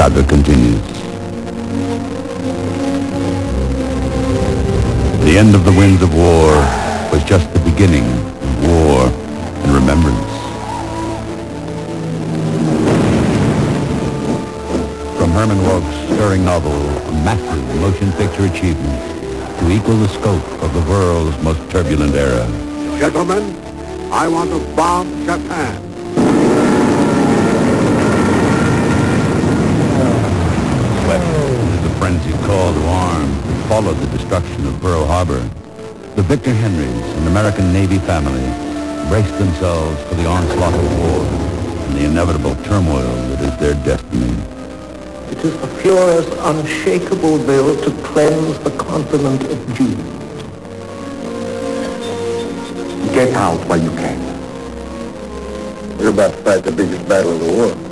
saga continues. The end of the winds of war was just the beginning of war and remembrance. From Herman Wouk's stirring novel, a massive motion picture achievement to equal the scope of the world's most turbulent era. Gentlemen, I want to bomb Japan. Swept into the frenzied call to arms that followed the destruction of Pearl Harbor, the Victor Henrys, an American Navy family, braced themselves for the onslaught of war and the inevitable turmoil that is their destiny. It is the Fuhrer's unshakable will to cleanse the continent of June. Get out while you can. You're about to fight the biggest battle of the war.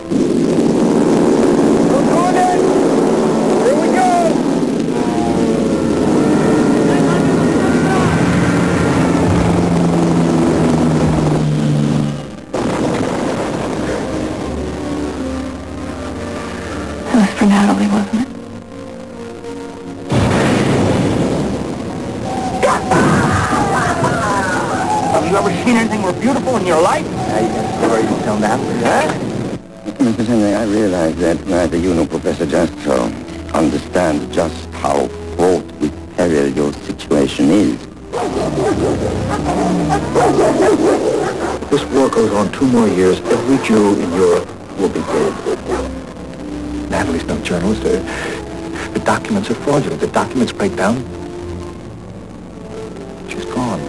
Jew in Europe will be dead. Natalie's no journalist. Uh, The documents are fraudulent. The documents break down. She's gone.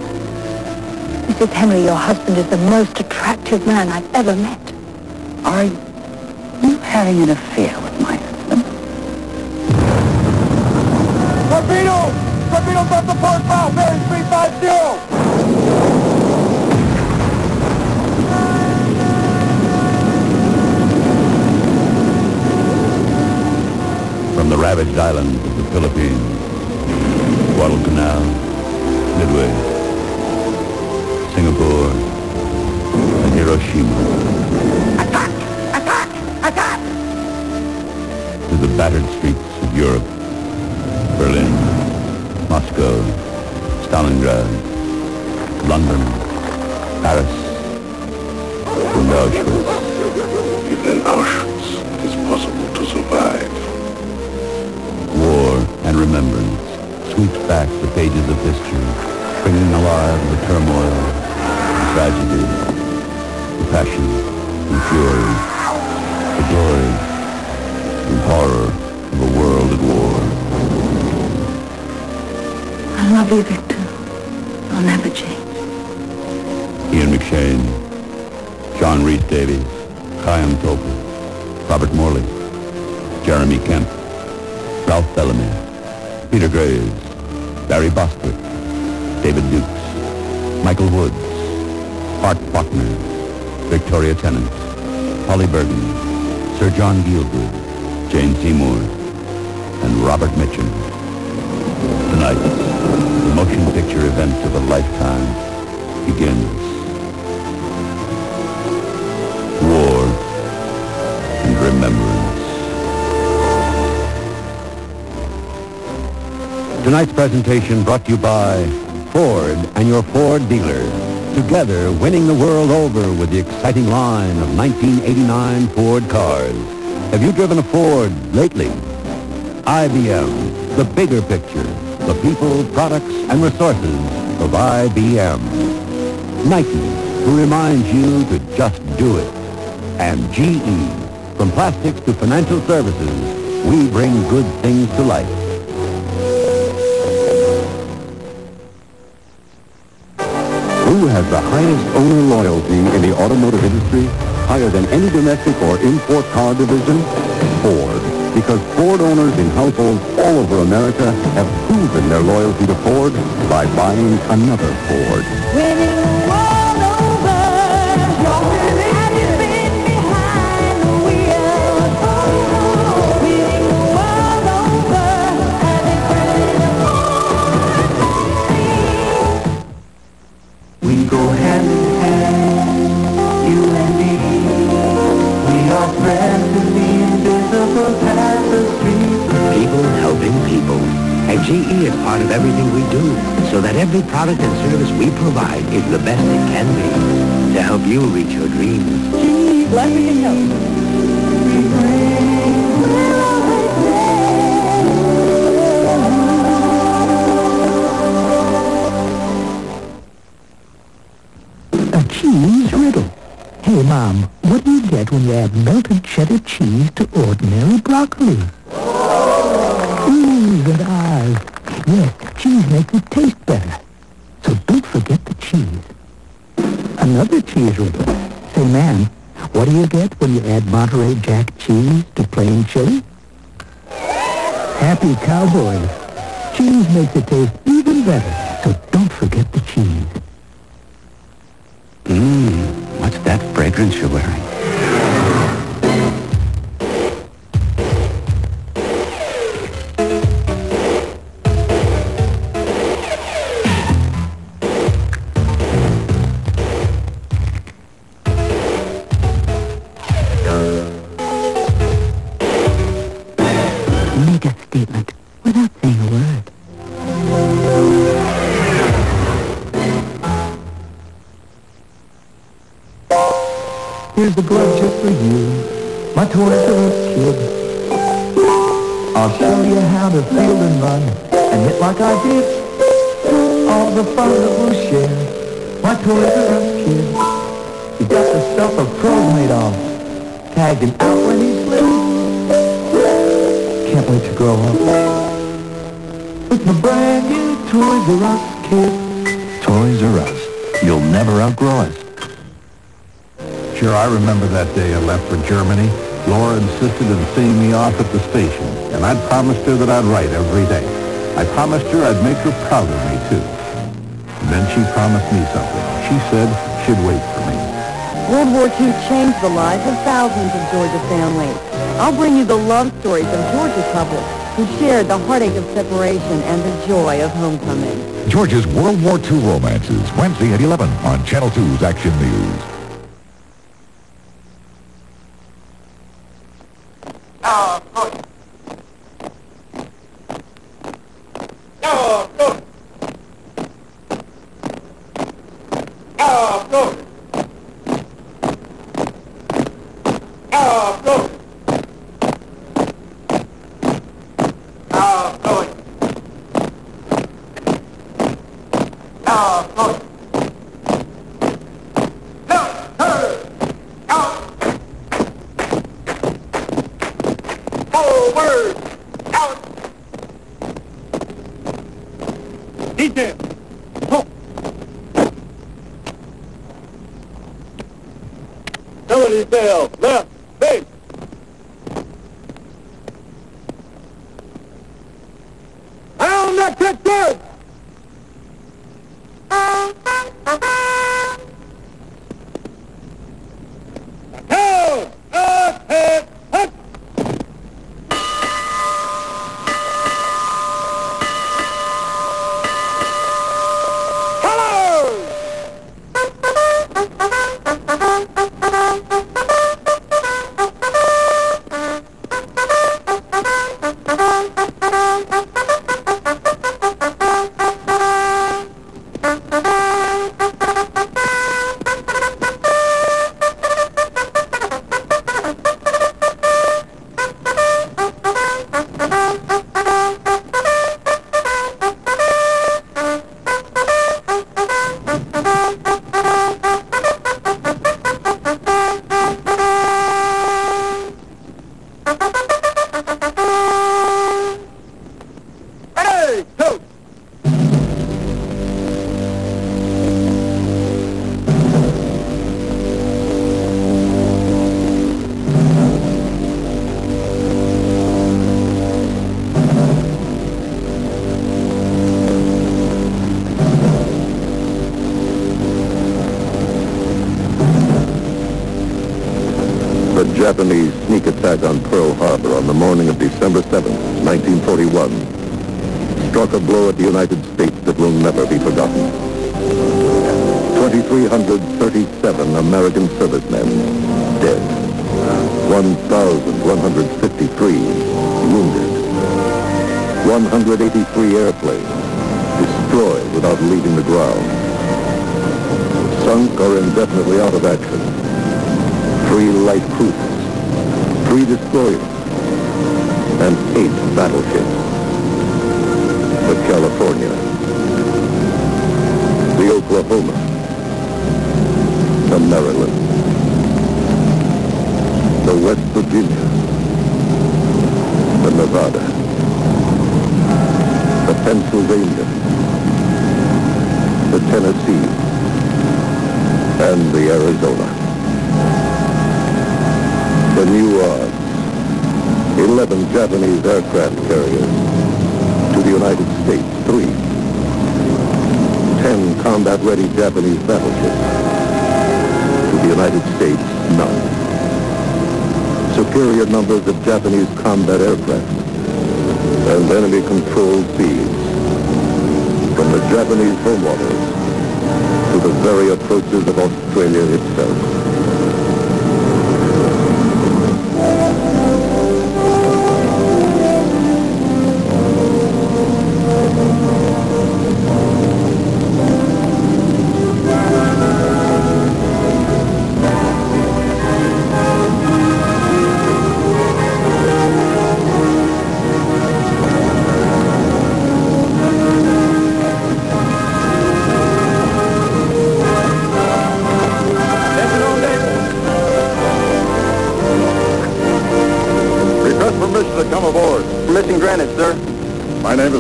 Mrs. Henry, your husband is the most attractive man I've ever met. Are you having an affair with The islands of the Philippines, Guadalcanal, Midway, Singapore, and Hiroshima. Attack! Attack! Attack! To the battered streets of Europe, Berlin, Moscow, Stalingrad, London, Paris, and Auschwitz. Even in Auschwitz, it is possible to survive. And remembrance sweeps back the pages of history, bringing alive the turmoil, the tragedy, the passion, the fury, the glory, and horror of a world at war. I love you, Victor. I'll never change. Ian McShane, John Rhys Davies, Chaim Topol, Robert Morley, Jeremy Kemp, Ralph Bellamy, Peter Graves, Barry Bostwick, David Dukes, Michael Woods, Hart Bochner, Victoria Tennant, Polly Bergen, Sir John Gielgud, Jane Seymour, and Robert Mitchum. Tonight, the motion picture event of a lifetime begins. War and remembrance. Tonight's presentation brought to you by Ford and your Ford dealer. Together winning the world over with the exciting line of 1989 Ford cars. Have you driven a Ford lately? IBM, the bigger picture, the people, products, and resources of IBM. Nike, who reminds you to just do it. And GE, from plastics to financial services, we bring good things to life. Who has the highest owner loyalty in the automotive industry? Higher than any domestic or import car division? Ford. Because Ford owners in households all over America have proven their loyalty to Ford by buying another Ford. Every product and service we provide is the best it can be to help you reach your dreams. GE, can help. A cheese riddle. Hey, Mom, what do you get when you add melted cheddar cheese to ordinary broccoli? Happy cowboys. Cheese makes it taste even better, so don't forget the cheese. Mmm, what's that fragrance you're wearing? That day I left for Germany. Laura insisted on seeing me off at the station, and I'd promised her that I'd write every day. I promised her I'd make her proud of me, too. And then she promised me something. She said she'd wait for me. World War II changed the lives of thousands of Georgia families. I'll bring you the love stories of Georgia couples who shared the heartache of separation and the joy of homecoming. Georgia's World War II romances, Wednesday at 11 on Channel 2's Action News.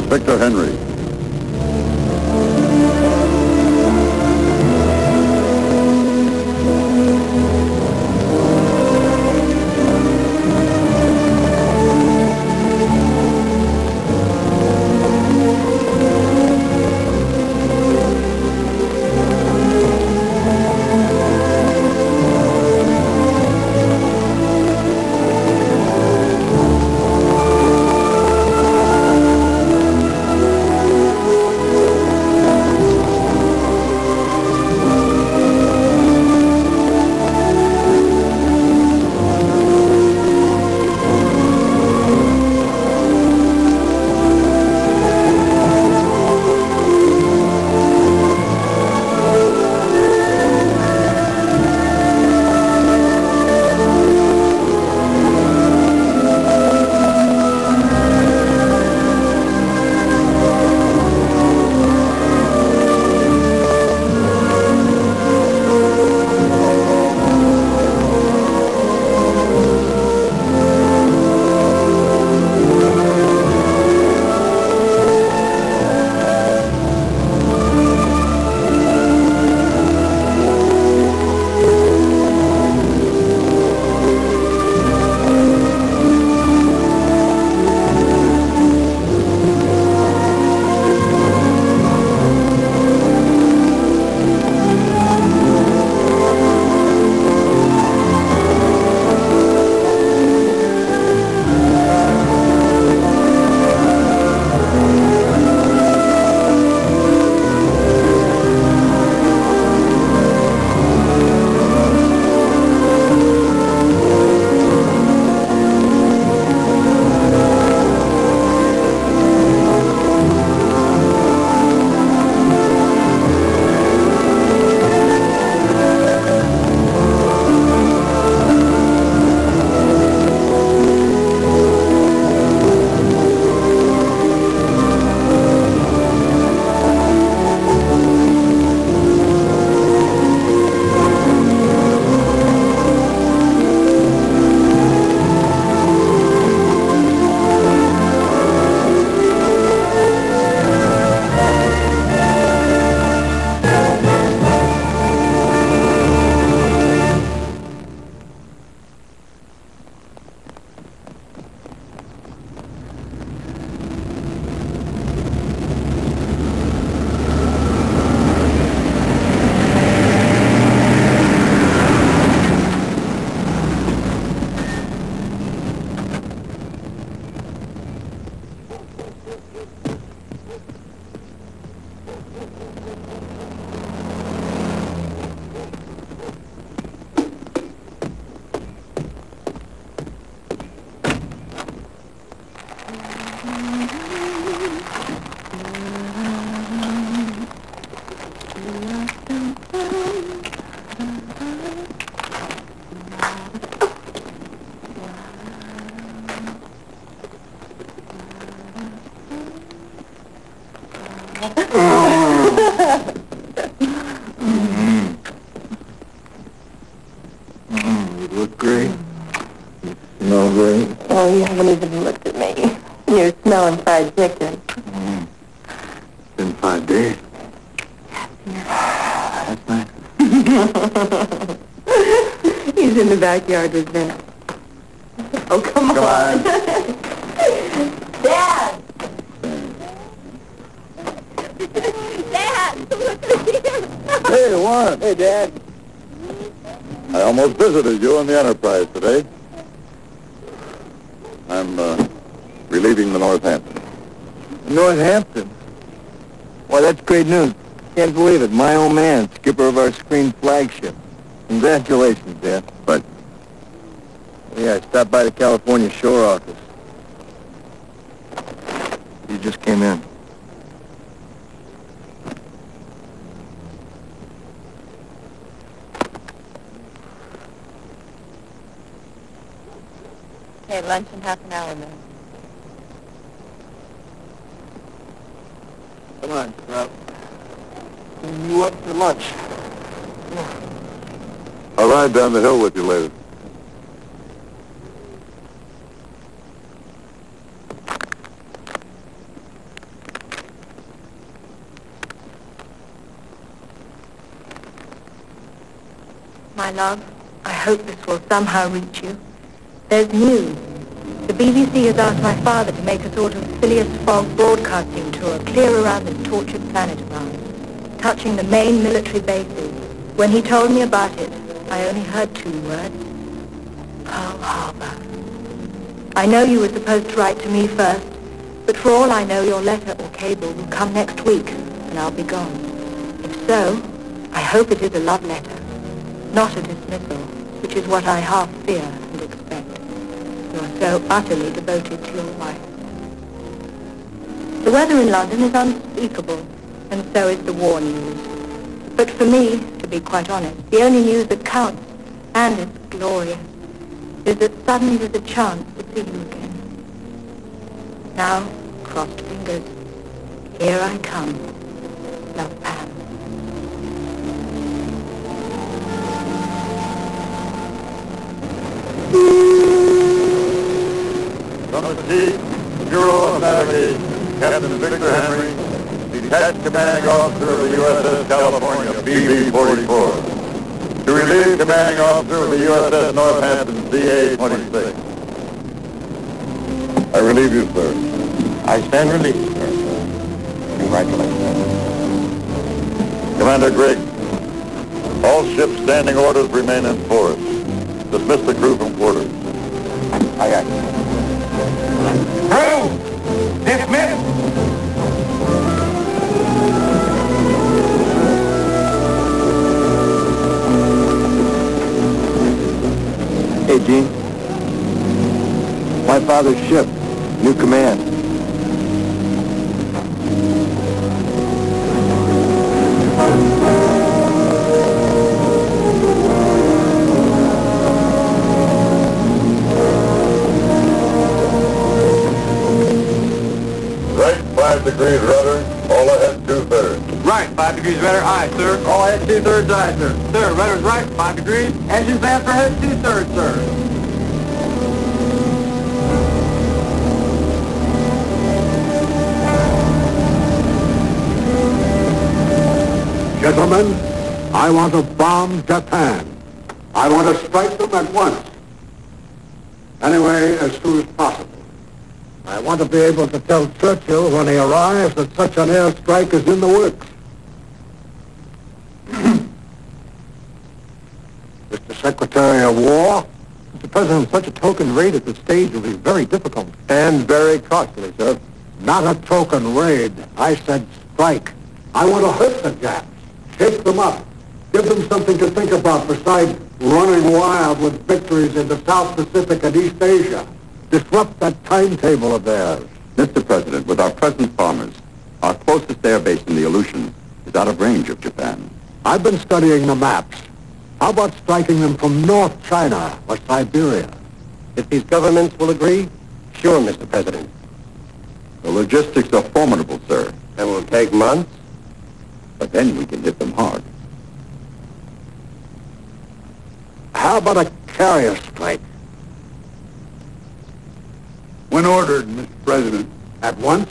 Victor Henry. Somehow reach you. There's news. The BBC has asked my father to make a sort of Phileas Fogg broadcasting tour clear around this tortured planet of ours, touching the main military bases. When he told me about it, I only heard two words. Pearl Harbor. I know you were supposed to write to me first, but for all I know, your letter or cable will come next week, and I'll be gone. If so, I hope it is a love letter not a dismissal, which is what I half fear and expect. You're so utterly devoted to your wife. The weather in London is unspeakable, and so is the war news. But for me, to be quite honest, the only news that counts, and is glorious, is that suddenly there's a chance to see you again. Now, crossed fingers, here I come. Chief, Bureau of Navigation, Captain Victor Henry, detached commanding officer of the USS California, BB-44. To relieve commanding officer of the USS Northampton, CA-26. I relieve you, sir. I stand relieved, sir. Congratulations. Commander Griggs, all ships standing orders remain in force. Dismiss the crew from quarters. Aye, aye. Hey, Gene. My father's ship. New command. Degrees rudder, all ahead two-thirds. Right, five degrees rudder, aye, sir. All ahead two-thirds, aye, sir. Sir, rudder's right, five degrees. Engines aft ahead two-thirds, sir. Gentlemen, I want to bomb Japan. I want to strike them at once. Anyway, as soon as possible. I want to be able to tell Churchill when he arrives that such an airstrike is in the works. Mr. Secretary of War? Mr. President, such a token raid at this stage will be very difficult. And very costly, sir. Not a token raid. I said strike. I want to hurt the Japs. Shake them up. Give them something to think about besides running wild with victories in the South Pacific and East Asia. Disrupt that timetable of theirs. Mr. President, with our present bombers, our closest air base in the Aleutians is out of range of Japan. I've been studying the maps. How about striking them from North China or Siberia? If these governments will agree, sure, Mr. President. The logistics are formidable, sir. That will take months, but then we can hit them hard. How about a carrier strike? When ordered, Mr. President. At once?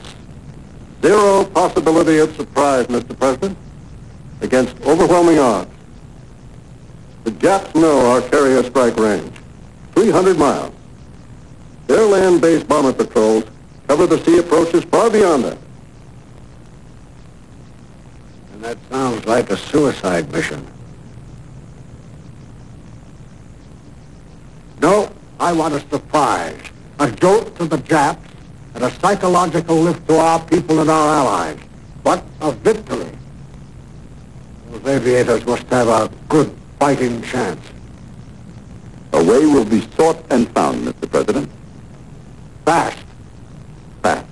Zero possibility of surprise, Mr. President, against overwhelming odds. The Japs know our carrier strike range, 300 miles. Their land-based bomber patrols cover the sea approaches far beyond that. And that sounds like a suicide mission. No, I want a surprise. A jolt to the Japs and a psychological lift to our people and our allies. But a victory. Those aviators must have a good fighting chance. A way will be sought and found, Mr. President. Fast. Fast.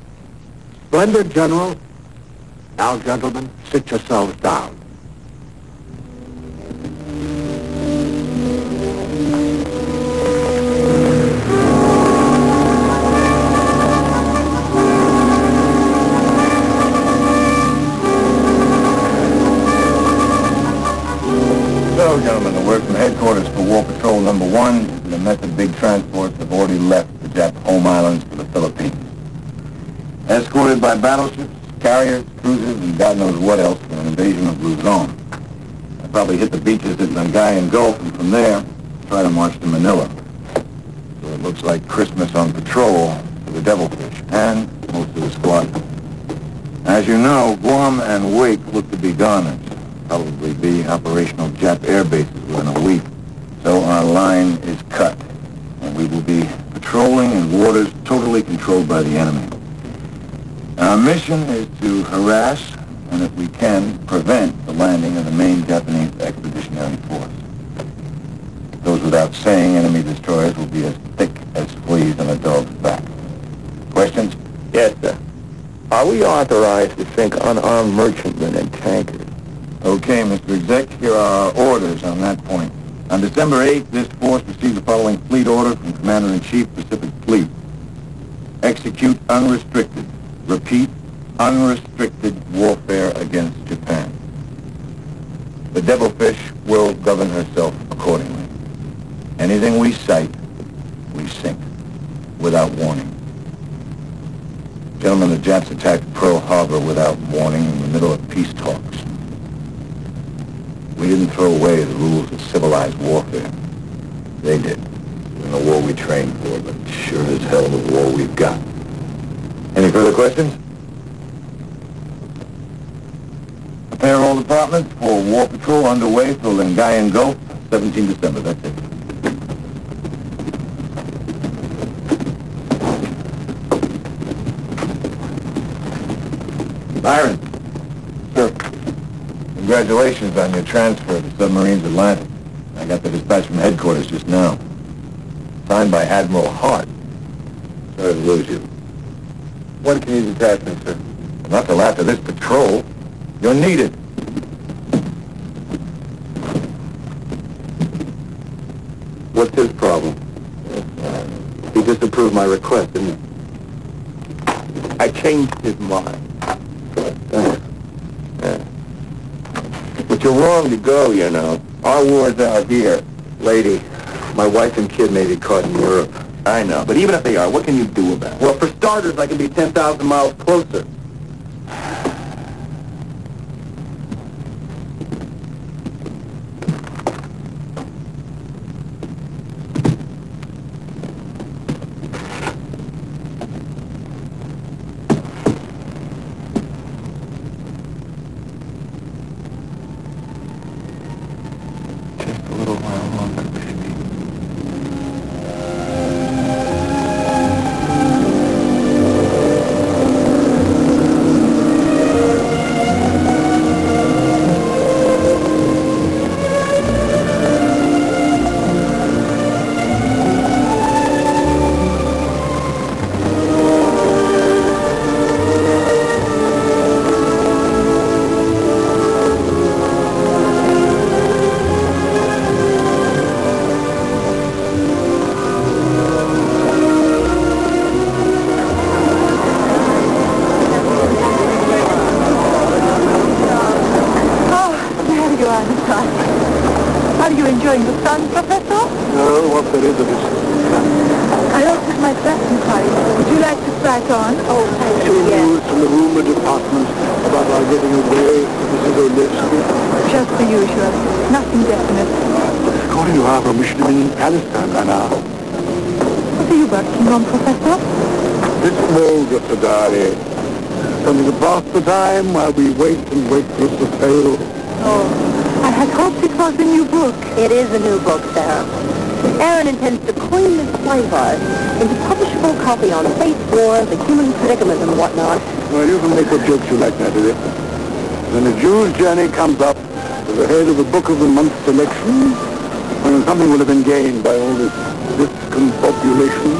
Splendid, General. Now, gentlemen, sit yourselves down. Escorted by battleships, carriers, cruisers, and God knows what else for an invasion of Luzon. i'll probably hit the beaches at Lingayen Gulf, and from there, try to march to Manila. So it looks like Christmas on patrol for the Devilfish and most of the squadron. As you know, Guam and Wake look to be goners probably be operational Jap air bases within a week. So our line is cut, and we will be patrolling in waters totally controlled by the enemy. Our mission is to harass, and if we can, prevent the landing of the main Japanese expeditionary force. It goes without saying, enemy destroyers will be as thick as fleas on a dog's back. Questions? Yes, sir. Are we authorized to sink unarmed merchantmen and tankers? Okay, Mr. Exec, here are our orders on that point. On December 8th, this force received the following fleet order from Commander-in-Chief, Pacific Fleet. Execute unrestricted, repeat, unrestricted warfare against Japan. The Devilfish will govern herself accordingly. Anything we sight, we sink, without warning. Gentlemen, the Japs attacked Pearl Harbor without warning in the middle of peace talks. We didn't throw away the rules of civilized warfare. They did. In the war we trained for, but sure as hell the war we've got. Any further questions? Prepare all departments for war patrol underway for Lingayen Gulf, 17 December. That's it. Byron. Sir. Congratulations on your transfer to Submarines Atlantic. I got the dispatch from headquarters just now. Signed by Admiral Hart. Sorry to lose you. Can you detach me, sir? Well, not till after this patrol. You're needed. What's his problem? He disapproved my request, didn't he? I changed his mind. But you're wrong to go, you know. Our war's out here. Lady, my wife and kid may be caught in Europe. I know, but even if they are, what can you do about it? Well, for starters, I can be 10,000 miles closer. Time while we wait and wait for it to fail. Oh, I had hoped it was a new book. It is a new book, Sarah. Aaron intends to coin this play of ours into publishable copy on space war, the human predicament, and whatnot. Well, you can make what jokes you like out of it. When the Jew's journey comes up to the head of the Book of the Month selection, when something will have been gained by all this discombobulation.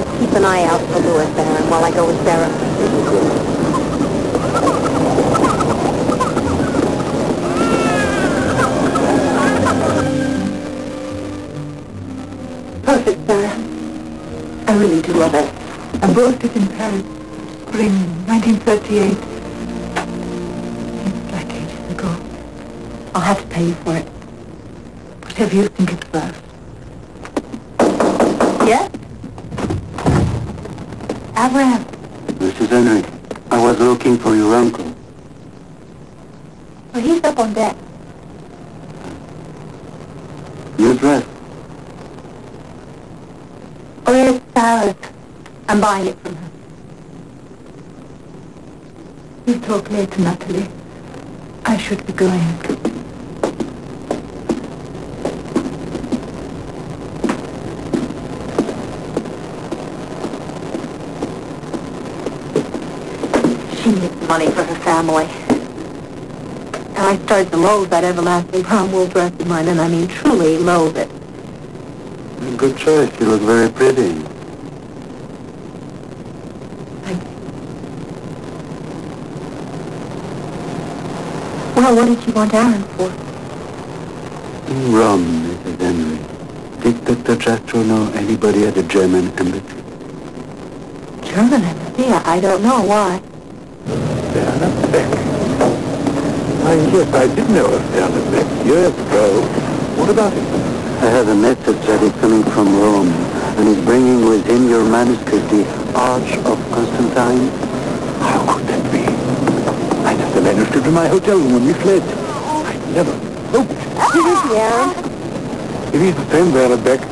Just keep an eye out for Lewis, Aaron, while I go with Sarah. Paris, spring 1938. Seems like ages ago. I'll have to pay you for it. Whatever you think it's worth. Yes? Abraham. Mrs. Henry, I was looking for your uncle. Well, he's up on deck. Your dress. Oh, Where's Sarah's? I'm buying it from her. We'll talk later, Natalie. I should be going. She needs money for her family. And I started to loathe that everlasting prom wool dress of mine, and I mean truly loathe it. Good choice. You look very pretty. Well, what did you want Aaron for? Rum, Mrs. Henry. Did Dr. Jastrow know anybody at the German embassy? German embassy? I I don't know. Why? Diana Beck. Why, yes, I did know of Diana Beck years ago. What about it? I have a message that is coming from Rome, and is bringing with him your manuscript, the Arch of Constantine. How could that be? The manuscript in my hotel room when we fled. I never hoped. Is Aaron? If he's the same Diana Beck,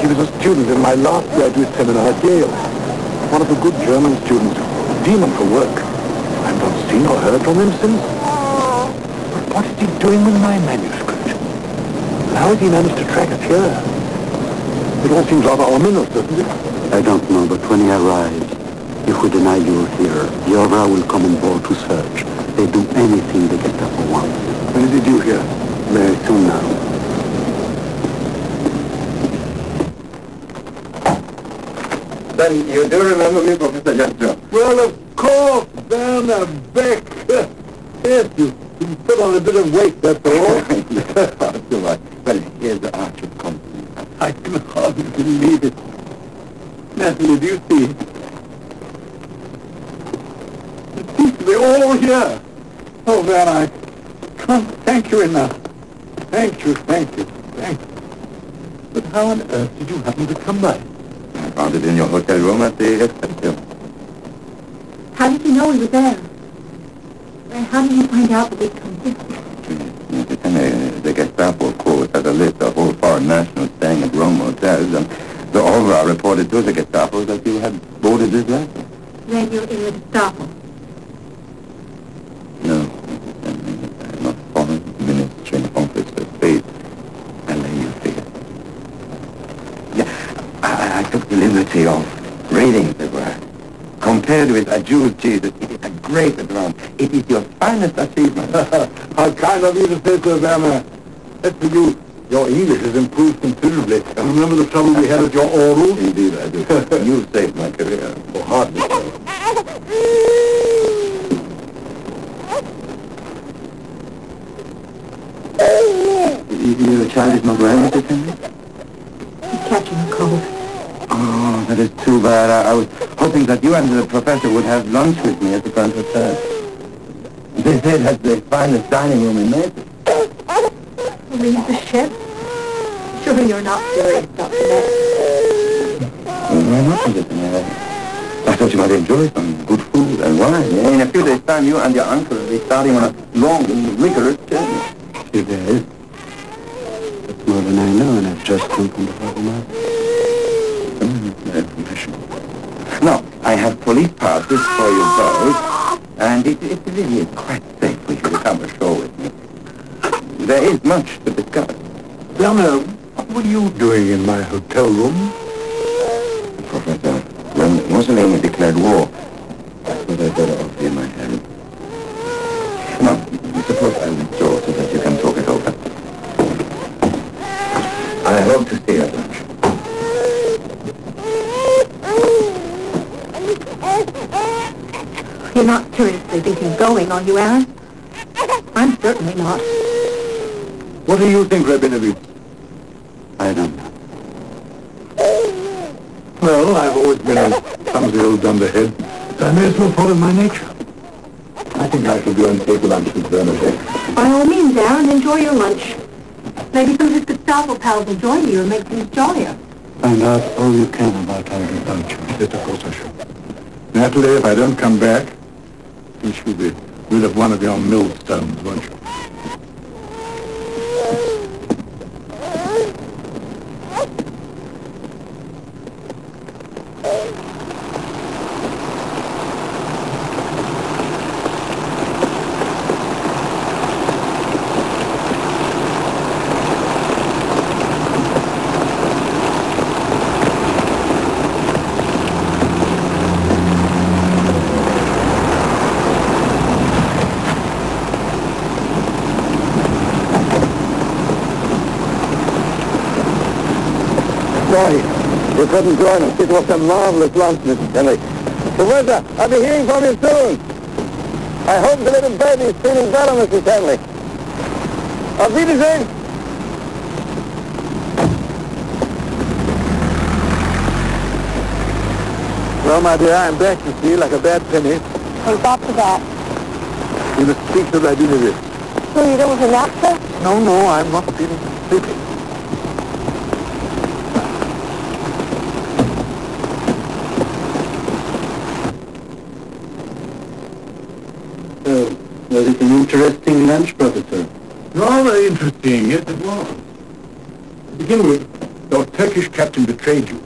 he was a student in my last graduate seminar at Yale. One of the good German students. Demon for work. I've not seen or heard from him since. But what is he doing with my manuscript? How has he managed to track us here? It all seems rather ominous, doesn't it? I don't know, but when he arrives, if we deny you're here, the will come on board to search. They do anything the Gestapo wants. When did you hear? Very soon now. Then you do remember me, Professor Jastrow? Well, of course, Werner Beck. yes, you, you put on a bit of weight, that's all. do I? Well, here's the Arch of Constantine. I can hardly believe it. Natalie, do you see? It seems to all here. Oh, Werner, I can't thank you enough. Thank you, thank you, thank you. But how on earth did you happen to come by? I found it in your hotel room at the Excelsior. How did you know he was there? And how did you find out that we'd come here? Mrs. The Gestapo, of course, has a list of all foreign nationals staying at Rome hotels, and the Ovra reported to the Gestapo that you had boarded this vessel. Then you're in the Gestapo. No, Mrs. Henry, I'm not foreign ministry office of state. LA, you figure. Yeah, I, I took the liberty of reading the work. Compared with a Jew's Jesus, it is a great advance. It is your finest achievement. How kind of you to say so, Werner. As for you, your English has improved considerably. And remember the trouble we had at your oral? Indeed, I do. you saved my career. Oh, hardly so. Your child is not well, Mrs. Henry? He's catching a cold. Oh, that is too bad. I, I was hoping that you and the professor would have lunch with me at the Grand Hotel. They say that's the finest dining room in Naples. leave the ship? Sure you're not serious, Dr. Mack. Why not, Mrs. Pinero? I thought you might enjoy some good food and wine. Eh? In a few days' time, you and your uncle will be starting on a long and rigorous journey. Few days. That's more than I know, and I've just come from the bottom I have police passes for you both, and it, it really is quite safe for you to come ashore with me. There is much to discuss. Werner, what were you doing in my hotel room? Professor, when Mussolini declared war, I thought I'd better offer you my hand. Now, suppose I withdraw so that you can talk it over. I hope to see you at lunch. You're not seriously thinking of going, are you, Aaron? I'm certainly not. What do you think, Rabinovitz? I don't know. Well, I've always been a clumsy old dunderhead. So I may as well follow my nature. I think I shall go and take lunch with Bernadette. By all means, Aaron, enjoy your lunch. Maybe some of his Gestapo pals will join you and make things jollier. Find out all you can about our departure. Yes, of course I shall. Natalie, if I don't come back, you shall be rid of one of your millstones, won't you? Sorry, you couldn't join us. It was a marvelous lunch, Mrs. Henry. Professor, I'll be hearing from you soon. I hope the little baby is feeling better, Mrs. Henry. Auf Wiedersehen. Well, my dear, I'm back, you see, like a bad penny. What's after that? You must speak to Rabinovitz. So you don't have a nap, sir? No, no, I'm not feeling sleepy. So, was it an interesting lunch, Professor? Rather interesting, yes it was. To begin with, your Turkish captain betrayed you.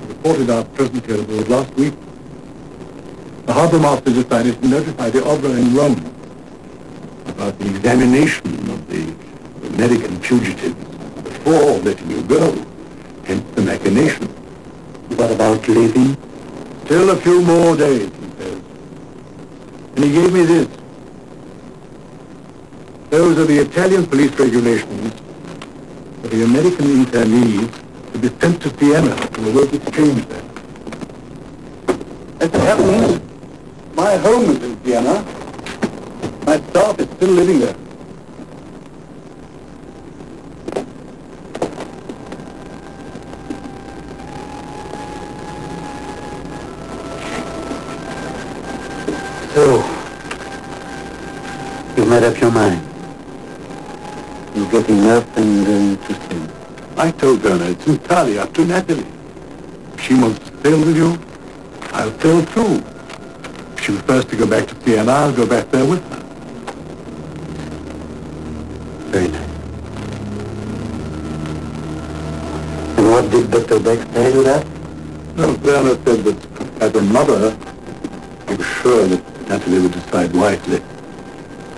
He reported our presence here aboard last week. The harbour master decided to notify the OVRA in Rome about the examination of the American fugitives before letting you go. Hence the machination. What about leaving? Still a few more days. And he gave me this. Those are the Italian police regulations for the American internees to be sent to Vienna to await exchange there. As it happens, my home is in Vienna. My staff is still living there. So, you made up your mind. You're getting up and going to sea. I told Werner it's entirely up to Natalie. If she wants to sail with you, I'll sail too. If she prefers to go back to Vienna, I'll go back there with her. Very nice. And what did Dr. Beck say to that? No, Werner said that as a mother, he was sure that Natalie would decide wisely.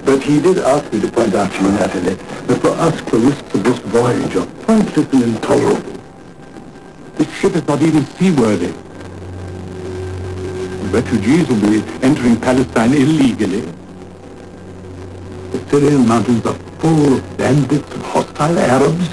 But he did ask me to point out to you, Natalie, that for us the risks of this voyage are pointless and intolerable. This ship is not even seaworthy. The refugees will be entering Palestine illegally. The Syrian mountains are full of bandits and hostile Arabs.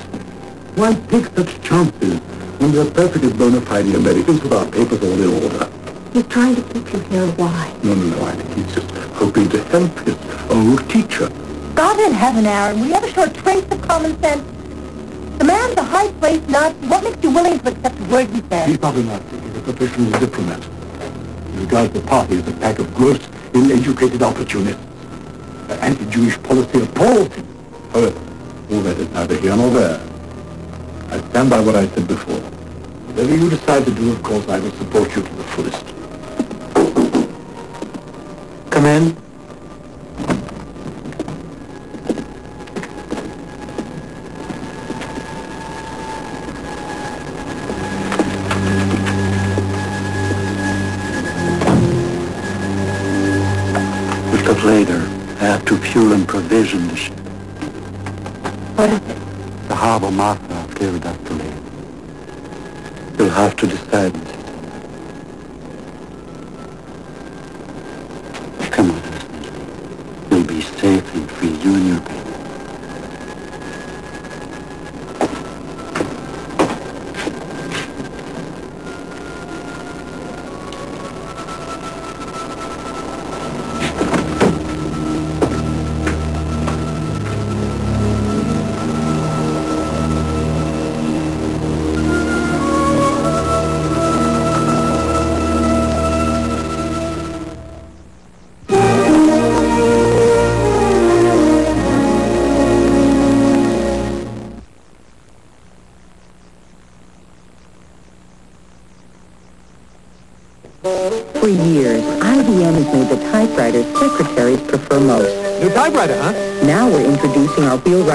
Why take such chances when they're perfectly bona fide Americans with our papers all in order? He's trying to keep you here. Why? No, no, no, I think he's just hoping to help his old teacher. God in heaven, Aaron, will you ever show a trace of common sense? The man's a high-placed Nazi. What makes you willing to accept the word he says? He's not a Nazi. He's a professional diplomat. He regards the party as a pack of gross, ill-educated opportunists. Their anti-Jewish policy appalls him. However, all that is neither here nor there. I stand by what I said before. Whatever you decide to do, of course, I will support you to the fullest. Come in. Fuel and provisions. What is it? The harbor master has given us to leave. You'll have to decide.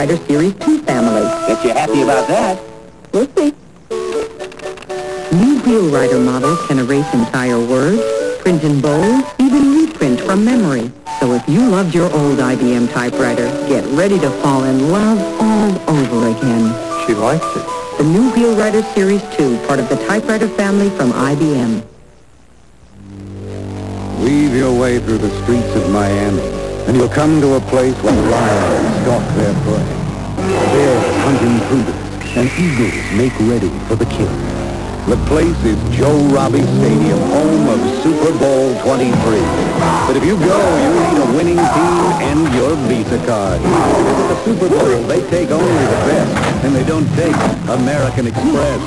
Introducing our Wheelwriter Series 2 family. Guess you're happy about that. We'll see. New Wheelwriter models can erase entire words, print in bold, even reprint from memory. So if you loved your old IBM typewriter, get ready to fall in love all over again. She likes it. The new Wheelwriter Series 2, part of the typewriter family from IBM. Weave your way through the streets of Miami, and you'll come to a place where lions their prey. Bears hunt intruders, and eagles make ready for the kill. The place is Joe Robbie Stadium, home of Super Bowl 23. But if you go, you need a winning team and your Visa card. Because at the Super Bowl, they take only the best, and they don't take American Express.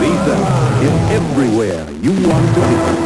Visa is everywhere you want to be.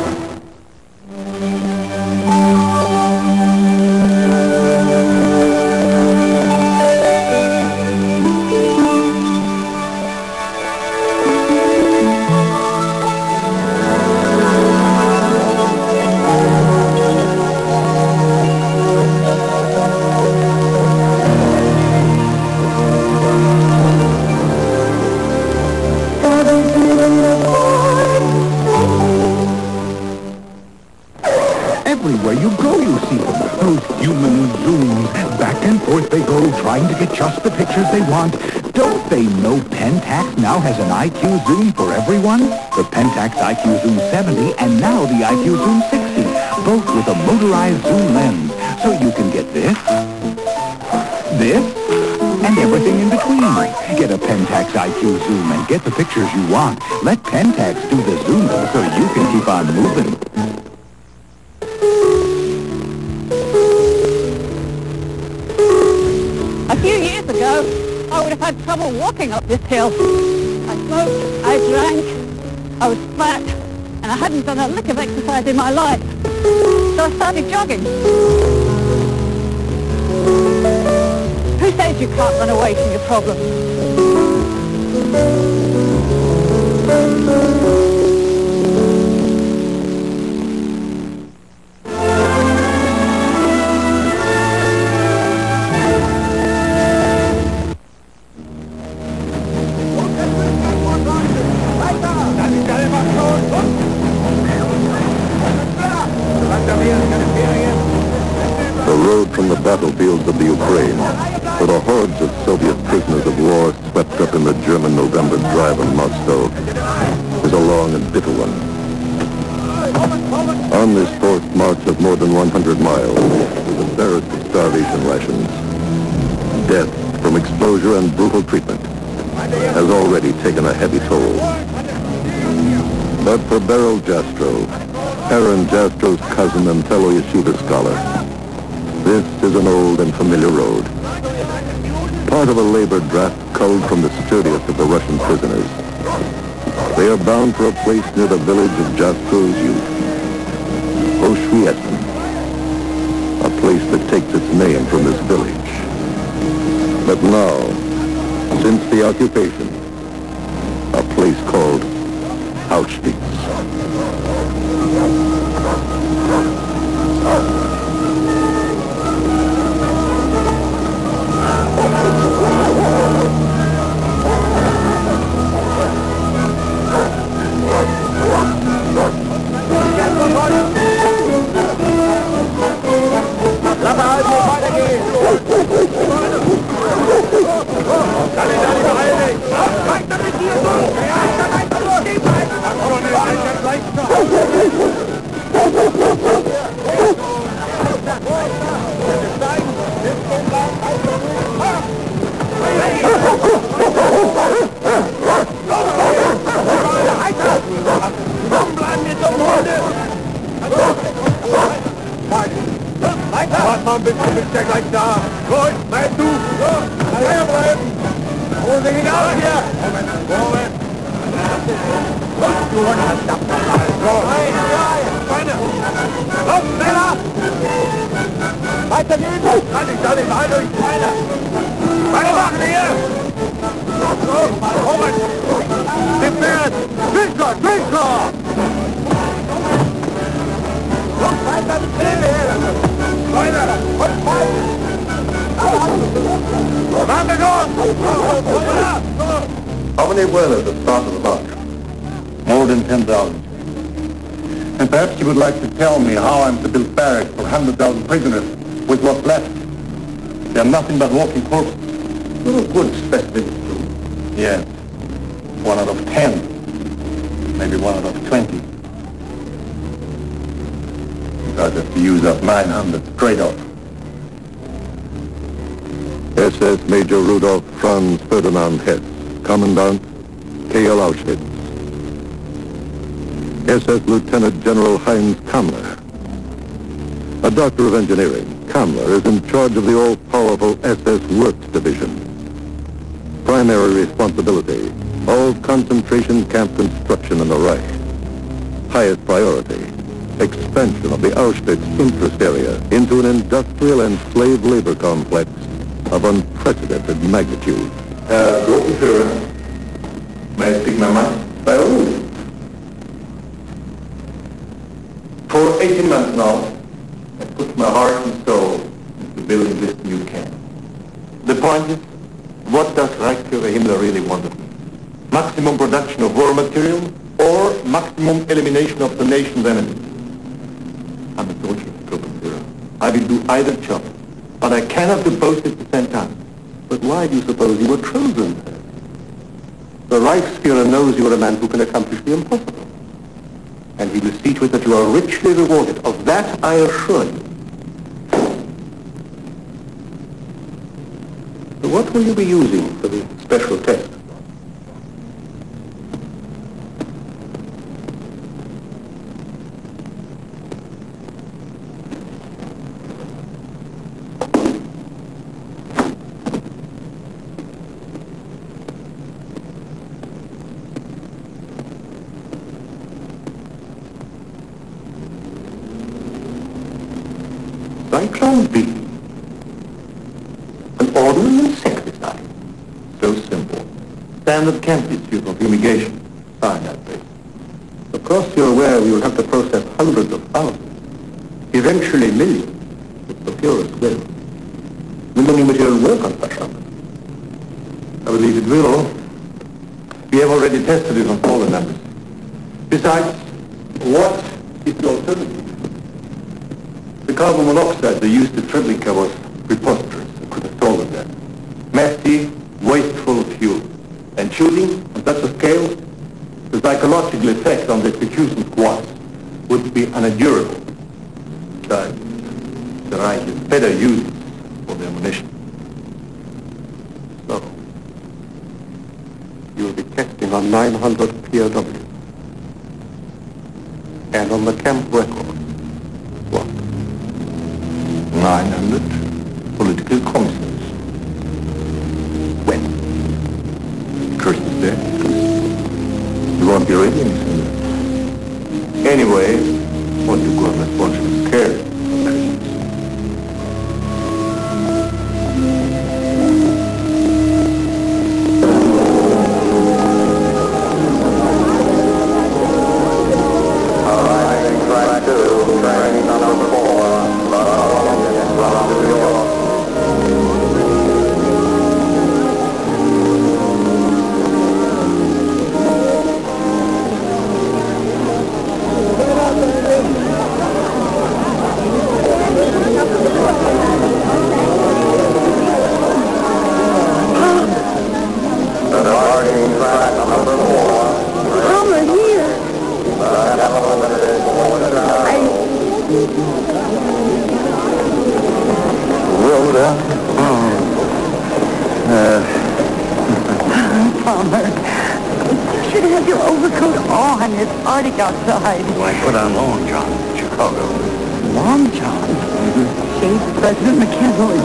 Let Pentax do the zooming so you can keep on moving. A few years ago, I would have had trouble walking up this hill. I smoked, I drank, I was fat, and I hadn't done a lick of exercise in my life. So I started jogging. Who says you can't run away from your problems? Berel Jastrow, Aaron Jastrow's cousin and fellow yeshiva scholar, this is an old and familiar road. Part of a labor draft culled from the sturdiest of the Russian prisoners. They are bound for a place near the village of Jastrow's youth. Oświęcim, a place that takes its name from this village. But now, since the occupation, a place called Auschwitz. Oh, Mann, bist du bist ja gleich da. Gut, mein du, gut, stehen bleiben. Hose hinaus hier. Moment, Los, du Hund, verdammt nochmal. So. Nein, nein, Los, schneller. Weiter geht's. Kann ich da nicht rein durch Beine. Beine machen hier. So, Robert. Den Pferd. Winker, Winker. Komm, weiter, schnell her. How many were there at the start of the march? More than 10,000. And perhaps you would like to tell me how I'm to build barracks for 100,000 prisoners with what's left. They're nothing but walking corpses. A good specimen, too. Yes. One out of 10. Maybe one out of 20. To use up 900 straight off. SS Major Rudolf Franz Ferdinand Höss, Commandant, KL Auschwitz. SS Lieutenant General Heinz Kammler. A doctor of engineering, Kammler is in charge of the all-powerful SS Works Division. Primary responsibility, all concentration camp construction in the Reich. Highest priority, expansion of the Auschwitz interest area into an industrial and slave labor complex of unprecedented magnitude. Uh, Guten Führer. May I speak my mind? All means. For 18 months now, I put my heart and soul into building this new camp. The point is, what does Reichsführer Himmler really want of me? Maximum production of war material or maximum elimination of the nation's enemies? I'm a soldier, Gruppenführer. I will do either job, but I cannot do both at the same time. But why do you suppose you were chosen? The Reichsführer knows you are a man who can accomplish the impossible. And he will see to it that you are richly rewarded. Of that I assure you. So what will you be using for the special test? Zyklon B. An ordinary insecticide. So simple. Standard camp dispute of fumigation. Outside. Why put on long john in Chicago? Long John. Shades of President McKinley.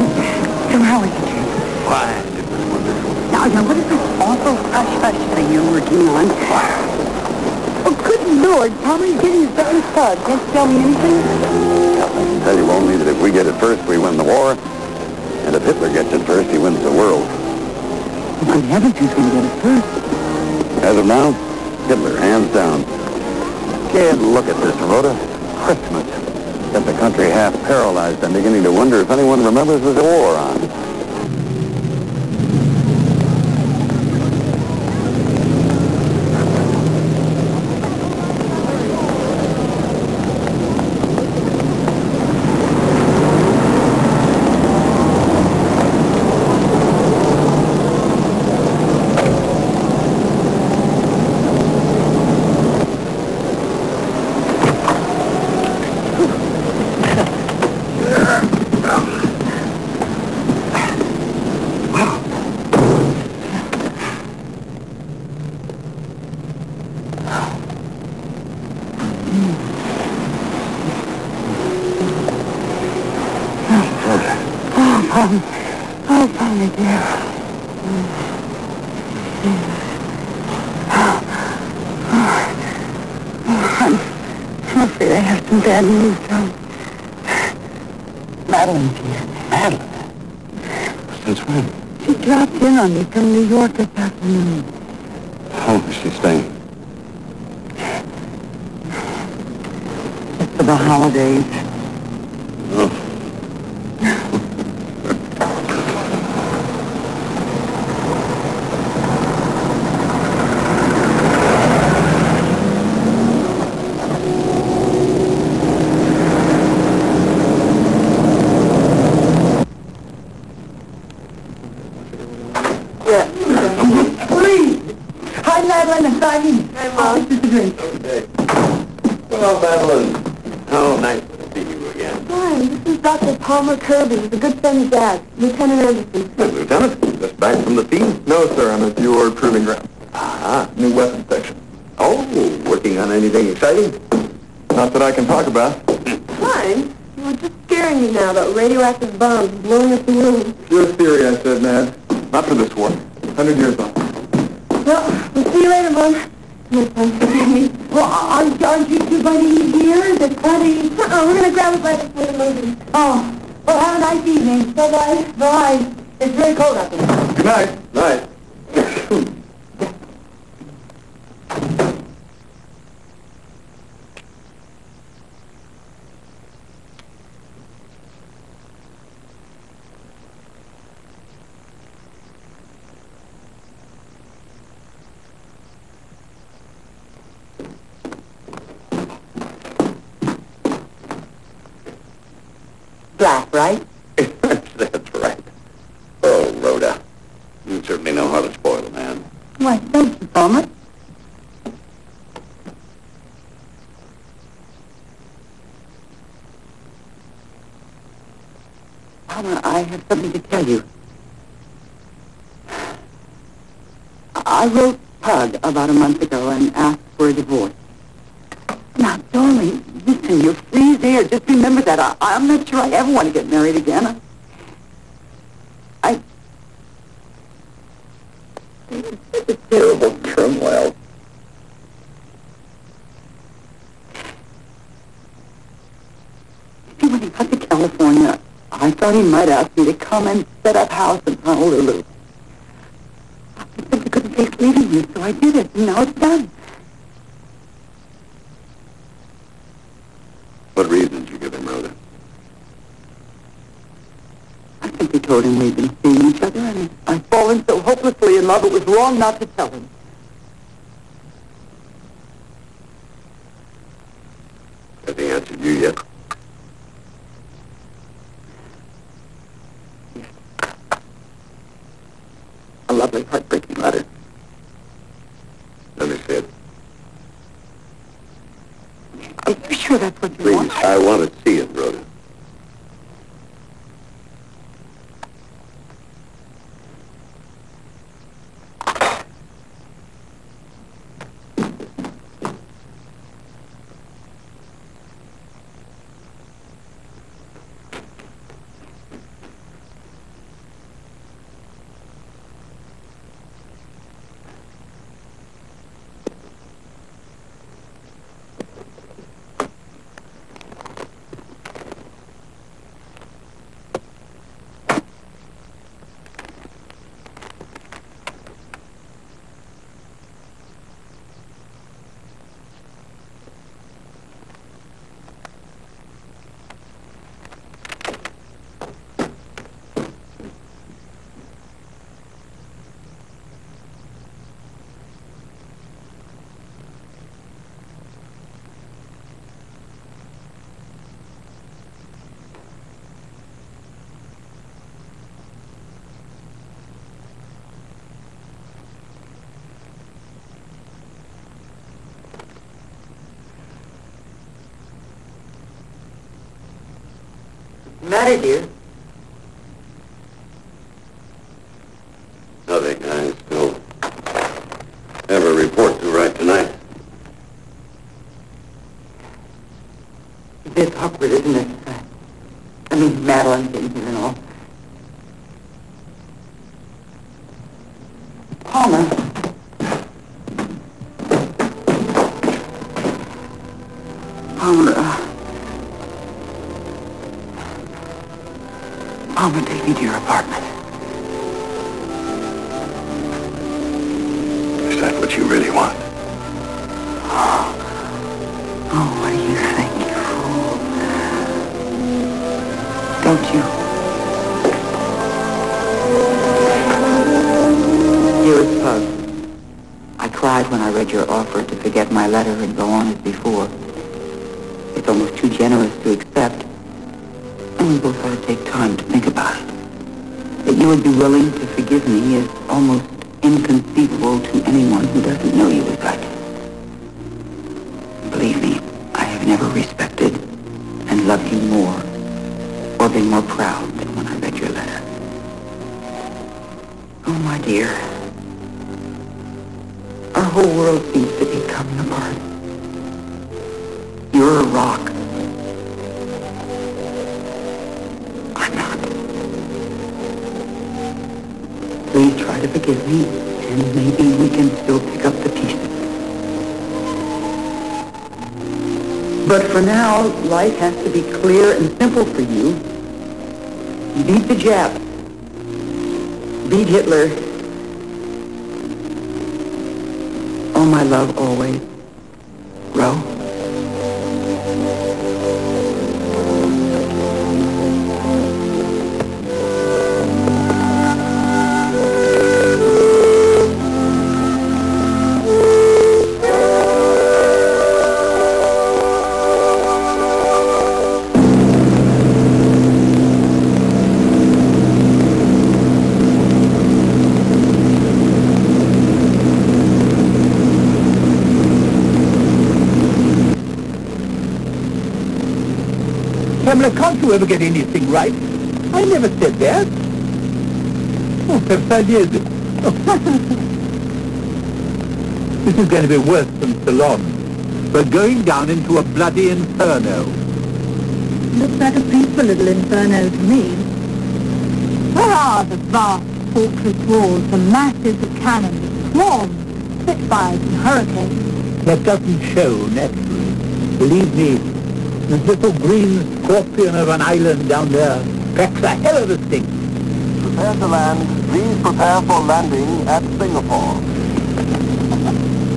So how is it? Fine. It was wonderful. Now, now, what is this awful hush-hush thing you're working on? Oh, good Lord. Palmer's getting his very thug. Can't you tell me anything? I can tell you only that if we get it first, we win the war. And if Hitler gets it first, he wins the world. Good heavens, who's going to get it first? As of now, Hitler, hands down. Can't look at this, Rhoda. Christmas. Got the country half paralyzed. I'm beginning to wonder if anyone remembers there's a war on. Oh, Palmer. Oh, Palmer, dear. I'm, I'm afraid I have some bad news, John. Madeline's here. Madeline? Since when? She from New York this afternoon. How long is she staying? Just for the holidays. Yeah. Please! Hi, Madeline. I'm Eileen. Hi, Mom. This is a drink. Okay. Well, Madeline, how nice to see you again. Hi, this is Dr. Palmer Kirby. He's a good friend of Dad's. Lieutenant Anderson. Hey, Lieutenant, just back from the field? No, sir, I'm at your proving ground. Ah, New weapons section. oh, working on anything exciting? Not that I can talk about. Fine. You were just scaring me now about radioactive bombs blowing up the room. Matter, clear and simple for you. Beat the Jap. Beat Hitler. You ever get anything right? I never said that. Oh, perhaps I did. this is going to be worse than Ceylon. We're going down into a bloody inferno. Looks like a peaceful little inferno to me. Where are the vast fortress walls, the masses of cannon, the swarms, spitfires and hurricanes? That doesn't show naturally. Believe me, this little green scorpion of an island down there packs a hell of a stink. Prepare to land. Please prepare for landing at Singapore.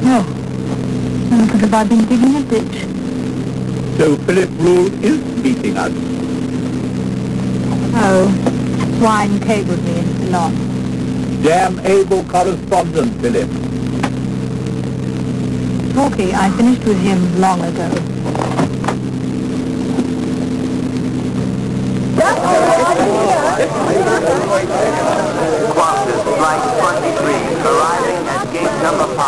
No. Oh, but have I been digging a ditch? So Philip Rule is beating us. Oh, swine cabled me in Ceylon. Damn able correspondent, Philip. Talkie, I finished with him long ago. Qantas Flight 23, arriving at gate number 5.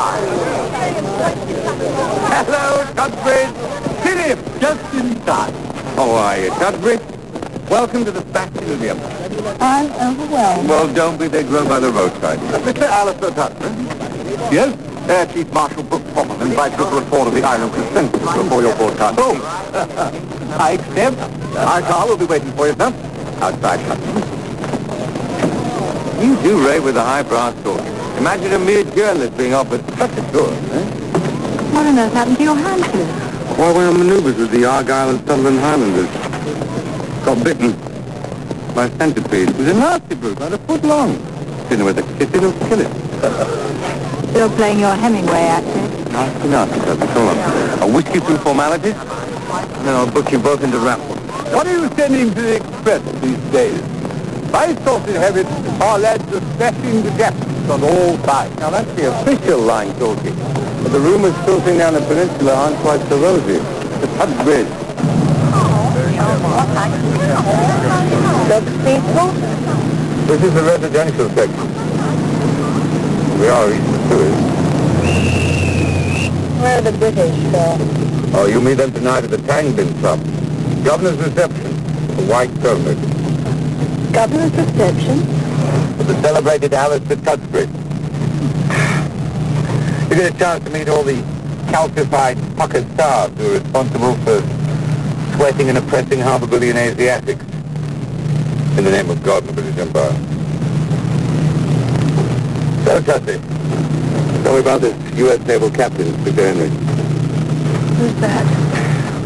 Hello, Tugbridge. Philip, just in time. How are you, Tugbridge? Welcome to the Bat Museum. I'm overwhelmed. Well, don't be. They grow by the roadside. Mr. Alistair Tutman. Yes? Air Chief Marshal Brooke Popham invites you to report of the island consensus before your broadcast. Oh, I accept. Our car will be waiting for you, sir. Outside customs. You do rave with a high brass talk. Imagine a mere journalist being offered such a tour, eh? What on earth happened to your hand, Philip? While we maneuvers with the Argyll and Sutherland Highlanders. Got bitten by a centipede. It was a nasty brute, about a foot long. Dinner with a kiss, it'll kill it. Still playing your Hemingway act, eh? Nasty, nasty, Douglas. Hold on. A whiskey through formalities, and then I'll book you both into raffle. What are you sending to the Express these days? Have it our lads are smashing the Japs on all sides. Now, that's the official line talking. But the rumors filtering down the peninsula aren't quite so rosy. The Tug Bridge. Looks peaceful. This is the residential section. We are east of Suez. Where are the British, sir? Oh, you meet them tonight at the Tanglin Club. Governor's reception. The white velvet. Governor's reception? For the celebrated Alistair Tudsbury. You get a chance to meet all the calcified pucker stars who are responsible for sweating and oppressing half a billion Asiatics in the name of God and the British Empire. So, Tussy, tell me about this U.S. naval captain, Victor Henry. Who's that?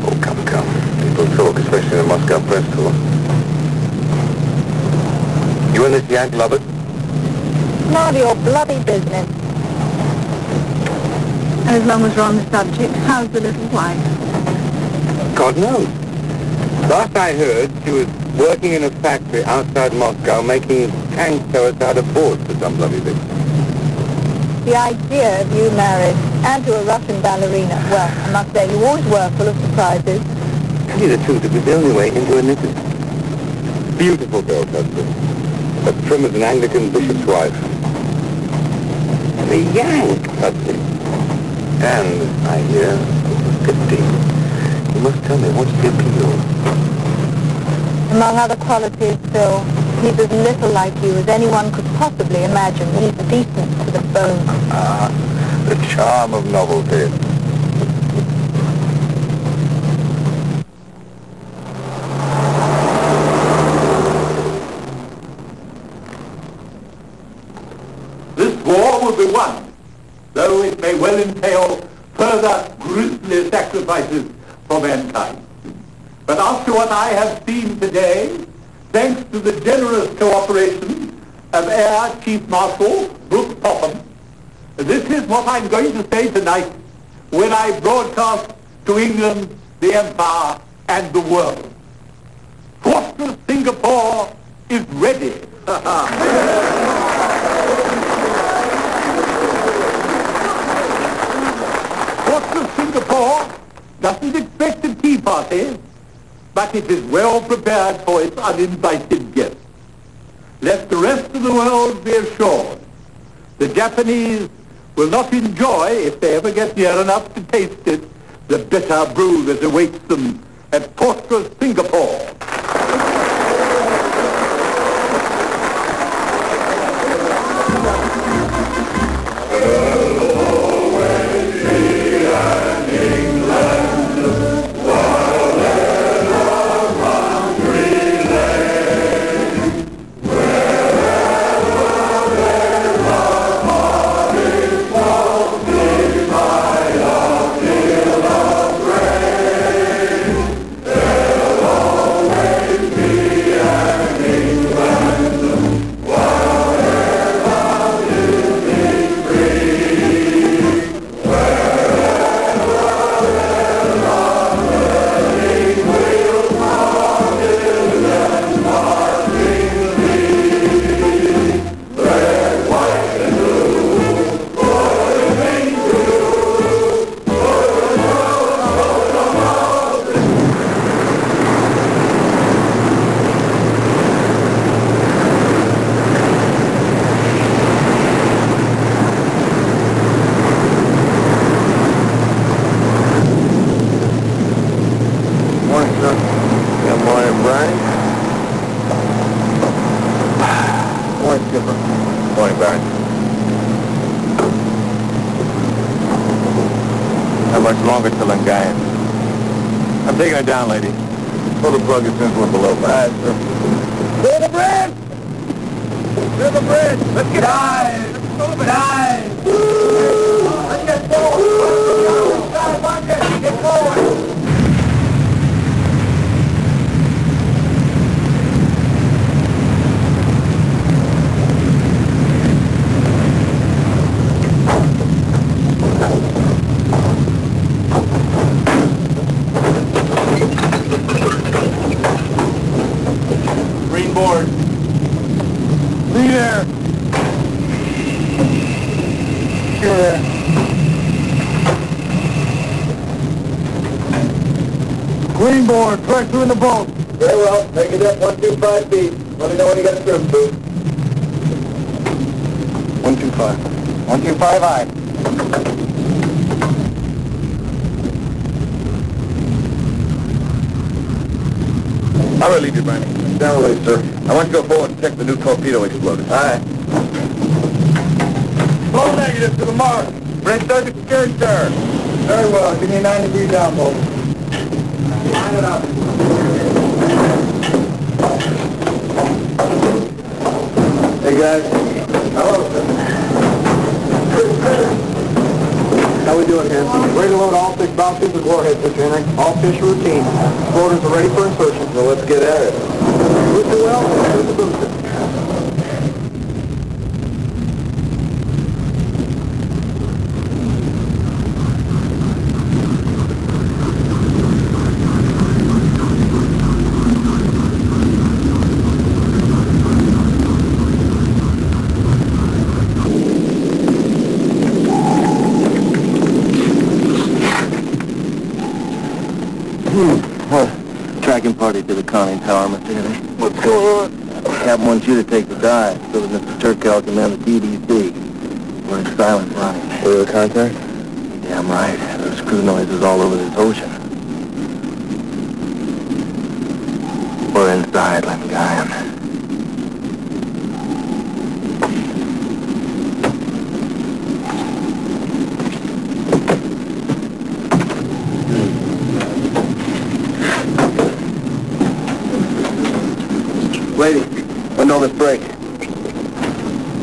Oh, come, come. People talk, especially in the Moscow press tour. You and this Yank love it? None of your bloody business. And as long as we're on the subject, how's the little wife? God knows. Last I heard, she was working in a factory outside Moscow making tank turrets out of boards for some bloody thing. The idea of you married and to a Russian ballerina, well, I must say you always were full of surprises. Tell you the truth, it was the only way into a knitter. Beautiful girl, Tussy. Trim as an Anglican bishop's wife. And a Yank, Tussy. And, I hear, fifty. You must tell me, what's the appeal? Among other qualities, Phil, he's as little like you as anyone could possibly imagine. He's decent to the bone. Ah, the charm of novelty. This war will be won, though it may well entail further grisly sacrifices for mankind. But after what I have seen today, thanks to the generous cooperation of Air Chief Marshal Brooke Popham, this is what I'm going to say tonight when I broadcast to England, the Empire, and the world. Fortress Singapore is ready. Fortress Singapore doesn't expect a tea party, but it is well prepared for its uninvited guests. Let the rest of the world be assured the Japanese will not enjoy, if they ever get near enough to taste it, the bitter brew that awaits them at Fortress Singapore. Pull the plug soon as we're below five, sir. Clear the bridge! Clear the bridge! Let's get dive! Let's go for dive! Let's get forward! Let's get forward! Green board. Be there. Sure there. Green board, pressure in the boat. Very well, make it up 125 feet. Let me know when you get a swim suit. 125. 125 high. I'll relieve you, Brandy. Down the way, sir. I want you to go forward and check the new torpedo exploded. All right. Flow negative to the mark. Brent does it good, sir. Very well. Give me a 9 degree down, bolt. Line it up. Guys. Hello. How we doing, Hanson? Ready to load all six bounties with warheads, Mr. Henry. All fish routine. Floaters are ready for insertion. Well, let's get at it. Booster well, the booster. Party to the conning tower, Mr. Henry. What's going on? Captain wants you to take the dive so that Mr. Turkel can man the TDC. We're in silent running. We're the contact? Damn right. There's screw noises all over this ocean. We're inside, Lingayen. Lady, when will this break?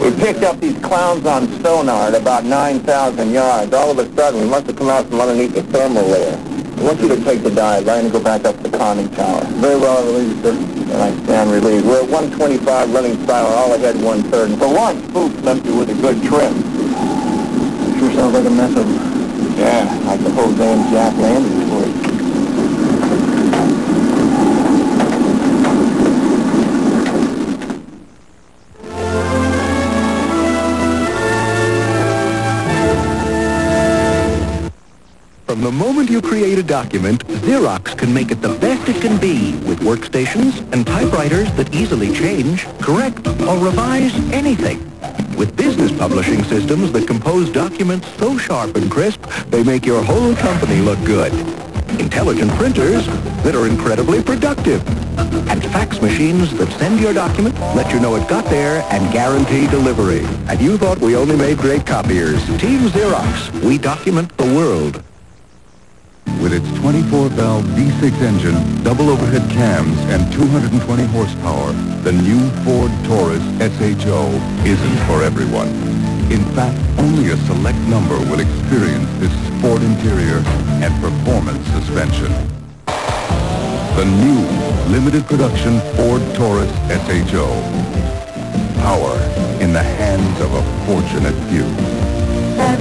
We picked up these clowns on sonar at about 9,000 yards. All of a sudden, we must have come out from underneath the thermal layer. I want you to take the dive, right, and go back up to the conning tower. Very well, I believe you, sir. And I stand relieved. We're at 125 running silent, all ahead one-third. And for once, Spook left you with a good trim. Sure sounds like a mess of them. Yeah, like the Jose and Jack landing From the moment you create a document, Xerox can make it the best it can be with workstations and typewriters that easily change, correct, or revise anything. With business publishing systems that compose documents so sharp and crisp, they make your whole company look good. Intelligent printers that are incredibly productive. And fax machines that send your document, let you know it got there, and guarantee delivery. And you thought we only made great copiers. Team Xerox, we document the world. With its 24-valve V6 engine, double overhead cams, and 220 horsepower, the new Ford Taurus SHO isn't for everyone. In fact, only a select number will experience this sport interior and performance suspension. The new limited production Ford Taurus SHO. Power in the hands of a fortunate few.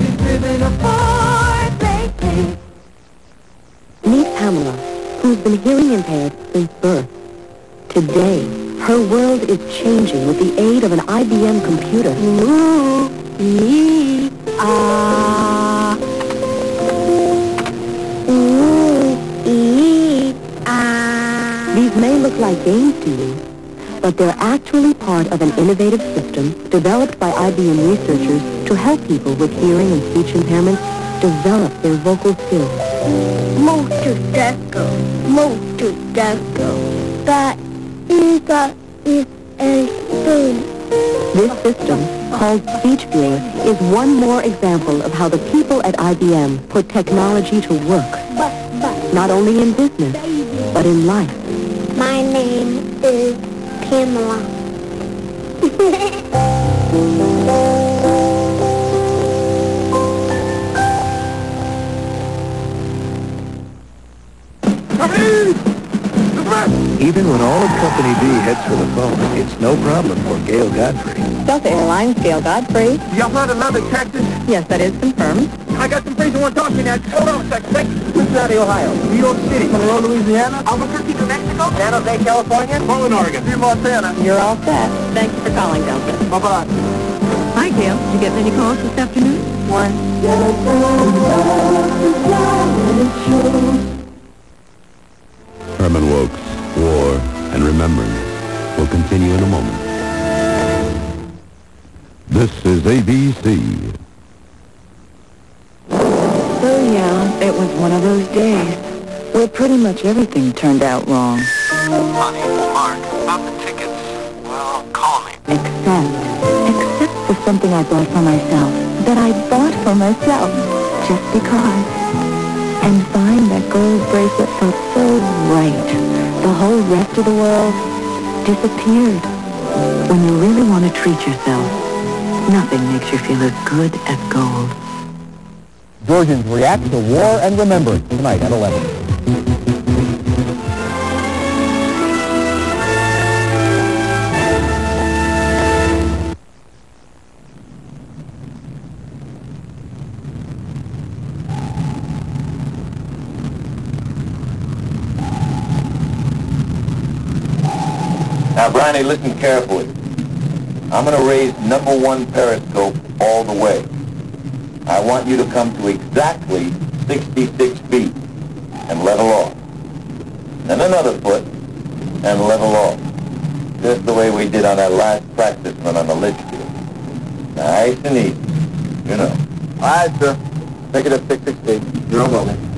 You driven a Ford lately? Who's been hearing impaired since birth. Today, her world is changing with the aid of an IBM computer. Ooh, ee, ah. Ooh, ee, ah. These may look like games to you, but they're actually part of an innovative system developed by IBM researchers to help people with hearing and speech impairments develop their vocal skills. Motor Deco, Is a. This system, called Speech Viewer, is one more example of how the people at IBM put technology to work, But, but, not only in business, but in life. my name is Pamela. Even when all of Company B heads for the phone, it's no problem for Gail Godfrey. Delta Airlines, Gail Godfrey. Y'all heard of Lubbock, Texas? Yes, that is confirmed. I got some friends who want to talk to you now. Hold on a second. Thank you. Cincinnati, Ohio. New York City. Monroe, Louisiana. Albuquerque, New Mexico. San Jose, California. Portland, Oregon. Here, Montana. You're all set. Thank you for calling, Delta. Bye-bye. Hi, Gail. Did you get any calls this afternoon? One. Herman Wouk's War and Remembrance will continue in a moment. This is ABC. So, yeah, it was one of those days. where pretty much everything turned out wrong. Honey, Mark, about the tickets. Well, call me. Except, except for something I bought for myself. That I bought for myself. Just because. And find that gold bracelet felt so right. The whole rest of the world disappeared. When you really want to treat yourself, nothing makes you feel as good as gold. Georgians react to War and Remembrance tonight at 11. Listen carefully. I'm going to raise number one periscope all the way. I want you to come to exactly 66 feet and level off. Then another foot and level off. Just the way we did on that last practice run on the Litchfield. Nice and easy. You know. All right, sir. Take it up 66 feet. You're welcome.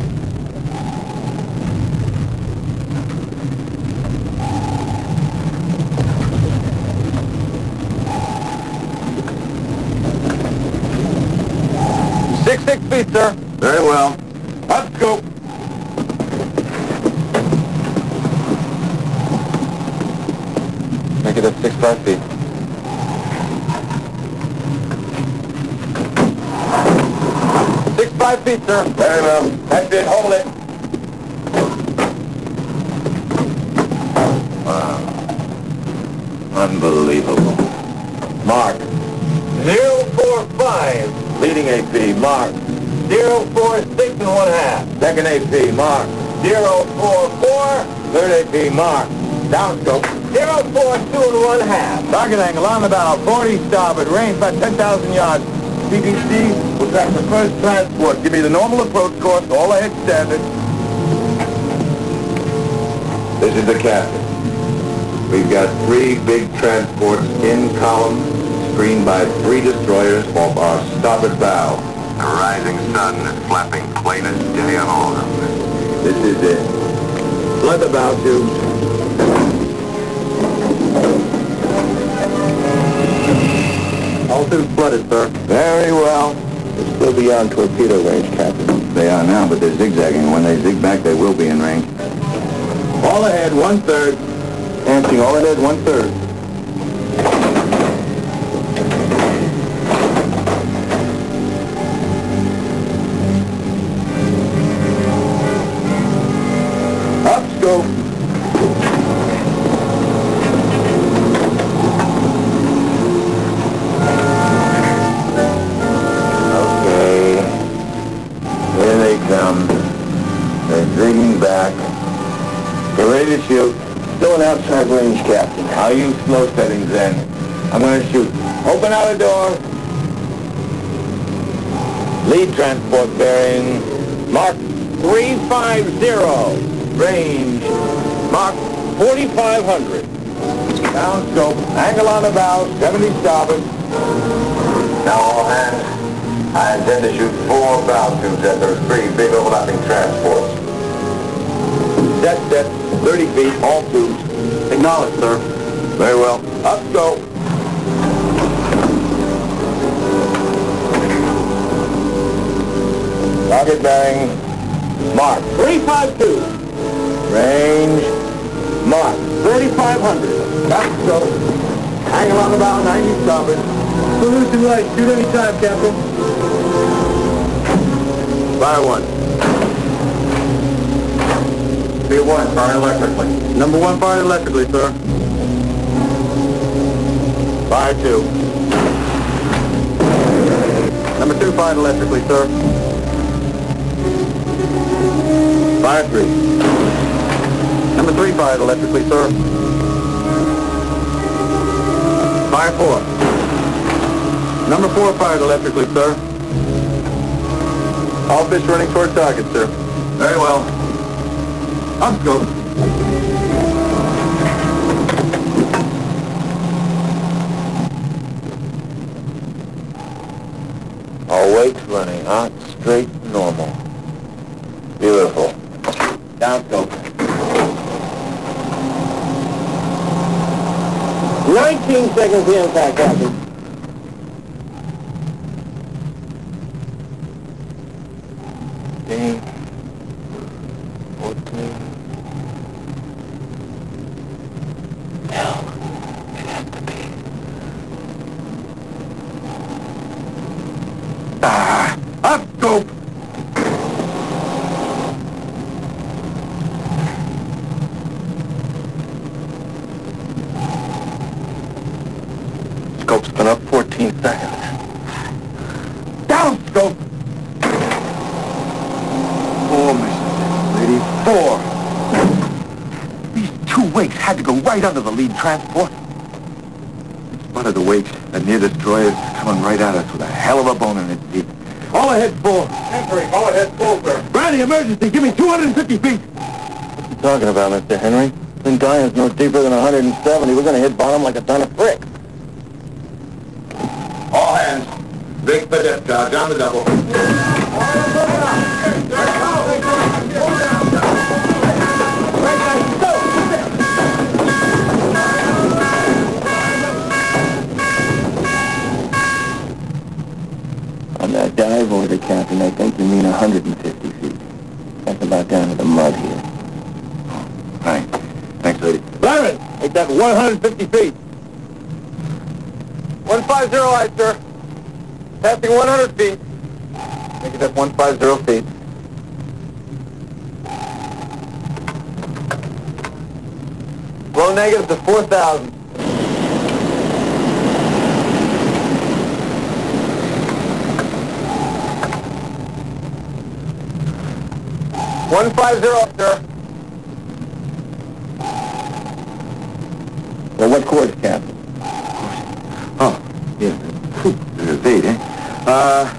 Sir. Very well. Up scope. Make it six, five feet. Six, five feet, sir. Very well. That's it. Hold it. Wow. Unbelievable. Mark. Zero, four, five. Leading AP, Mark. Zero, four, six and one half. Second AP, Mark. Zero, four, four. Third AP, Mark. Downscope. Zero, four, two and one half. Target angle on the about 40 starboard. Range about 10,000 yards. TDC will track the first transport. Give me the normal approach course, all ahead standard. This is the captain. We've got three big transports in column, screened by three destroyers off our starboard bow. The rising sun is flapping plain as day on all of them. This is it. Flood the bow tubes. All tubes flooded, sir. Very well. They're still beyond torpedo range, Captain. They are now, but they're zigzagging. When they zig back, they will be in range. All ahead, one-third. Answering all ahead, one-third. Transport bearing. Mark 350. Range. Mark 4500. Down scope. Angle on the bow. 70 starboard. Now all hands. I intend to shoot four bow tubes at those three big overlapping transports. Set, set, 30 feet, all tubes. Acknowledge, sir. Very well. Up go. Target bearing. Mark. 352. Range. Mark. 3500. Up go. Angle on the bow, 90 starboard. Solution light. Shoot any time, Captain. Fire one. Be one, fire electrically. Number one fired electrically, sir. Fire two. Number two fired electrically, sir. Fire three. Number three fired electrically, sir. Fire four. Number four fired electrically, sir. All fish running toward target, sir. Very well. Up scope. All weights running hot, straight, normal. Beautiful. Down scope. 19 seconds to impact, Captain. Game. 14. Hell, it has to be. Ah, up scope. Scope's been up 14 seconds. Down scope. Four missions, lady. Four. These two wakes had to go right under the lead transport. One of the wakes, a near destroyer, is coming right at us with a hell of a bone in its teeth. All ahead full. Henry, all ahead full, sir. Brandy, emergency. Give me 250 feet. What are you talking about, Mr. Henry? Lingayen's no deeper than 170. We're going to hit bottom like a ton of bricks. All hands. Big for discharge on the double. 150 feet. 150, aye, sir. Passing 100 feet. Make it at 150 feet. Low negative to 4,000. One five zero, sir. Well, what course, Captain? Oh, yeah. Whew, There's a fade, eh? Uh,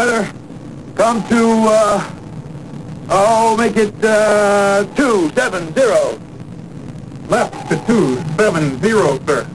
rudder. Come to, uh, oh, make it, uh, two, seven, zero. Left to two, seven, zero, sir.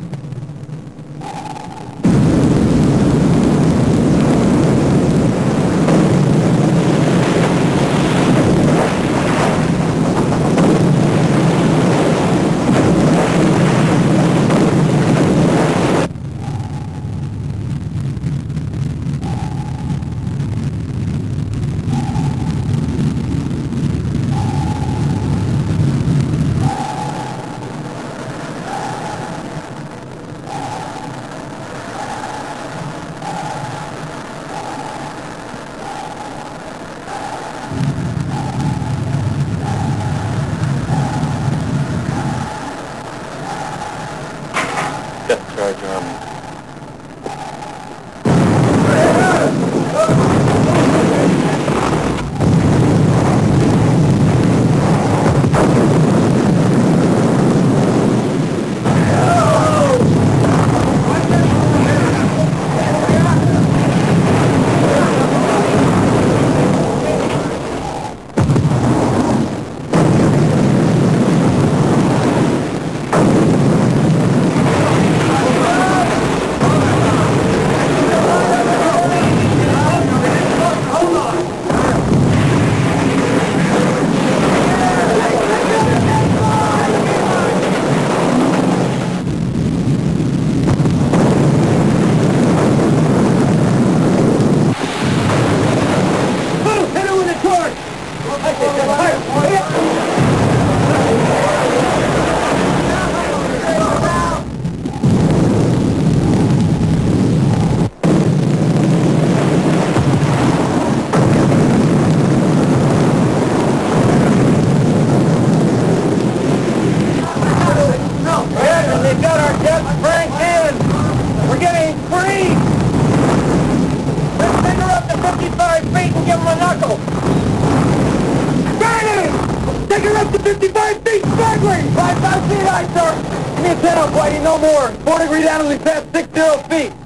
More. 4 degree down and we passed 60 feet. feet,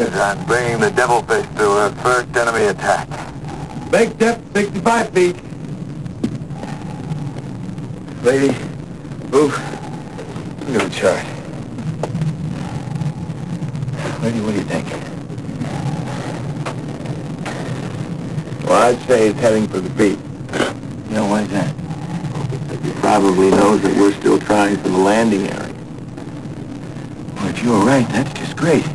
Congratulations on bringing the devilfish to her first enemy attack. Big depth, 65 feet. Lady, move. Look at the chart. Lady, what do you think? Well, I'd say it's heading for the beach. You know, why is that? He probably knows that we're still trying for the landing area. Well, if you're right, that's just great.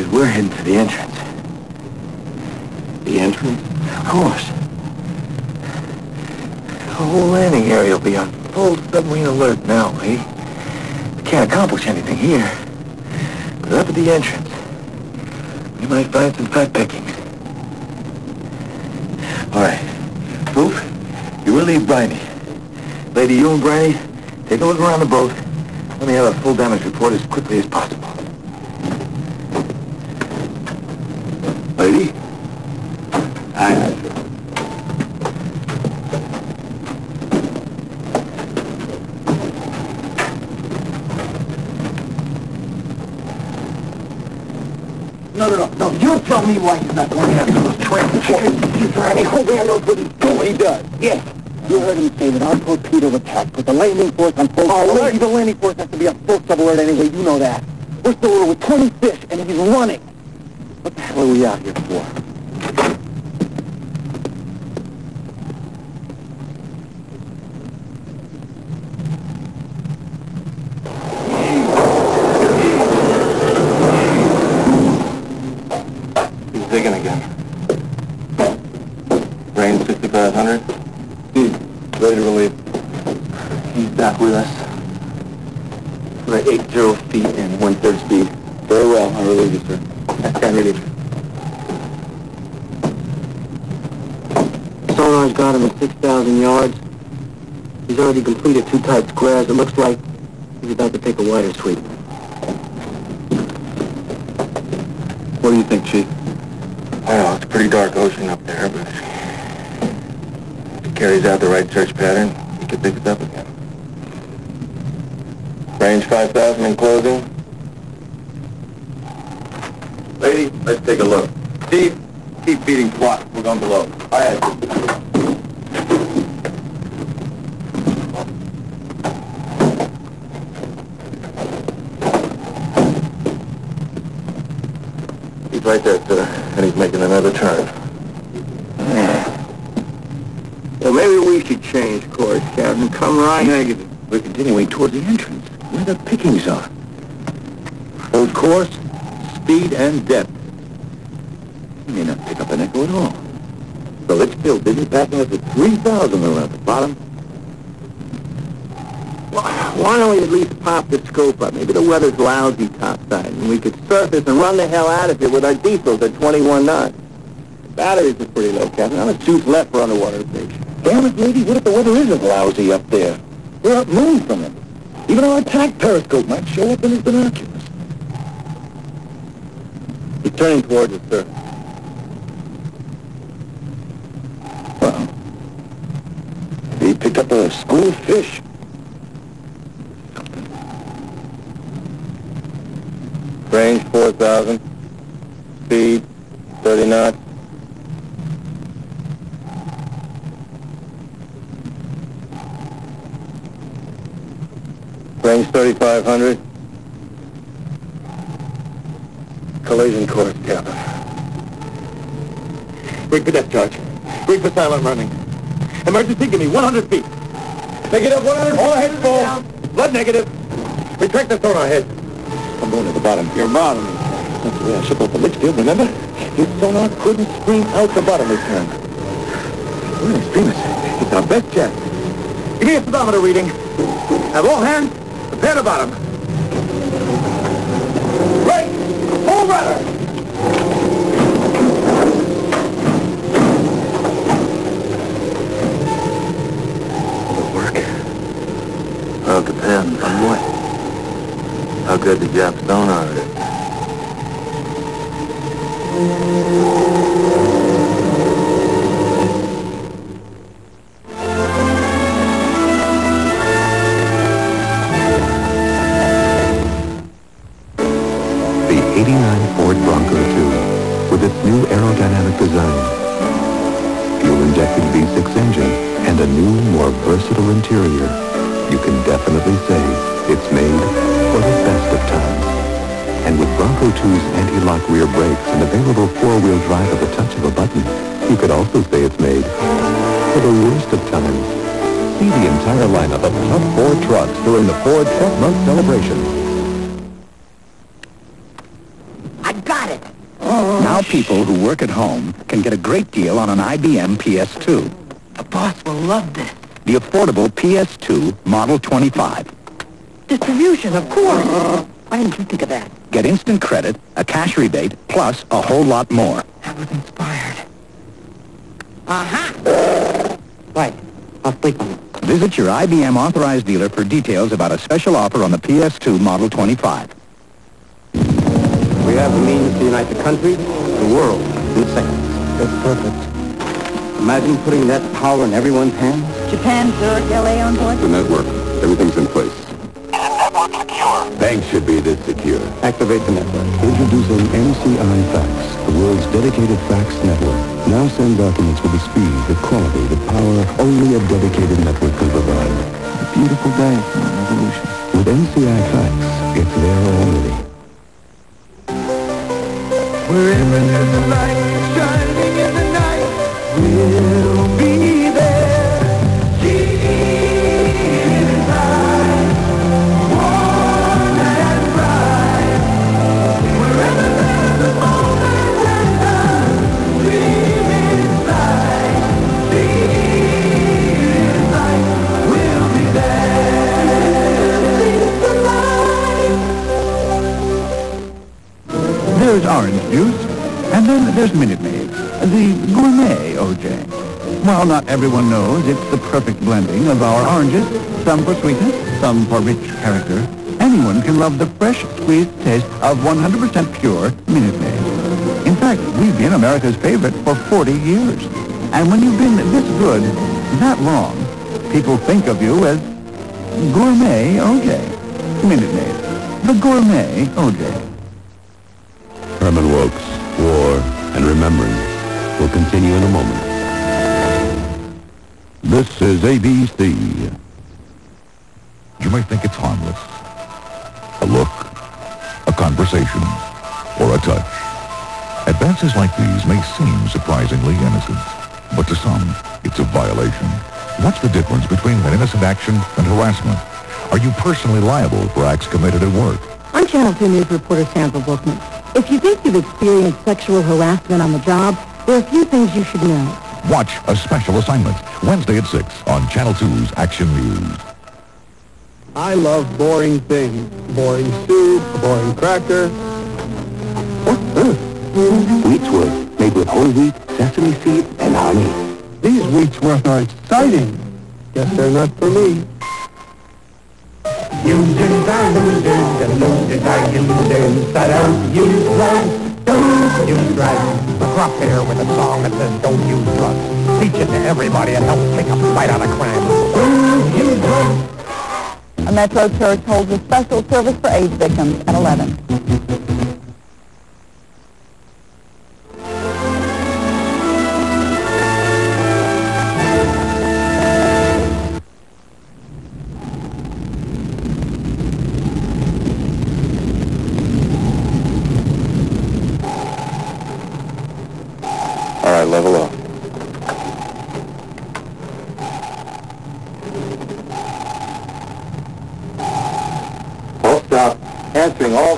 Because we're heading for the entrance. The entrance? Of course. The whole landing area will be on full submarine alert now, eh? We can't accomplish anything here. But up at the entrance, we might find some fat pickings. All right. Boof, you relieve Briney. Lady, you and Briney, take a look around the boat. Let me have a full damage report as quickly as possible. Me why he's not going after those running. Whole man knows what he's doing. He does. Yes. You heard him say that our torpedo attack put the landing force on full oh, alert. The landing force has to be on full sub alert anyway. You know that. We're still with 20 fish, and he's running. What the hell are we out here for? He's digging again. Range 6500. Steve, ready to relieve. He's back with us. We're at 80 feet and one-third speed. Very well. I relieve you, sir. Can relieve. Sonar's got him at 6,000 yards. He's already completed two tight squares. It looks like he's about to take a wider sweep. What do you think, Chief? I. It's a pretty dark ocean up there, but if he carries out the right search pattern, he could pick it up again. Range 5,000 in closing. Lady, let's take a look. Steve, keep feeding SWAT. We're going below. All right. He's right there, sir, and he's making another turn. Well, maybe we should change course, Captain. Come right. Negative. We're continuing towards the entrance, where the pickings are. Hold course, speed, and depth. He may not pick up an echo at all. So let's still busy passing us at 3,000 around the bottom. Why don't we at least pop the scope up? Maybe the weather's lousy topside, and we could surface and run the hell out of here with our diesels at 21 knots. Batteries are pretty low, Captain. How much juice left for underwater fish? Damn it, lady, what if the weather isn't lousy up there? We're up moon from it. Even our attack periscope might show up in his binoculars. He's turning towards us, sir. Well, he picked up a school of fish. Range 4,000. Speed 30 knots. Range 3,500. Collision course, Captain. Rig for depth charge. Rig for silent running. Emergency, give me 100 feet. Negative 100 All ahead full. Blood negative. Retract the sonar head. I'm going to the bottom. Your bottom. That's the way I ship off the Litchfield, remember? His sonar couldn't scream out the bottom this time. We're in extremis. It's our best chance. Give me a speedometer reading. Have all hands prepare to bottom. Bull Brother. Well, it depends on what. How good the Japs don't are. And available four-wheel drive at the touch of a button, you could also say it's made for the worst of times. See the entire lineup of top Ford trucks during the Ford Truck Month celebration. I got it. Now people who work at home can get a great deal on an IBM PS2. The boss will love this. The affordable PS2 Model 25. Distribution, of course. Why didn't you think of that? Get instant credit, a cash rebate, plus a whole lot more. That was inspired. Aha! Right. I'll sleep on it. Visit your IBM authorized dealer for details about a special offer on the PS2 Model 25. We have the means to unite the country, the world, in seconds. That's perfect. Imagine putting that power in everyone's hands. Japan, Zurich, LA on board? The network. Everything's in place. Banks should be this secure. Activate the network. Introducing MCI Fax, the world's dedicated fax network. Now send documents with the speed, the quality, the power only a dedicated network can provide. A beautiful day for a revolution. With MCI Fax, it's there already. Wherever there's a light shining in the night, we'll be orange juice, and then there's Minute Maid, the gourmet OJ. While not everyone knows it's the perfect blending of our oranges, some for sweetness, some for rich character, anyone can love the fresh, squeezed taste of 100% pure Minute Maid. In fact, we've been America's favorite for 40 years. And when you've been this good that long, people think of you as gourmet OJ. Minute Maid, the gourmet OJ. Herman Wouk's, War and Remembrance will continue in a moment. This is ABC. You may think it's harmless. A look, a conversation, or a touch. Advances like these may seem surprisingly innocent, but to some, it's a violation. What's the difference between an innocent action and harassment? Are you personally liable for acts committed at work? I'm Channel 2 News reporter Sandra Bookman. If you think you've experienced sexual harassment on the job, there are a few things you should know. Watch A Special Assignment, Wednesday at 6 on Channel 2's Action News. I love boring things. Boring soup, boring cracker. What's this? Wheatsworth, made with whole wheat, sesame seed, and honey. These Wheatsworth are exciting. Guess they're not for me. Users are losers, and losers are users. So don't use drugs, don't use drugs. McGruff here with a song that says don't use drugs. Teach it to everybody and help take a bite out of crime. Don't use drugs. A Metro Church holds a special service for AIDS victims at 11. Level up. All stop. Answering all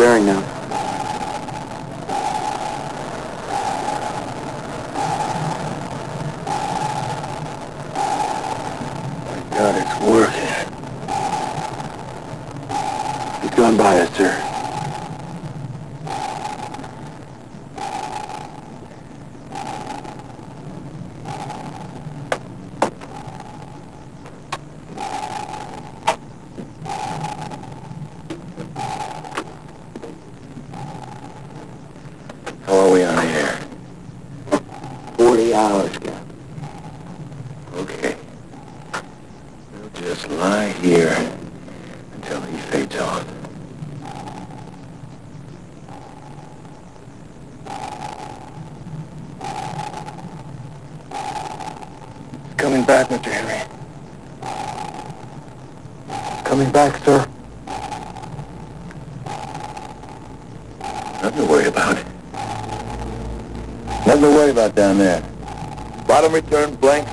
bearing now.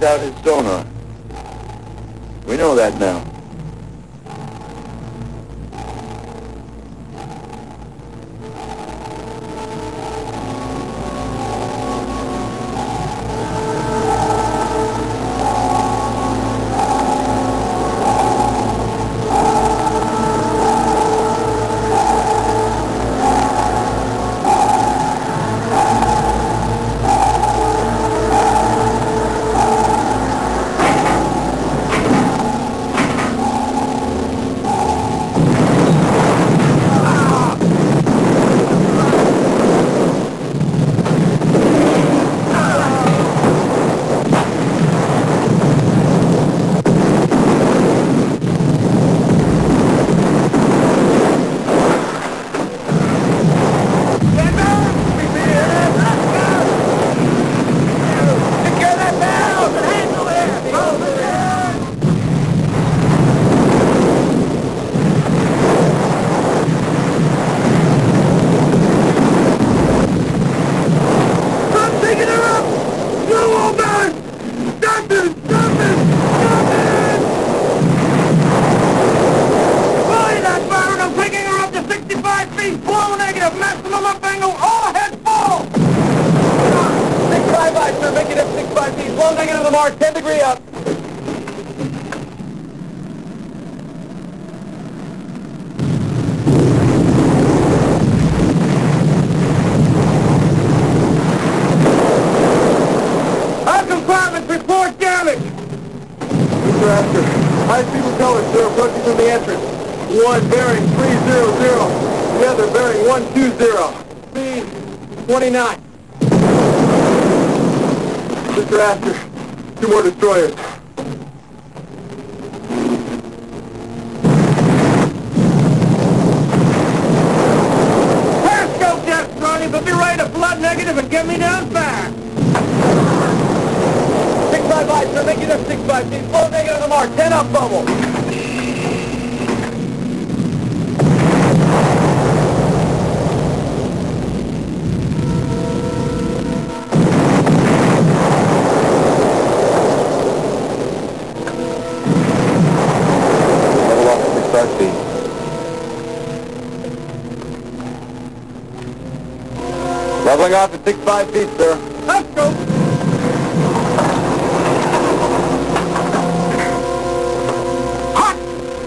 out his donor. Six five feet, sir. Let's go. Hot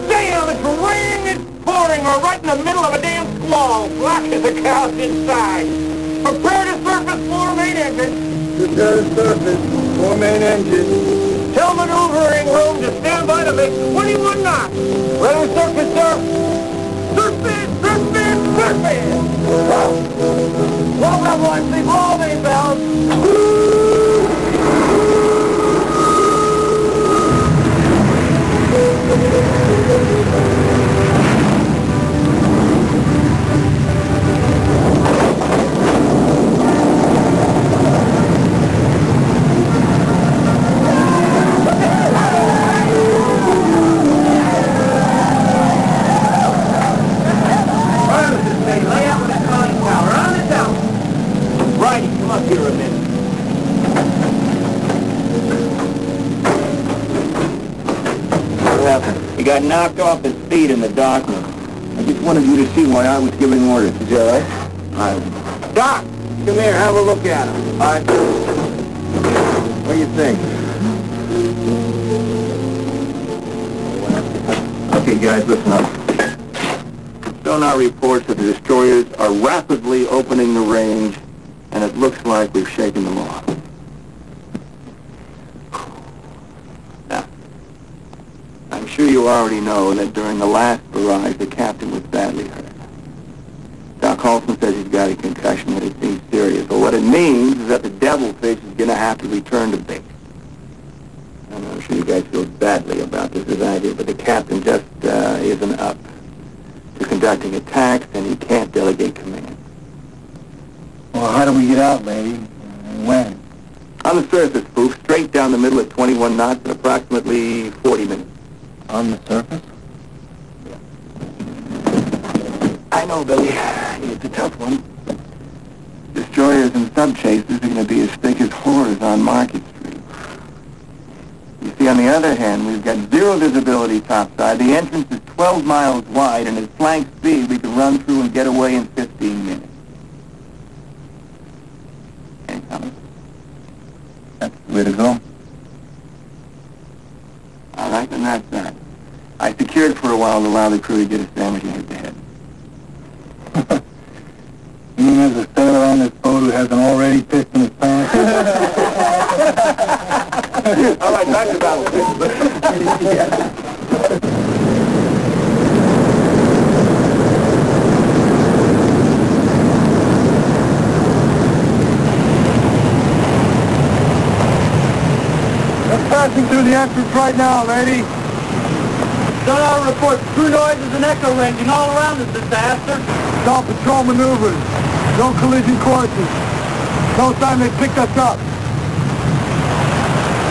damn! It's raining. It's pouring. We're right in the middle of a damn squall. Black as a couch inside. Prepare to surface four main engines. Prepare to surface four main engines. Tell maneuvering room to stand by to make 21 knots. Ready to surface our fans. Welcome, once the. Got knocked off his feet in the darkness. I just wanted you to see why I was giving orders. Is that right? Right. Doc, come here, have a look at him. What do you think? Okay, guys, listen up. Sonar reports that the destroyers are rapidly opening the range, and it looks like we've shaken them off. Now, I'm sure know that during the last barrage, the captain was badly hurt. Doc Holson says he's got a concussion, but it seems serious. But what it means is that the devilfish is going to have to return to base. And I'm sure you guys feel badly about this as I do, but the captain just uh, isn't up to conducting attacks, and he can't delegate command. Well, how do we get out, lady? And when? On the surface, Spoof, straight down the middle at 21 knots in approximately 40 minutes. On the surface? I know, Billy. It's a tough one. Destroyers and sub-chasers are going to be as thick as whores on Market Street. You see, on the other hand, we've got zero visibility topside. The entrance is 12 miles wide, and at flank speed, we can run through and get away in 15 minutes. Any comments? That's the way to go. All right, then that's that. I secured for a while to allow the crew to get a sandwich and hit the head. You mean there's a sailor on this boat who hasn't already pissed in his pants? All right, back to battle. They're passing through the entrance right now, lady. Sonar reports crew noises and echo ranging all around this disaster. No patrol maneuvers. No collision courses. No sign they picked us up.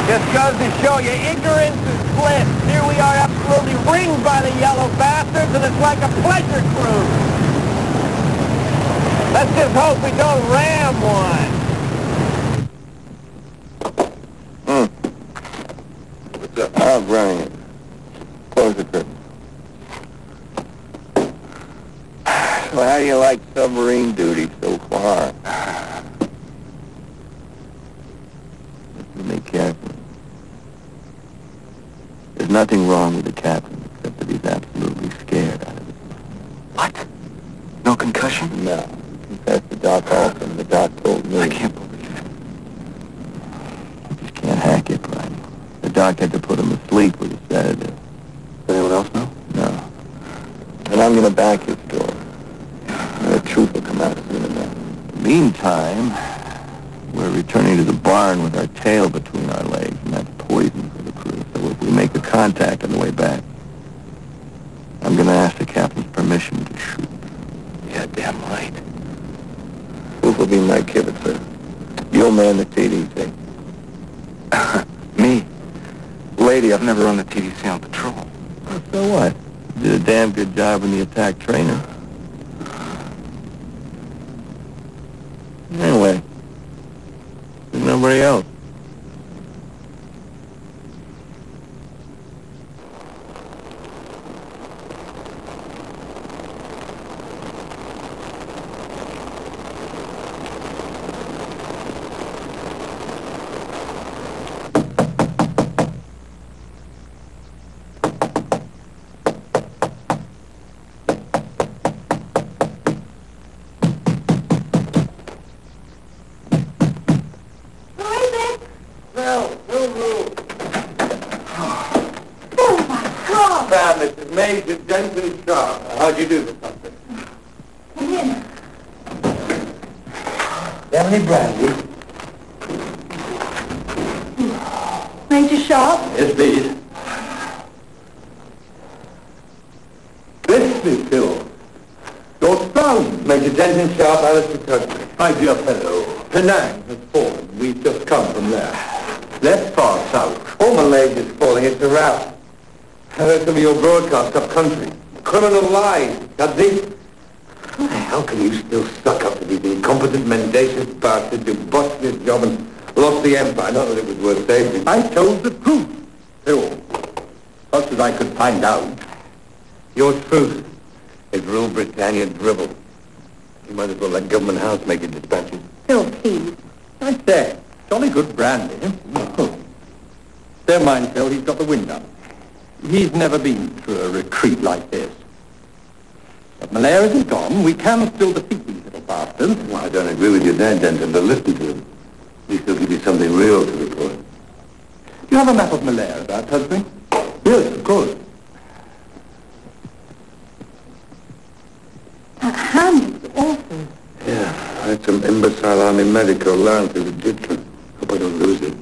Just goes to show you, ignorance is bliss. Here we are absolutely ringed by the yellow bastards, and it's like a pleasure cruise. Let's just hope we don't ram one. Hmm. What's up? Brian. Curtain. So how do you like submarine duty so far? Listen to me carefully. There's nothing wrong with the captain except that he's absolutely scared out of it. What? No concussion? No. Confessed to Doc Holson. The doc told me. I can't believe it. You just can't hack it, Brian. The doc had to put him asleep with a sedative. Does anyone else know? No. And I'm going to back his story. And the truth will come out soon enough. Meantime, we're returning to the barn with our tail between our legs, and that's poison for the crew. So if we make a contact on the way back, I'm going to ask the captain's permission to shoot. Yeah, damn right. Who will be my kibitzer? You'll man the TDC. Me? Lady, I've never run the TDC on patrol. So what? You did a damn good job in the attack trainer. Anyway, there's nobody else. Of your broadcasts up country. Criminal lies. That's it. How can you still suck up to these incompetent, mendacious bastards who botched this job and lost the empire? Not that it was worth saving. I told the truth. Bill. Much as I could find out. Your truth is Rule Britannia dribble. You might as well let Government House make your dispatches. Phil, please. I say, jolly good brandy. Eh? Never mind, Phil, he's got the wind up. He's never been through a retreat like this. But Malaya isn't gone. We can still defeat these little bastards. Well, I don't agree with you there, Denton, but listen to him. At least he'll give you something real to report. Do you have a map of Malaya about, Husband? Yes, of course. That hand is awful. Yeah, I had some imbecile army medical learn through the ditch. Hope I don't lose it.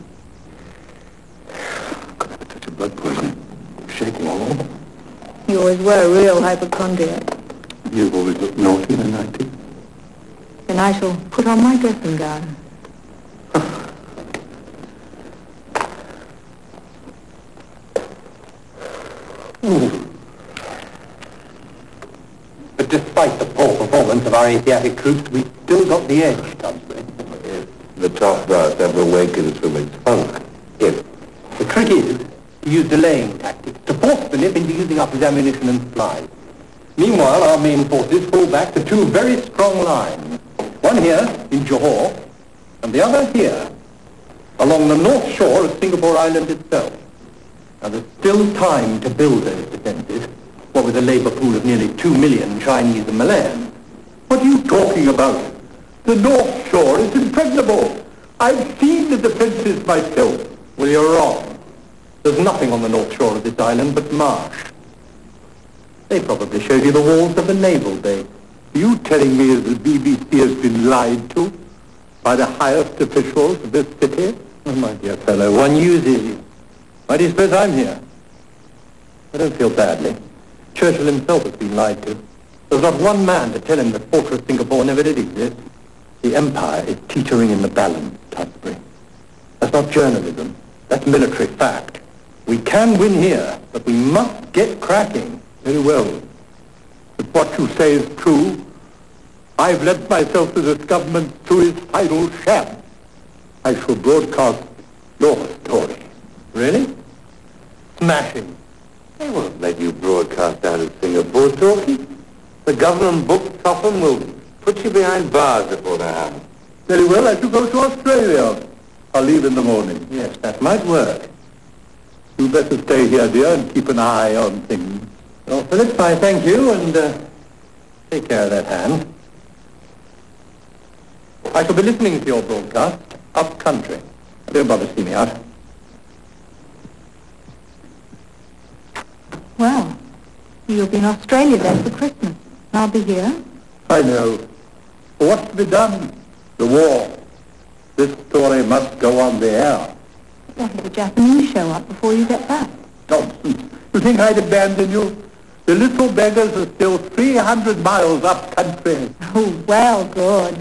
Could have a touch of blood poisoning. Shaking all over. You always were a real hypochondriac. You've always looked naughty in the 90s. Then I shall put on my dressing gown. But despite the poor performance of our Asiatic troops, we still got the edge, Tudsbury. The top brass ever awakens from its funk. If. The trick is to use delaying tactics, nip into using up his ammunition and supplies. Meanwhile, our main forces fall back to two very strong lines. One here, in Johor, and the other here, along the north shore of Singapore Island itself. Now, there's still time to build those defenses, what with a labor pool of nearly two million Chinese and Malayan. What are you talking about? The north shore is impregnable. I've seen the defenses myself. Well, you're wrong. There's nothing on the north shore of this island but marsh. They probably showed you the walls of the naval base. You telling me the BBC has been lied to by the highest officials of this city? Oh, my dear fellow, one uses you. Why do you suppose I'm here? I don't feel badly. Churchill himself has been lied to. There's not one man to tell him that Fortress Singapore never did exist. The empire is teetering in the balance, Tudsbury. That's not journalism. That's military fact. We can win here, but we must get cracking. Very well. If what you say is true, I've led myself to this government through its idle sham. I shall broadcast your story. Really? Smashing. They won't let you broadcast out of Singapore, Talky. The government Brooke Popham will put you behind bars before that happens. Very well, I shall go to Australia. I'll leave in the morning. Yes, that might work. You better stay here, dear, and keep an eye on things. Well, Philip, I thank you, and uh, take care of that hand. I shall be listening to your broadcast up country. Don't bother to see me out. Well, you'll be in Australia then for Christmas. I'll be here. I know. What's to be done? The war. This story must go on the air. If the Japanese show up before you get back? Nonsense. You think I'd abandon you? The little beggars are still 300 miles up country. Oh, well, good.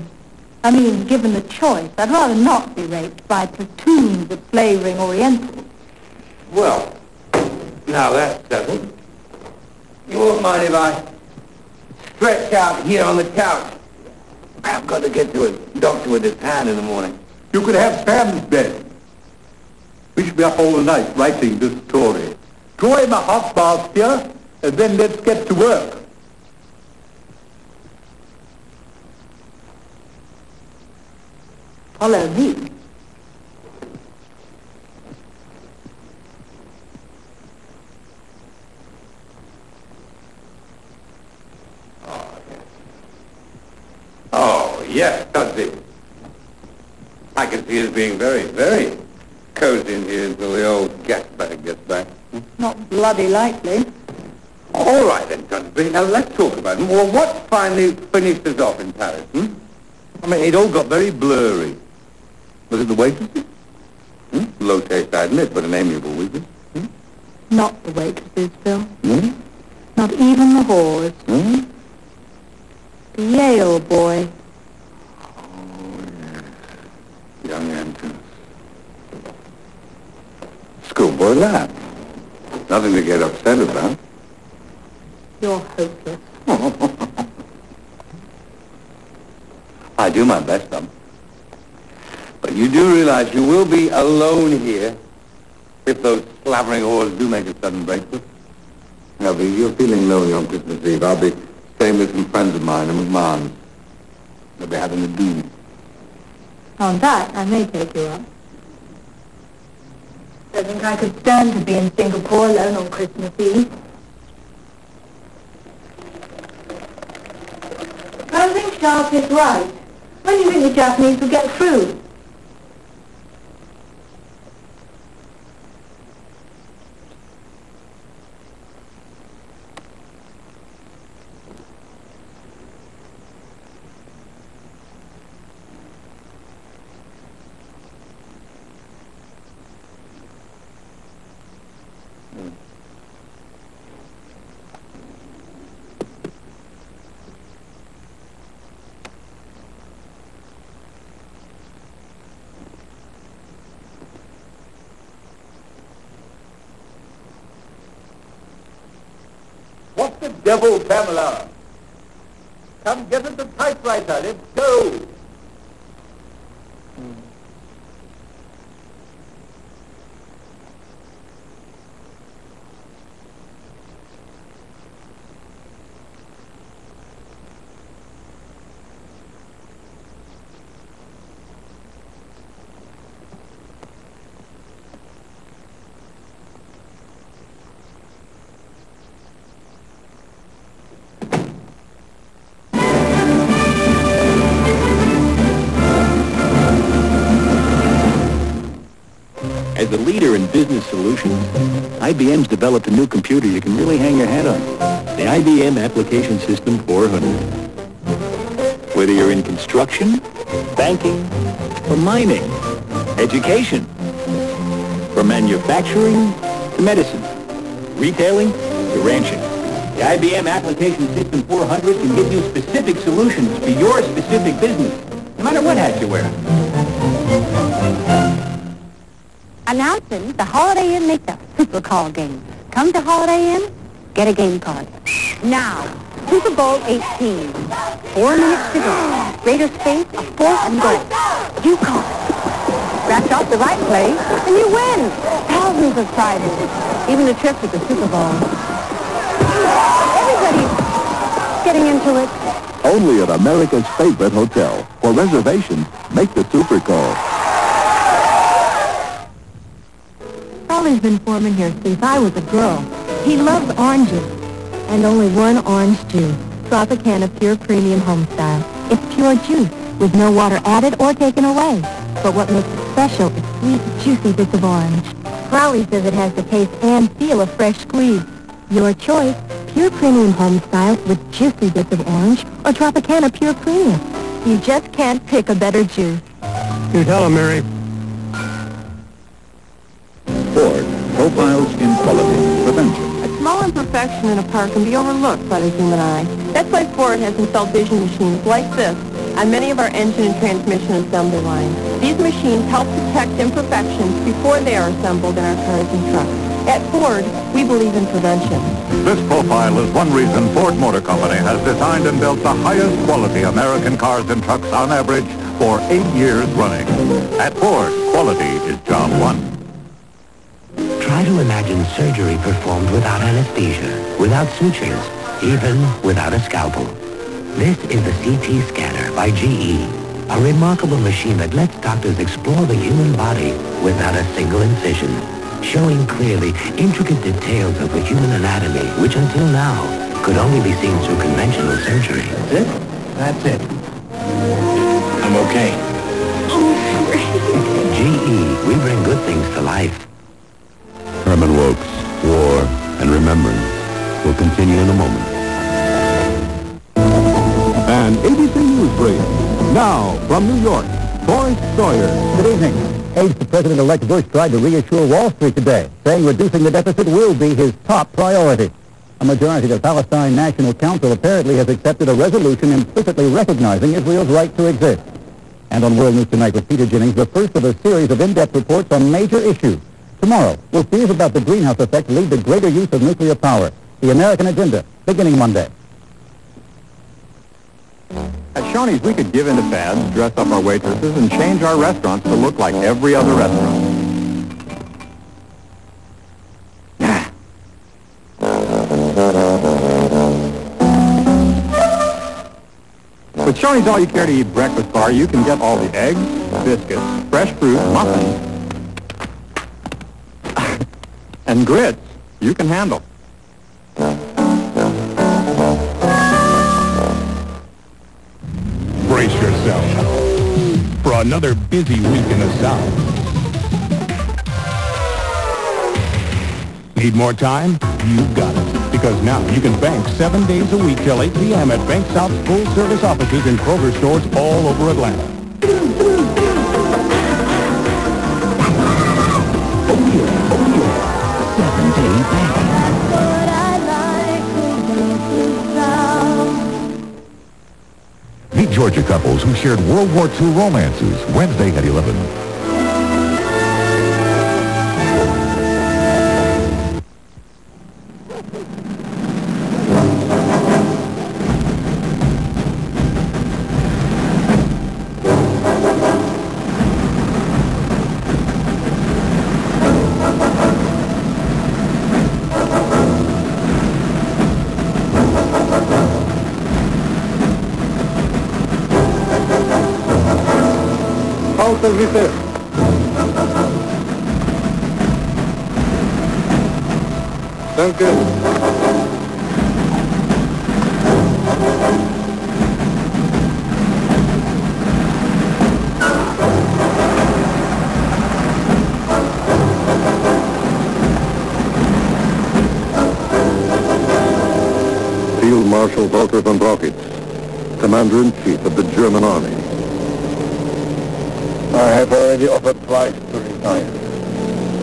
I mean, given the choice, I'd rather not be raped by platoons of slavering Orientals. Well, now that's settled. You won't mind if I Stretch out here on the couch. I've got to get to a doctor with his hand in the morning. You could have Sam's bed. We should be up all night writing this story. Draw him a hot bath here, and then let's get to work. Follow me. Oh, yes, oh, does he? I can see it being very, very cozy in here until the old gas bag gets back. Not bloody likely. All right then, Dunsby. Now let's talk about him. Well, what finally finished us off in Paris, hmm? I mean, it all got very blurry. Was it the waitresses? Hmm? Low taste, I admit, but an amiable weakness. Not the waitresses, Phil. Hmm? Not even the whores. Hmm? The Yale boy. Oh, yes. Young Anton. Schoolboy lad. Nothing to get upset about. You're hopeless. I do my best, Tom. But you do realize you will be alone here If those slavering whores do make a sudden breakthrough. Now, but you're feeling lonely on Christmas Eve. I'll be staying with some friends of mine in McMahon. They'll be having a do. On that, I may take you up. I think I could stand to be in Singapore alone on Christmas Eve. I think Sharp is right. When do you think the Japanese will get through? What the devil, Pamela? Come get us a typewriter. Let's go. A leader in business solutions, IBM's developed a new computer you can really hang your hat on. The IBM Application System 400. Whether you're in construction, banking, or mining, education, from manufacturing to medicine, retailing to ranching. The IBM Application System 400 can give you specific solutions for your specific business, no matter what hat you wear. Announcing the Holiday Inn Makeup Super Call game. Come to Holiday Inn, get a game card. Now, Super Bowl 18. Four minutes to go. Raiders face a fourth and goal. You call. Scratch off the right play, and you win. Thousands of prizes. Even a trip to the Super Bowl. Everybody's getting into it. Only at America's favorite hotel. For reservations, make the super call. Charlie's been foreman here since I was a girl. He loves oranges. And only one orange juice. Tropicana Pure Premium Homestyle. It's pure juice, with no water added or taken away. But what makes it special is sweet, juicy bits of orange. Crowley says it has the taste and feel of fresh squeeze. Your choice, Pure Premium Homestyle with juicy bits of orange or Tropicana Pure Premium. You just can't pick a better juice. You tell him, Mary. Ford profiles in quality, prevention, A small imperfection in a part can be overlooked by the human eye. That's why Ford has installed vision machines like this on many of our engine and transmission assembly lines. These machines help detect imperfections before they are assembled in our cars and trucks. At Ford, we believe in prevention. This profile is one reason Ford Motor Company has designed and built the highest quality American cars and trucks on average for eight years running. At Ford, quality is job one. Try to imagine surgery performed without anesthesia, without sutures, even without a scalpel. This is the CT scanner by GE, a remarkable machine that lets doctors explore the human body without a single incision, showing clearly intricate details of the human anatomy, which until now could only be seen through conventional surgery. That's it? That's it. I'm okay. Oh, great. GE, we bring good things to life. Herman Wouk's, War and Remembrance will continue in a moment. An ABC News brief. Now, from New York, Forrest Sawyer. Good evening. Aides to President-elect Bush tried to reassure Wall Street today, saying reducing the deficit will be his top priority. A majority of the Palestine National Council apparently has accepted a resolution implicitly recognizing Israel's right to exist. And on World News Tonight with Peter Jennings, the first of a series of in-depth reports on major issues. Tomorrow, will fears about the greenhouse effect lead to greater use of nuclear power? The American Agenda, beginning Monday. At Shoney's, we could give in to fads, dress up our waitresses, and change our restaurants to look like every other restaurant. With Shoney's All You Care to Eat breakfast bar, you can get all the eggs, biscuits, fresh fruit, muffins, and grits you can handle. Brace yourself for another busy week in the South. Need more time? You've got it. Because now you can bank seven days a week till 8 p.m. at Bank South's full-service offices in Kroger stores all over Atlanta. Georgia couples who shared World War II romances Wednesday at 11. Thank you. Field Marshal Walter von Brauchitsch, Commander-in-Chief of the German Army. Already offered twice to resign.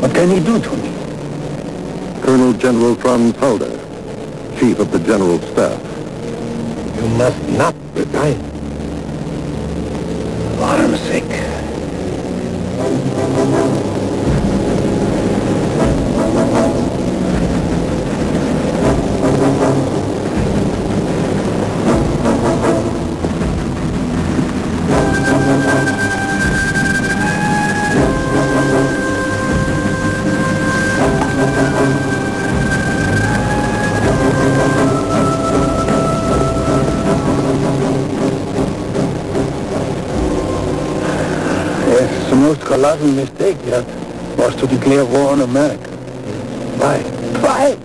What can he do to me? Colonel General Franz Halder, Chief of the General Staff. You must not resign. For honor's mistake yet was to declare war on America. Why? Why?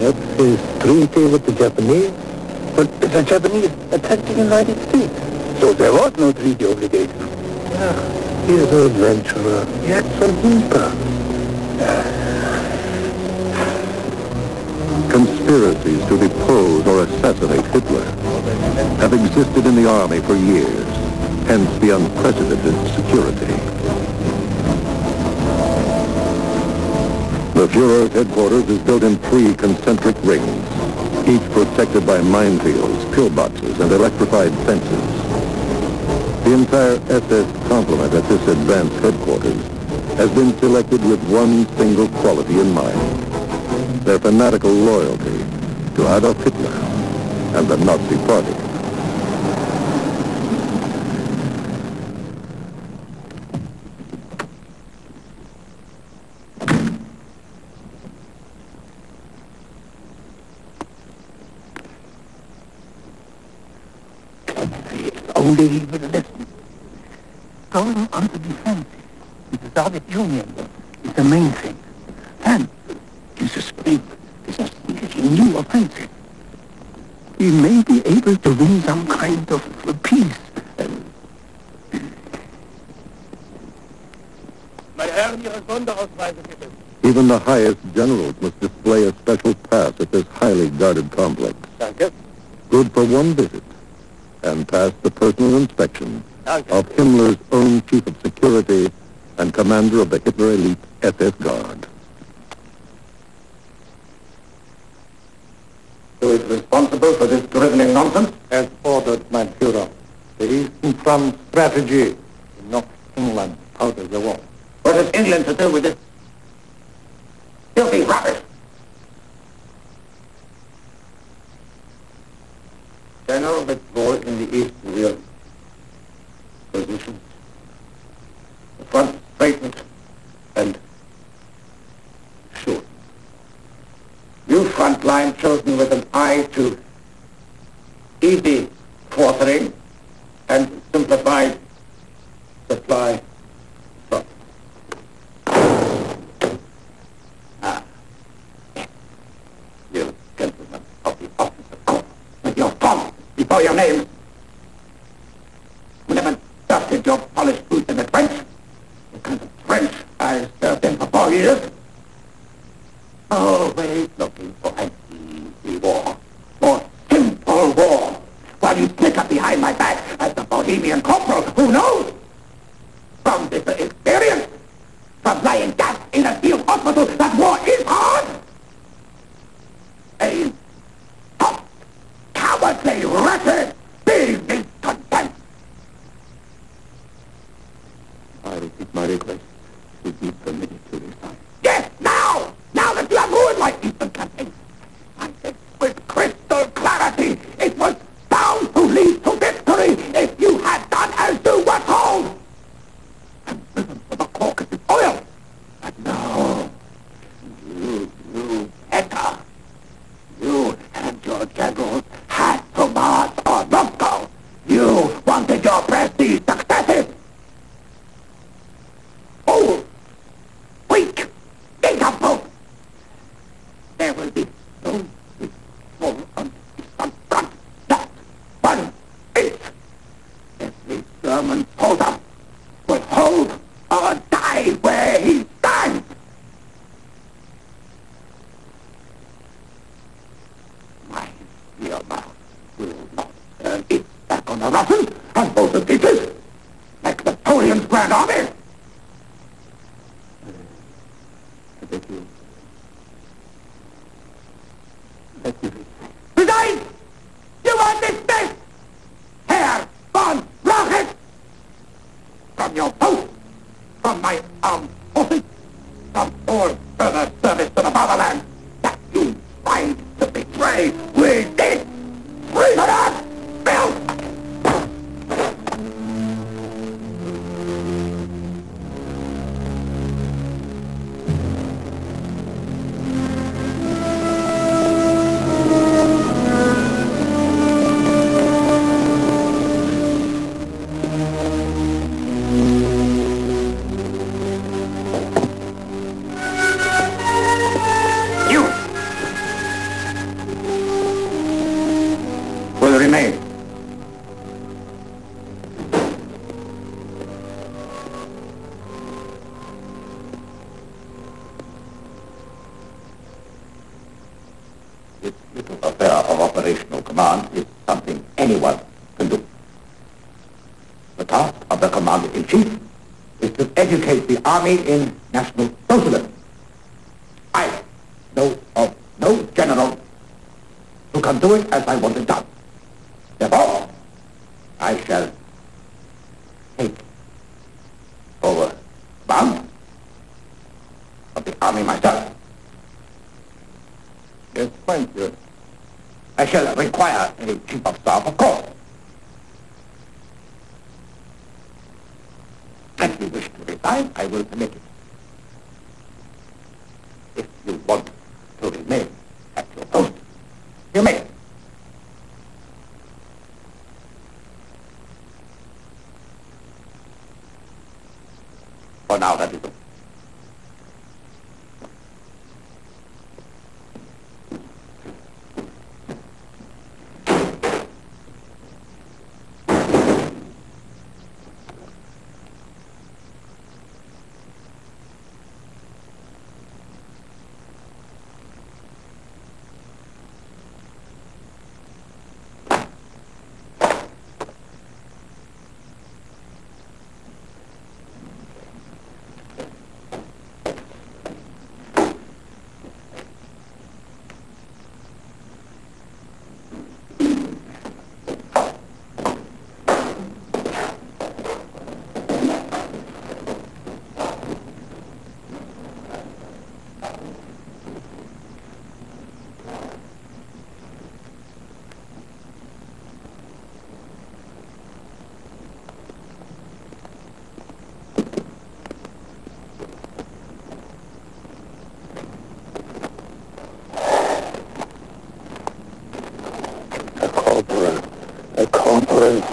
Yep, his treaty with the Japanese, but the Japanese attacked the United States. So there was no treaty obligation. Yeah, he is an adventurer. He had some whimper. Conspiracies to depose or assassinate Hitler have existed in the Army for years, hence the unprecedented security. The Fuhrer's headquarters is built in three concentric rings, each protected by minefields, pillboxes, and electrified fences. The entire SS complement at this advanced headquarters has been selected with one single quality in mind, their fanatical loyalty to Adolf Hitler and the Nazi Party. Only he would listen. Going on the defensive with the Soviet Union is the main thing. And in the spring, there's a completely new offensive. We may be able to win some kind of uh, peace. Meine Herren, Ihre Sonderausweise bitte. Even the highest generals must display a special pass at this highly guarded complex. Danke. Good for one visit, and pass the personal inspection Danke. of Himmler's own chief of security and commander of the Hitler elite SS Guard. Who is responsible for this driveling nonsense? As ordered, my Führer. The Eastern Front strategy educate the Army in national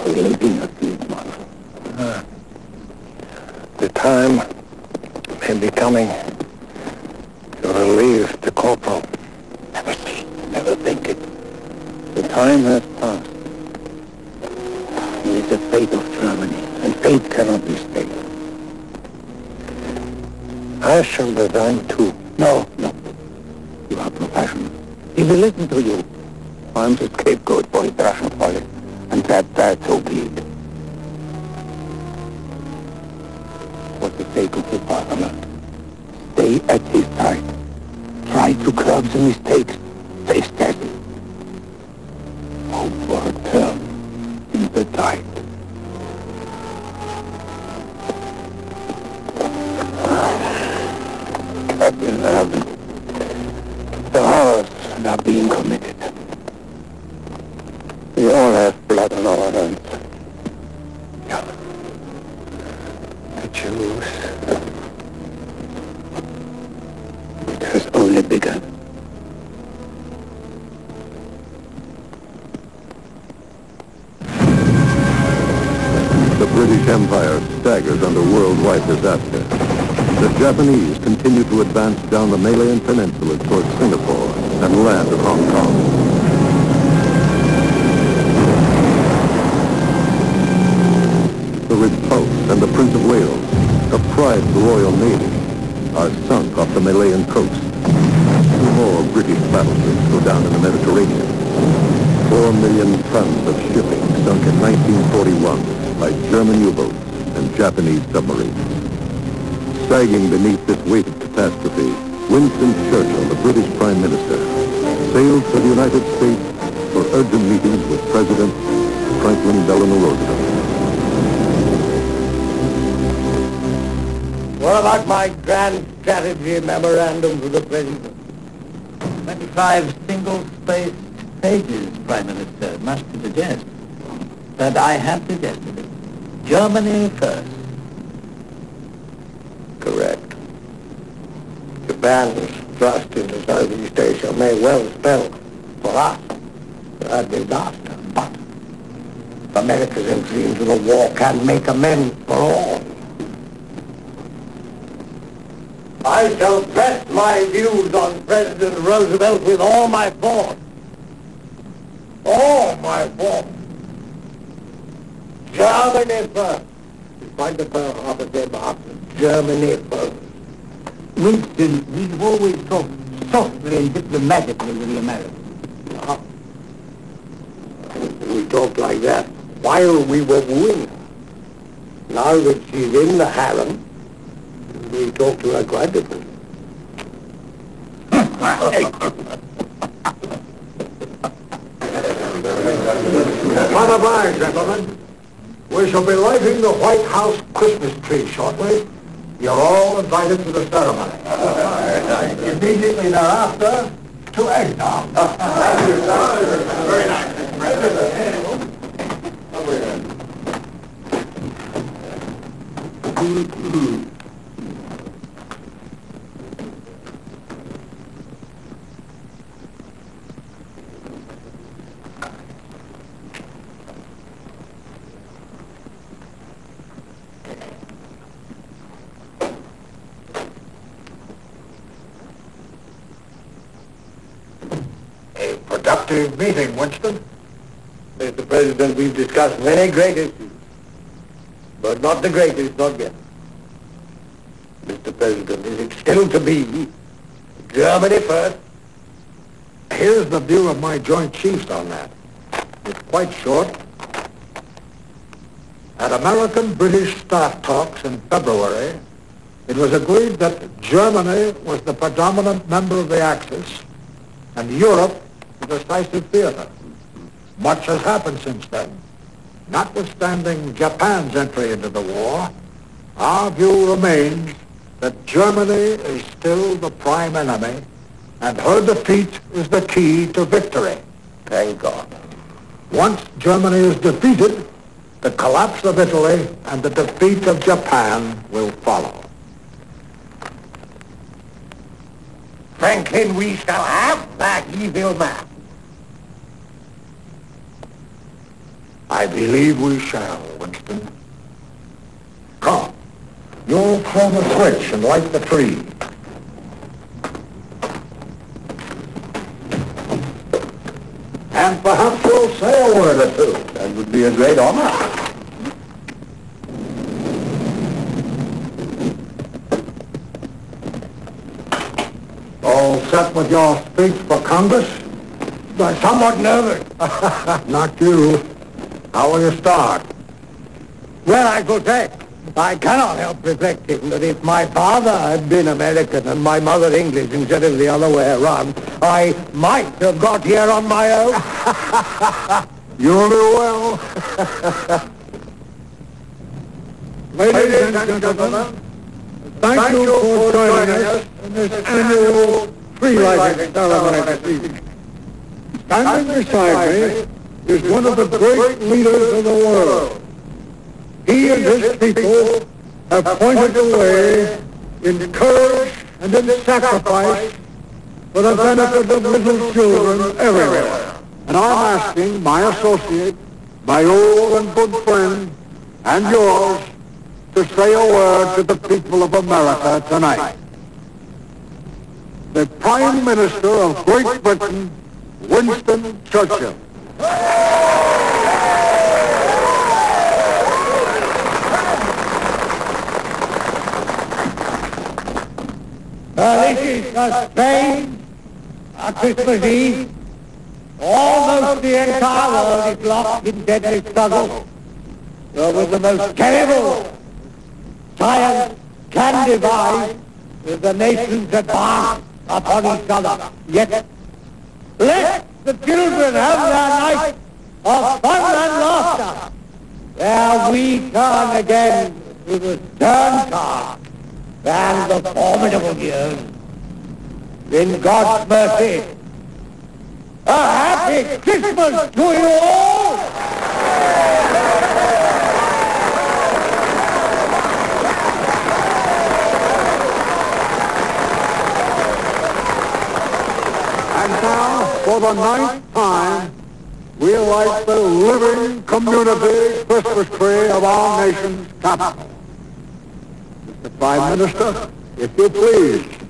Will be a good one. Uh, the time may be coming to relieve the corporal. Never see, never think it. The time has passed. It is the fate of Germany, and fate cannot be stayed. I shall resign too. No, no. You are professional. He will listen to you. I'm the scapegoat that's so it. For the sake of the fatherland, stay at his side. Try to curb the mistakes Japanese continue to advance down the Malayan Peninsula towards Singapore and land at Hong Kong. The Repulse and the Prince of Wales, a pride of the Royal Navy, are sunk off the Malayan coast. Two more British battleships go down in the Mediterranean. Four million tons of shipping sunk in 1941 by German U-boats and Japanese submarines. Sagging beneath this weight of catastrophe, Winston Churchill, the British Prime Minister, sailed for the United States for urgent meetings with President Franklin Delano Roosevelt. What about my grand strategy memorandum to the President? 25 single-spaced pages, Prime Minister, must suggest that I have suggested it. Germany first. Correct. Japan's thrust into Southeast Asia may well spell for us a disaster, but America's entry into the war can make amends for all. I shall press my views on President Roosevelt with all my force. All my force. Germany first. The power of their bastard. Germany first. Winston, we've always talked softly and diplomatically with the Americans. Uh-huh. We talked like that while we were wooing her. Now that she's in the harem, we talk to her quite differently. By the by, gentlemen, we shall be lighting the White House Christmas tree shortly. You're all invited to the ceremony. Immediately thereafter, to eggnog. Very nice. A productive meeting, Winston. Mr. President, we've discussed many great issues, but not the greatest, not yet. Mr. President, is it still to be Germany first? Here's the view of my Joint Chiefs on that. It's quite short. At American-British staff talks in February, it was agreed that Germany was the predominant member of the Axis and Europe the decisive theater. Much has happened since then. Notwithstanding Japan's entry into the war, our view remains that Germany is still the prime enemy and her defeat is the key to victory. Thank God. Once Germany is defeated, the collapse of Italy and the defeat of Japan will follow. Franklin, we shall have that evil man. I believe we shall, Winston. Come, you'll throw the switch and light the tree. And perhaps you'll say a word or two. That would be a great honor. All set with your speech for Congress? I'm somewhat nervous. Not you. How will you start? Well, I could say, I cannot help reflecting that if my father had been American and my mother English instead of the other way around, I might have got here on my own. You'll do well. Ladies and gentlemen, thank you for joining us in this annual tree lighting ceremony this evening. Standing beside me is one of the great leaders of the world. He and his people have pointed the way in courage and in sacrifice for the benefit of little children everywhere. And I'm asking my associate, my old and good friend, and yours, to say a word to the people of America tonight. The Prime Minister of Great Britain, Winston Churchill. Uh, this is a strange, a Christmas Eve. Almost the entire world is locked in deadly struggle. There was the most terrible science can devise is the nations advance upon each other. Yet, let the children have their night of fun and laughter. There we turn again to the stern task and the formidable years. In God's mercy, a happy Christmas to you all! And now, for the ninth time, we light the living community Christmas tree of our nation's capital. Mr. Prime Minister, if you please.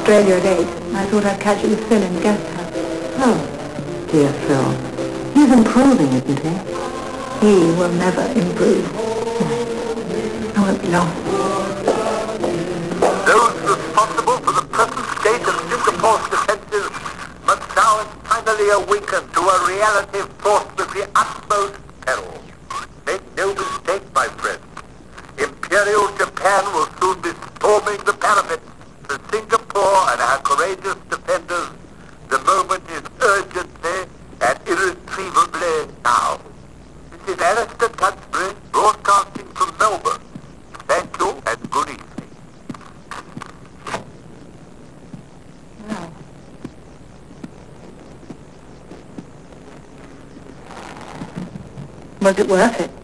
Australia at 8. I thought I'd catch you with Phil in the guest house. Oh, dear Phil. He's improving, isn't he? He will never improve. I won't be long. Those responsible for the present state of Singapore's defenses must now finally awaken to a reality fraught with the utmost peril. Make no mistake, my friends. Imperial Japan will soon be storming the parapet. Singapore and our courageous defenders, the moment is urgently and irretrievably now. This is Alistair Tudsbury, broadcasting from Melbourne. Thank you and good evening. Was it worth it?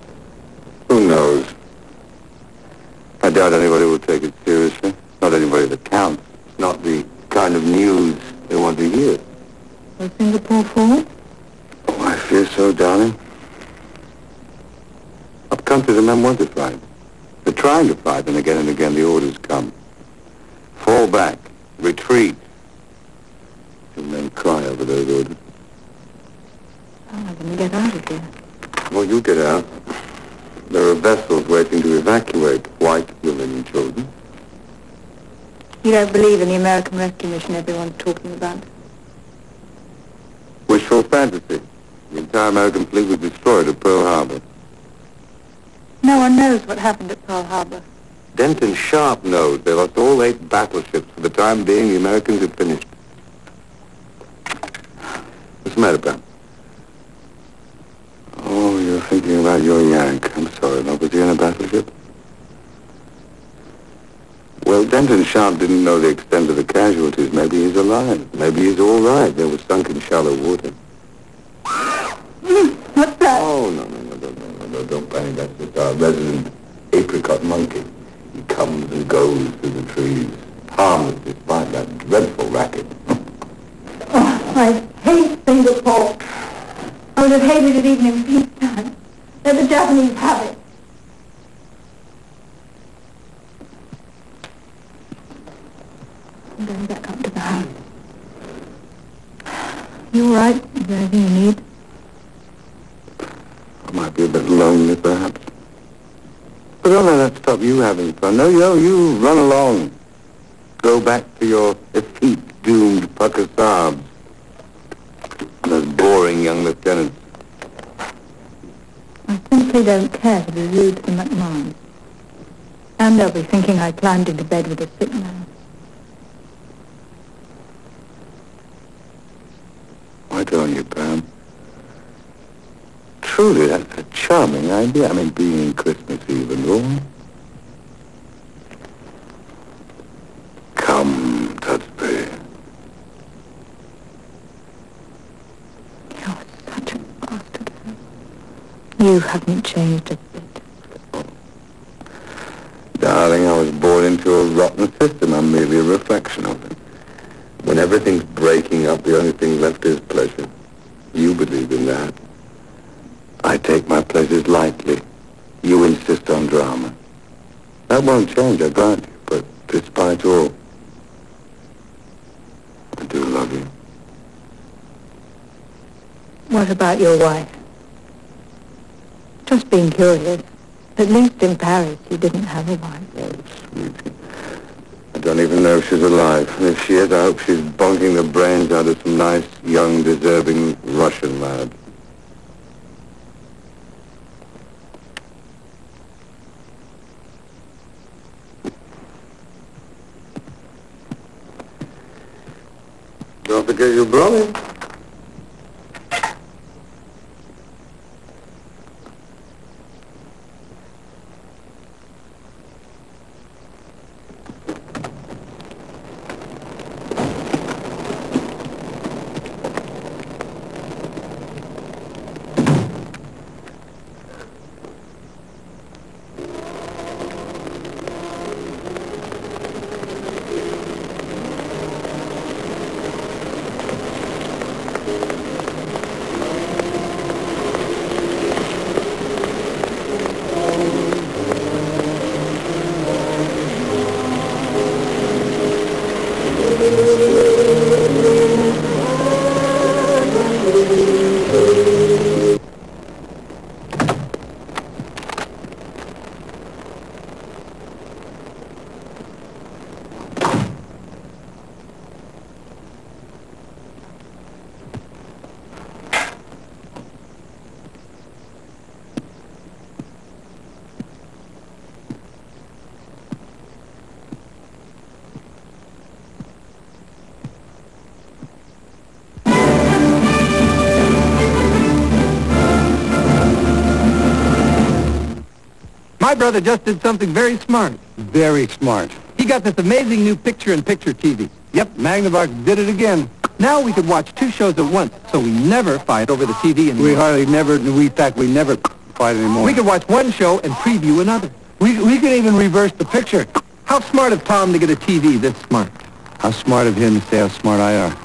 Brother just did something very smart. Very smart. He got this amazing new picture-in-picture TV. Yep, Magnavox did it again. Now we could watch two shows at once, so we never fight over the TV anymore. We hardly never, we, in fact, we never fight anymore. We could watch one show and preview another. We, we could even reverse the picture. How smart of Tom to get a TV this smart. How smart of him to say how smart I are.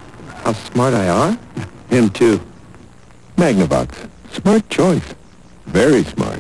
How smart I are? Him too. Magnavox. Smart choice. Very smart.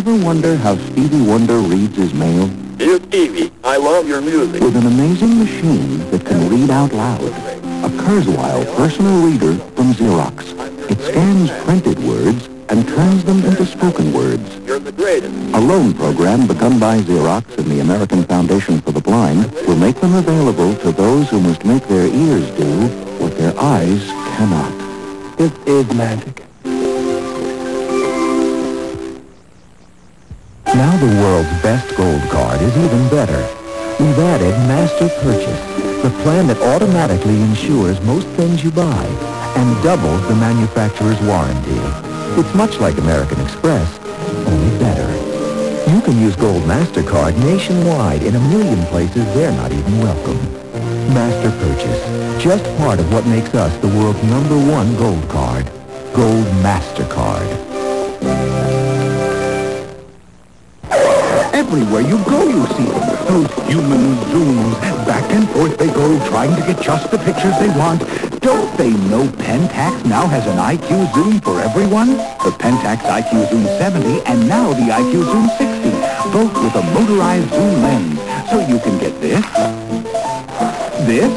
Ever wonder how Stevie Wonder reads his mail? Dear Stevie, I love your music. With an amazing machine that can read out loud. A Kurzweil personal reader from Xerox. It scans printed words and turns them into spoken words. You're the greatest. A loan program begun by Xerox and the American Foundation for the Blind will make them available to those who must make their ears do what their eyes cannot. This is magic. Now the world's best gold card is even better. We've added Master Purchase, the plan that automatically insures most things you buy and doubles the manufacturer's warranty. It's much like American Express, only better. You can use Gold MasterCard nationwide in a million places they're not even welcome. Master Purchase, just part of what makes us the world's number one gold card. Gold MasterCard. Everywhere you go, you see them. Those human zooms. Back and forth they go, trying to get just the pictures they want. Don't they know Pentax now has an IQ zoom for everyone? The Pentax IQ Zoom 70 and now the IQ Zoom 60, both with a motorized zoom lens. So you can get this, this,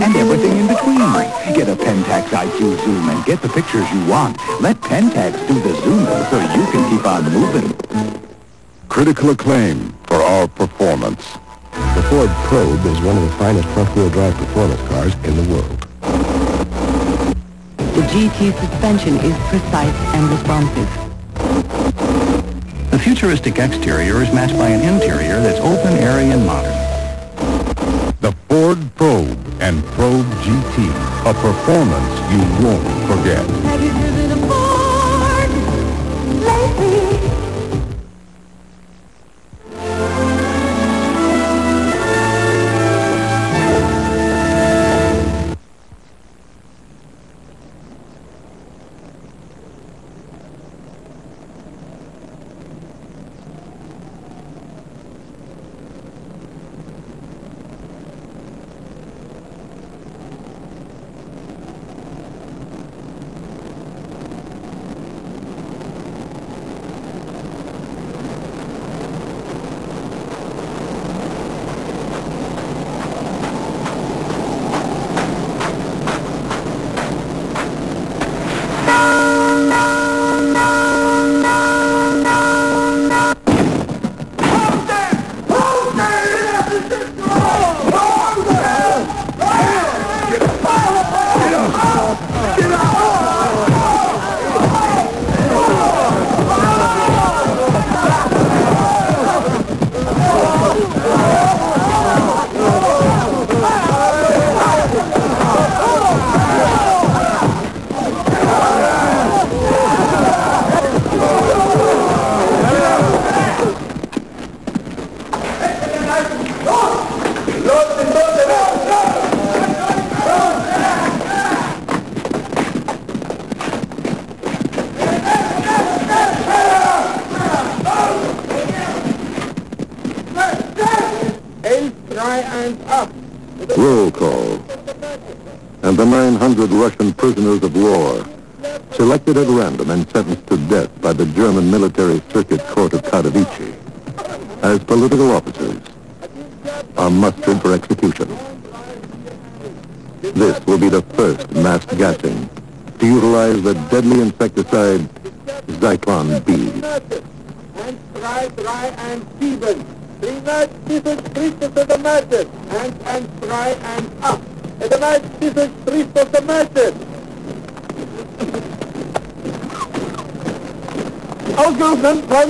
and everything in between. Get a Pentax IQ Zoom and get the pictures you want. Let Pentax do the zooming so you can keep on moving. Critical acclaim for our performance. The Ford Probe is one of the finest front-wheel drive performance cars in the world. The GT suspension is precise and responsive. The futuristic exterior is matched by an interior that's open, airy, and modern. The Ford Probe and Probe GT, a performance you won't forget.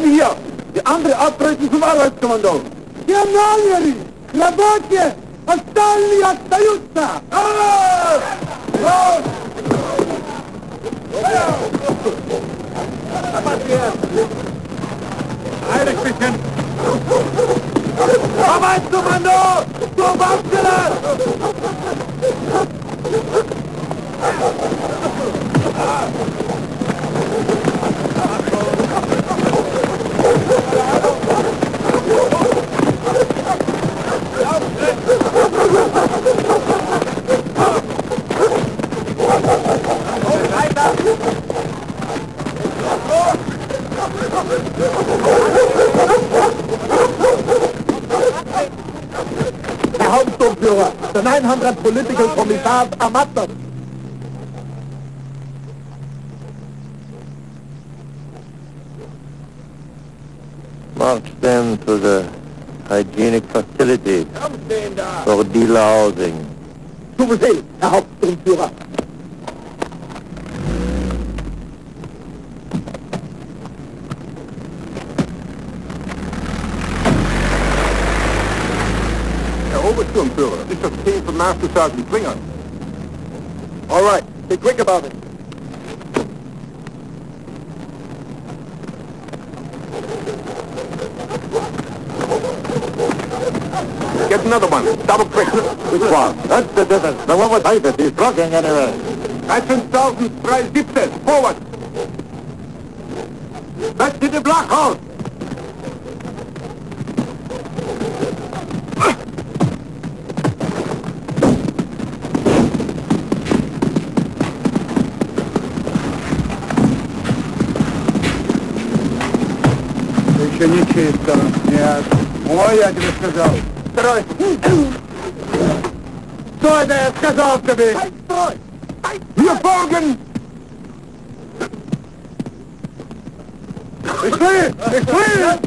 hier. Die andere abtreten zum Arbeitskommando. Германии! К работе! Остальные остаются! Eilig bisschen! Arbeitskommando! 900 political commissars are masters. March them to the hygienic facility Komm, stehen da! for delousing. Zu Befehl, Herr. Sturmführer. This is a team from Master Sergeant Klinger. All right. Be quick about it. Get another one. Double quick. Which one? That's the difference. The one with David. He's blocking anyway. Action 1073 Forward. Back to the blockhouse. еще не чисто. Нет. Ой, я тебе сказал. Строй! Стой, да я сказал тебе! Стой! Юфоген! Ich will! Ich will!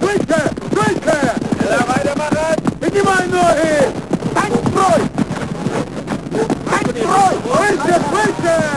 Durchke! Durchke! Ja, weitermachen! In die Beine nur hin! Ein Streu! Ein Streu! Durchke! Durchke!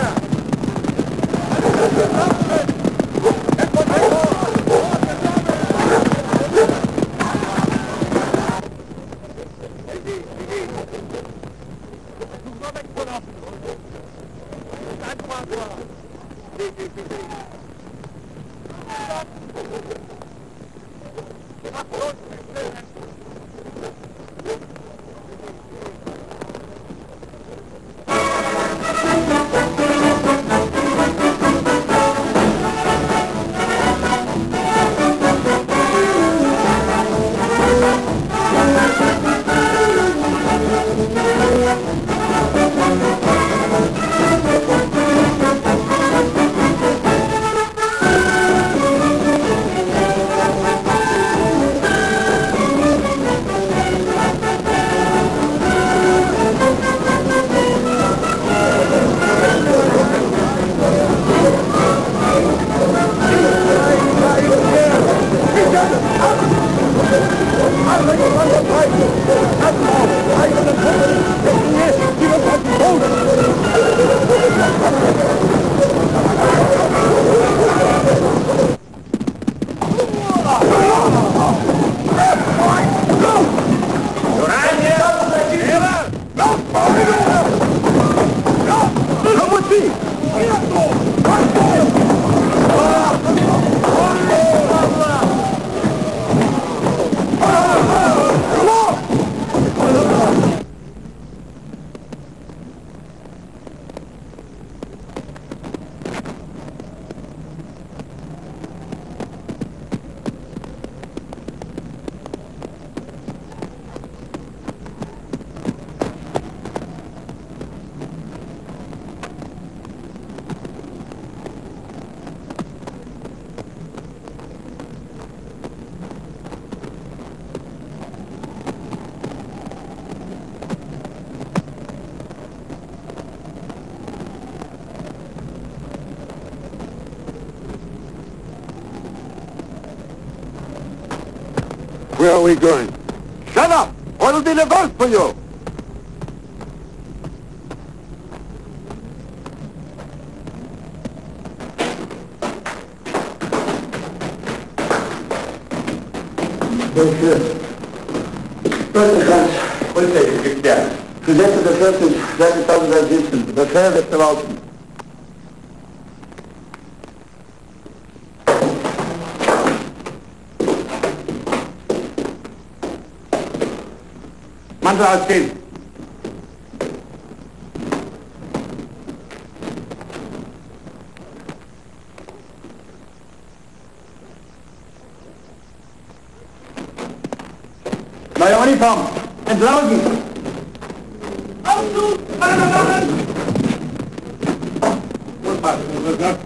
Are we going? Shut up! Or it'll be the vote for you! Polizei, geklärt. Gesetze der 40, Seite 1017. Befehl des Verwaltens. Mantel ausziehen! Neue Uniform! Entlaufen! Los!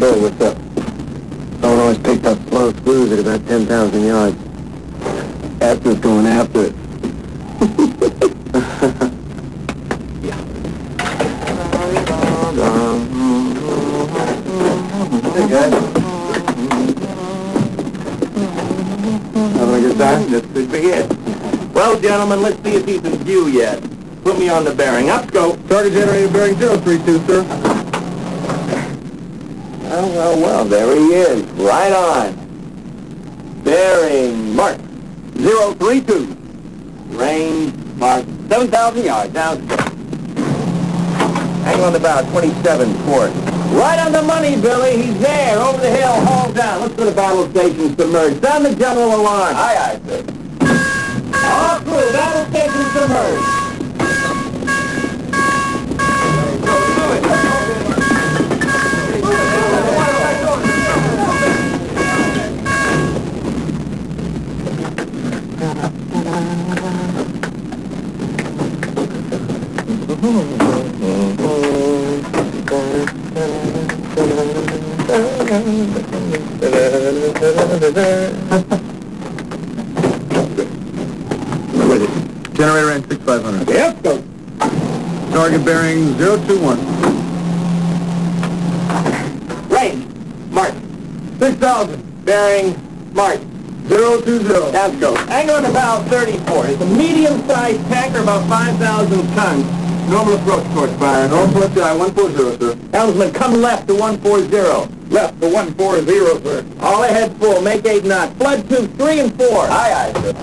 Billy, what's up? Illinois picked up slow screws at about 10,000 yards. Aster's going after it. Hey, guys. Having a good time? Just good begin. Well, gentlemen, let's see if he's in view yet. Put me on the bearing. Up, go. Target generator bearing 032, sir. Well, well, well, there he is. Right on. Bearing mark 032. Range mark 7,000 yards. Now, hang on the bow, 27 port. Right on the money, Billy. He's there, over the hill, haul down. Let's go to battle station submerged. Sound the general alarm. Aye, aye, sir. All crew, battle station submerged. Generator range 6500. Yep, go. Target bearing 021. Range, mark 6,000. Bearing, mark 020. That's go. Angle on about 34. It's a medium-sized tanker, about 5,000 tons. Normal approach course fire. Normal approach guy 140, sir. Helmsman, come left to 140. Left to 140, sir. All ahead full. Make eight knots. Flood tube three and four. Aye, aye, sir.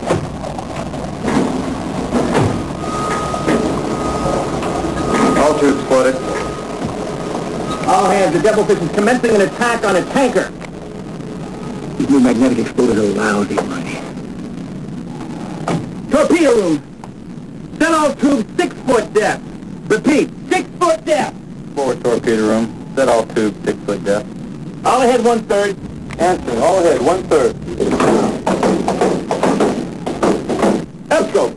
All tubes flooded. All hands. The Devilfish is commencing an attack on a tanker. These new magnetic exploders are lousy, Marty. Torpedo room. Set all tubes six foot depth. Repeat, six foot depth. Forward torpedo room. Set all tubes six foot depth. All ahead one third. Answer. All ahead. One third. Let's go.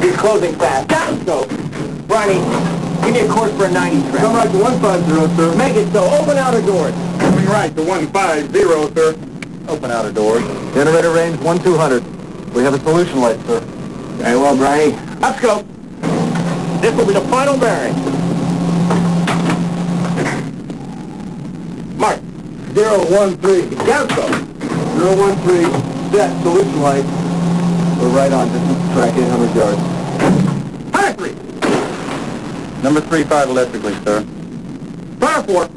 He's closing fast. Down go. Barney, give me a course for a 90 track. Come right to 150, sir. Make it so. Open outer doors. Coming right to 150, sir. Open outer doors. Generator range 1200. We have a solution light, sir. Very well, Barney. Let's go. This will be the final bearing. Mark. 013. Down go. 013. Set. Solution light. We're right on. Distance track 800 yards. Hartley. Number three fired electrically, sir. Fire four.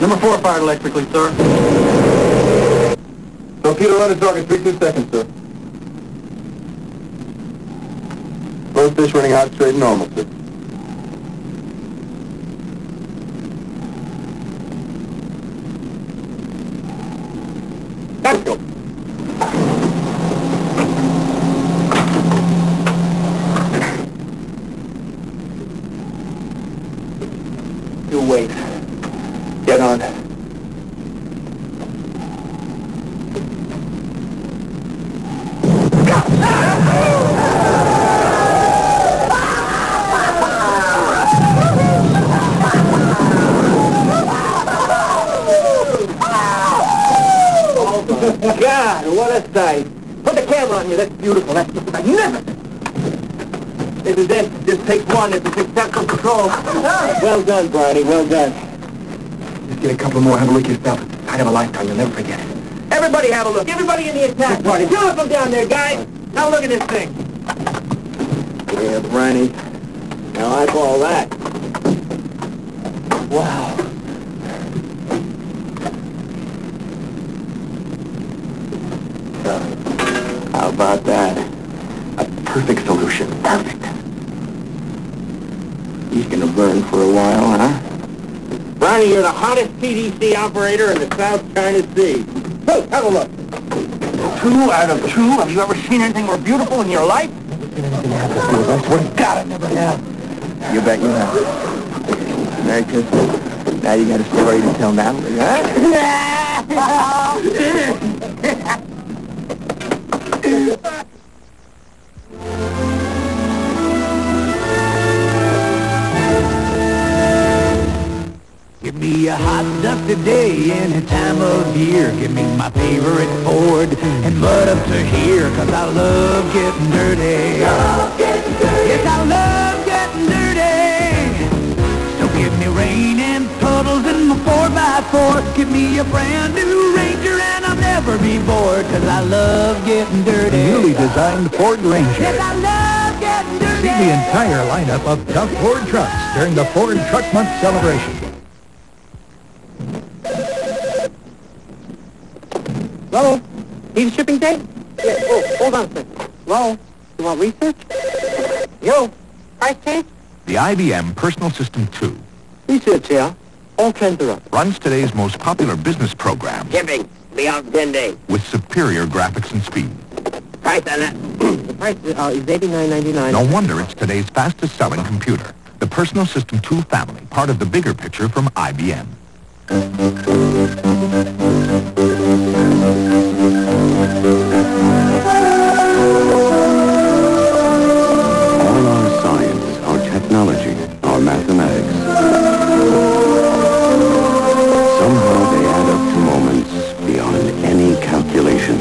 Number four fired electrically, sir. Torpedo run to target 32 seconds, sir. Both fish running out straight normal, sir. Let's go. You wait. Get on. God, what a sight. Put the camera on you. That's beautiful. That's just magnificent. This is it. Just takes one. It's a successful patrol. Well done, Barney. Well done. Just get a couple more. Have a look yourself. Sight of a lifetime. You'll never forget it. Everybody have a look. Everybody in the attack party. Beautiful down there, guys. Now look at this thing. Yeah, Briny. Now I call that. Wow. How about that? A perfect solution. Perfect. He's gonna burn for a while, huh? Brownie, you're the hottest TDC operator in the South China Sea. Look, have a look. Two out of two? Have you ever seen anything more beautiful in your life? I swear to God I never have. You bet you have. America, now you got a story to tell Natalie, huh? Stuff today any time of year. Give me my favorite Ford and mud up to here, cause I love getting dirty. Yes, I love getting dirty. So give me rain and puddles in my 4x4. Give me a brand new Ranger and I'll never be bored, cause I love getting dirty. Newly designed Ford Ranger. Yes, I love getting dirty. See the entire lineup of tough Ford trucks during the Ford Truck Month celebration. Hello? Need a shipping date? Yeah, oh, hold on a second. Hello? You want research? Yo, price change? The IBM Personal System 2 Research here. All trends are up. runs today's most popular business program. Shipping. Be out in 10 days. with superior graphics and speed. Price on that. the price uh, is $89.99. No wonder it's today's fastest selling computer. The Personal System 2 family, part of the bigger picture from IBM. All mathematics. Somehow they add up to moments beyond any calculation.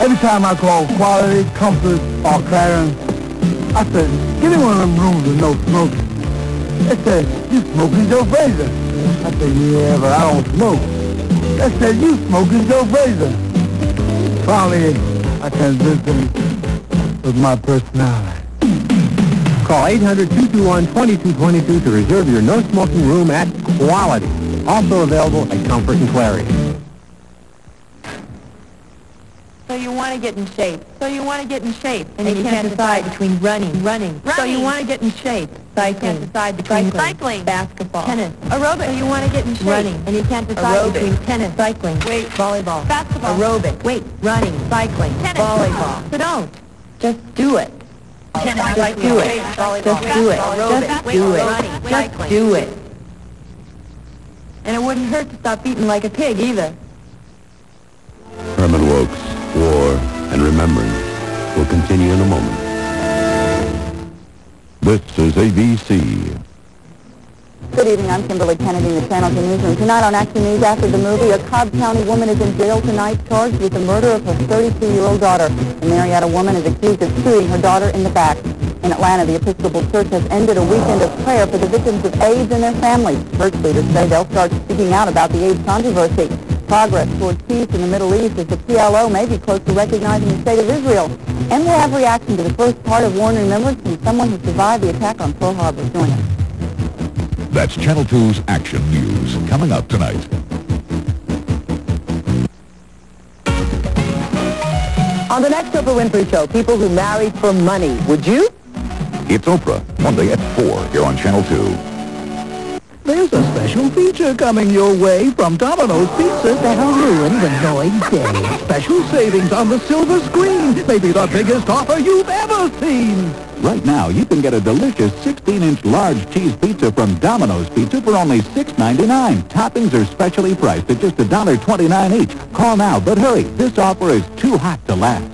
Every time I call quality, comfort, or clarity, I said, give me one of them rooms with no smoking. They said, "You're smoking Joe Frazier. I said, yeah, but I don't smoke. They said, you smoking Joe Frazier. Finally, I convinced them with my personality. Call 800-221-2222 to reserve your no-smoking room at Quality. Also available at Comfort and Clarity. So you want to get in shape. So you want to get in shape. And, you, can't, decide between running, running. So you want to get in shape. Cycling. You can't decide between cycling, basketball, tennis, aerobic. So you want to get in shape. Running. And you can't decide aerobic. between tennis, cycling, weight, volleyball, basketball, aerobic, weight, running, cycling, tennis, volleyball. So don't. Just do it. Tennis, Just do it. Just do it. Just do it. Just do it. And it wouldn't hurt to stop eating like a pig either. Herman Wouk's, War and Remembrance will continue in a moment. This is ABC. Good evening. I'm Kimberly Kennedy in the Channel 10 Newsroom. Tonight on Action News, after the movie, a Cobb County woman is in jail tonight charged with the murder of her 32-year-old daughter. The Marietta woman is accused of shooting her daughter in the back. In Atlanta, the Episcopal Church has ended a weekend of prayer for the victims of AIDS and their families. Church leaders say they'll start speaking out about the AIDS controversy. Progress towards peace in the Middle East as the PLO may be close to recognizing the State of Israel. And we'll have reaction to the first part of War and Remembrance from someone who survived the attack on Pearl Harbor. Join us. That's Channel 2's Action News. Coming up tonight. On the next Oprah Winfrey Show, people who married for money. Would you? It's Oprah, Monday at 4 here on Channel 2. There's a special feature coming your way from Domino's Pizza that'll ruin the Noid day. Special savings on the silver screen. Maybe the biggest offer you've ever seen. Right now, you can get a delicious 16-inch large cheese pizza from Domino's Pizza for only $6.99. Toppings are specially priced at just $1.29 each. Call now, but hurry. This offer is too hot to last.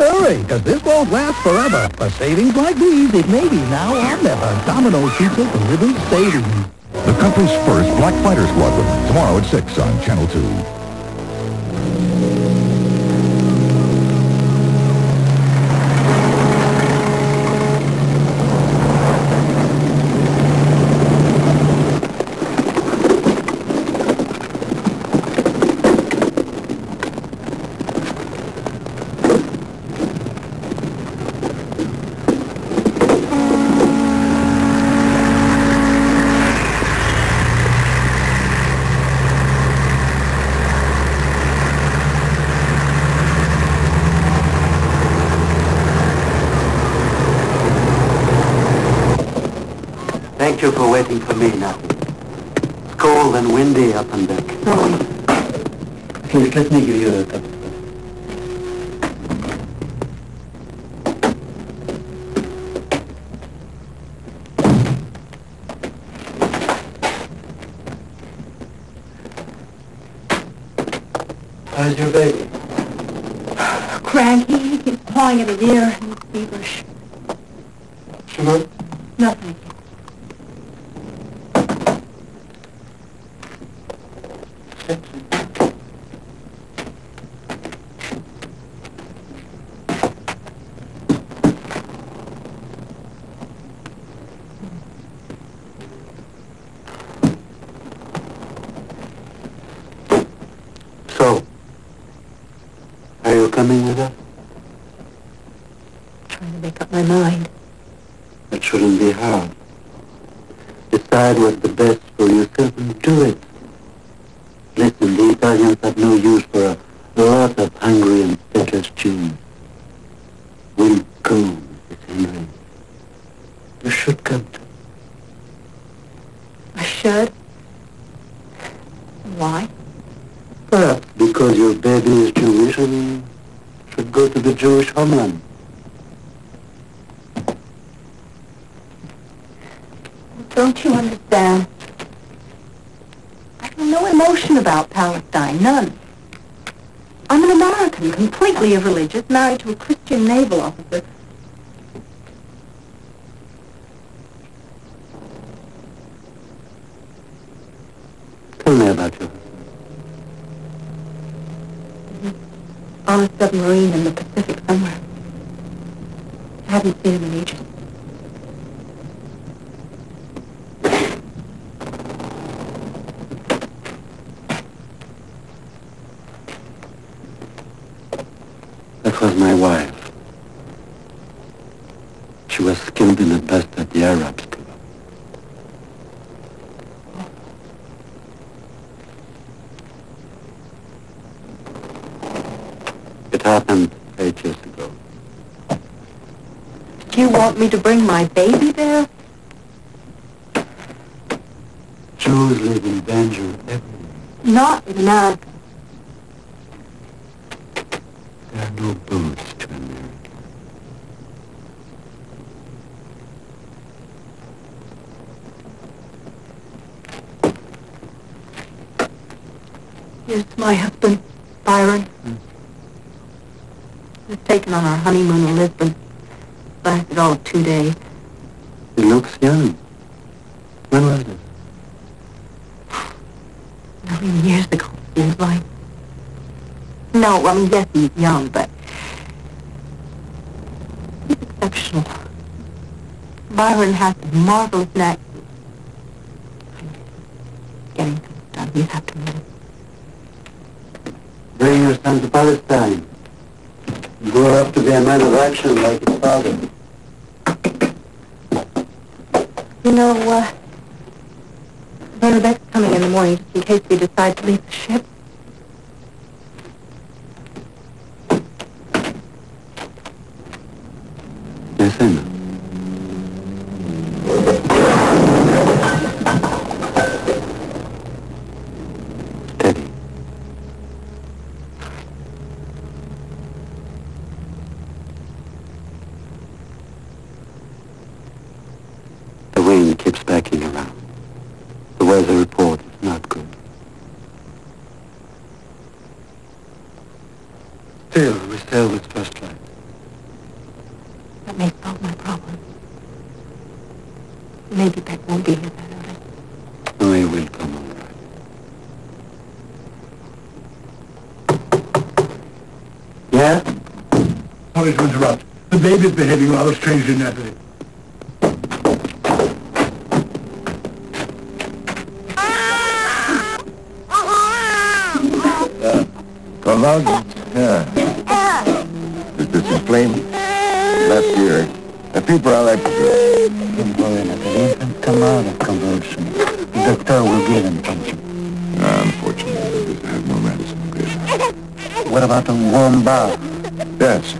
Hurry, because this won't last forever. For savings like these, it may be now or never. Domino's Pizza delivers savings. The country's first Black Fighter Squadron, tomorrow at 6 on Channel 2. Thank you for waiting for me now. It's cold and windy up on deck. Please, let me give you a cup. How's your baby? Cranky. He keeps pawing at his ear. He's feverish. Sugar? Nothing. So, are you coming with us? Trying to make up my mind. It shouldn't be hard. Decide what's the best for yourself and do it. Listen, the Italians have no use for a lot of hungry and feckless Jews. We'll go, Mrs. Henry. You should come too. I should. Why? Perhaps because your baby is Jewish and should go to the Jewish homeland. Don't you understand? I have no emotion about Palestine, none. I'm an American, completely irreligious, married to a Christian naval officer. Tell me about you. On a submarine in the Pacific somewhere. I haven't seen him in ages. That was my wife. She was skilled in the best that the Arabs do. It happened eight years ago. Do you want me to bring my baby there? Jews live in danger everywhere. Not in America. There are no boats to America. Here's my husband, Byron. Hmm. We're taken on our honeymoon in Lisbon. Lasted all of two. He looks young. When was it? A million years ago, it seems like. No, I mean, yes, he's young, but he's exceptional. Byron has a marvelous knack. Getting things done, you have to. Bring your son to Palestine. Grow up to be a man of action like his father. You know, uh, Bernadette's coming in the morning just in case we decide to leave the ship. Yes, I know. Steady. The wind keeps backing around. The weather report is not good. Still, we sail with first light. That may solve my problem. Maybe Beck won't be here that early. No, he will come all right. Yeah? Sorry to interrupt. The baby's behaving rather strangely, Natalie. Convulsions? Yeah. Is this inflamed? Left ear. The people are like... Don't worry, Natalie. Infant come out of convulsion. The doctor will give him something. Uh, unfortunately, they have no medicine, please. What about a warm bath? Yes,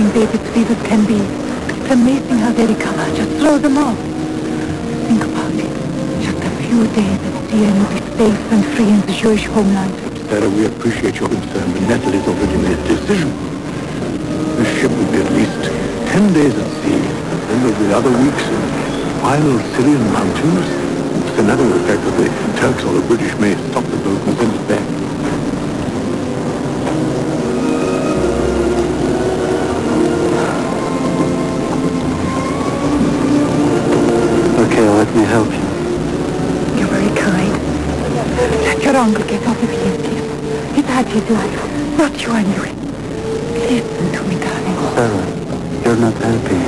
frightening babies' fevers can be. It's amazing how they recover. Just throw them off. Think about it. Just a few days at sea and you'll be safe and free in the Jewish homeland. Sarah, we appreciate your concern, but Natalie has already made a decision. The ship will be at least ten days at sea. Then there'll be other weeks in wild Syrian mountains. It's another effect that the Turks or the British may stop the boat and send it back. Uncle get off if he insists. It's Hattie's life, not you anyway. Listen to me, darling. Sarah, you're not helping.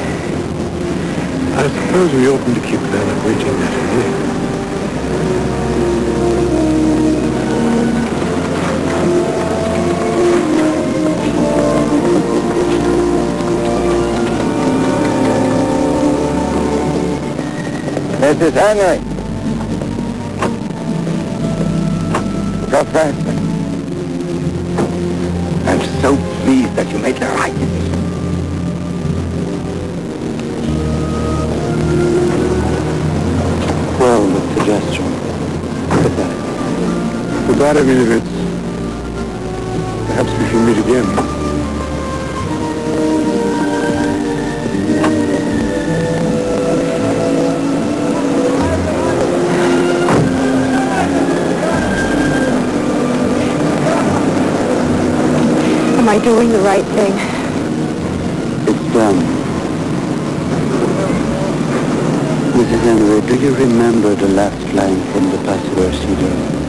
I suppose we oughtn't to keep Lana waiting that way. Mrs. Henry. Faster. I'm so pleased that you made the right decision. Well, the suggestion. Goodbye. Goodbye, Ramirez. Perhaps we shall meet again. I doing the right thing? It's done. Mrs. Henry, do you remember the last line from the Passover Seder?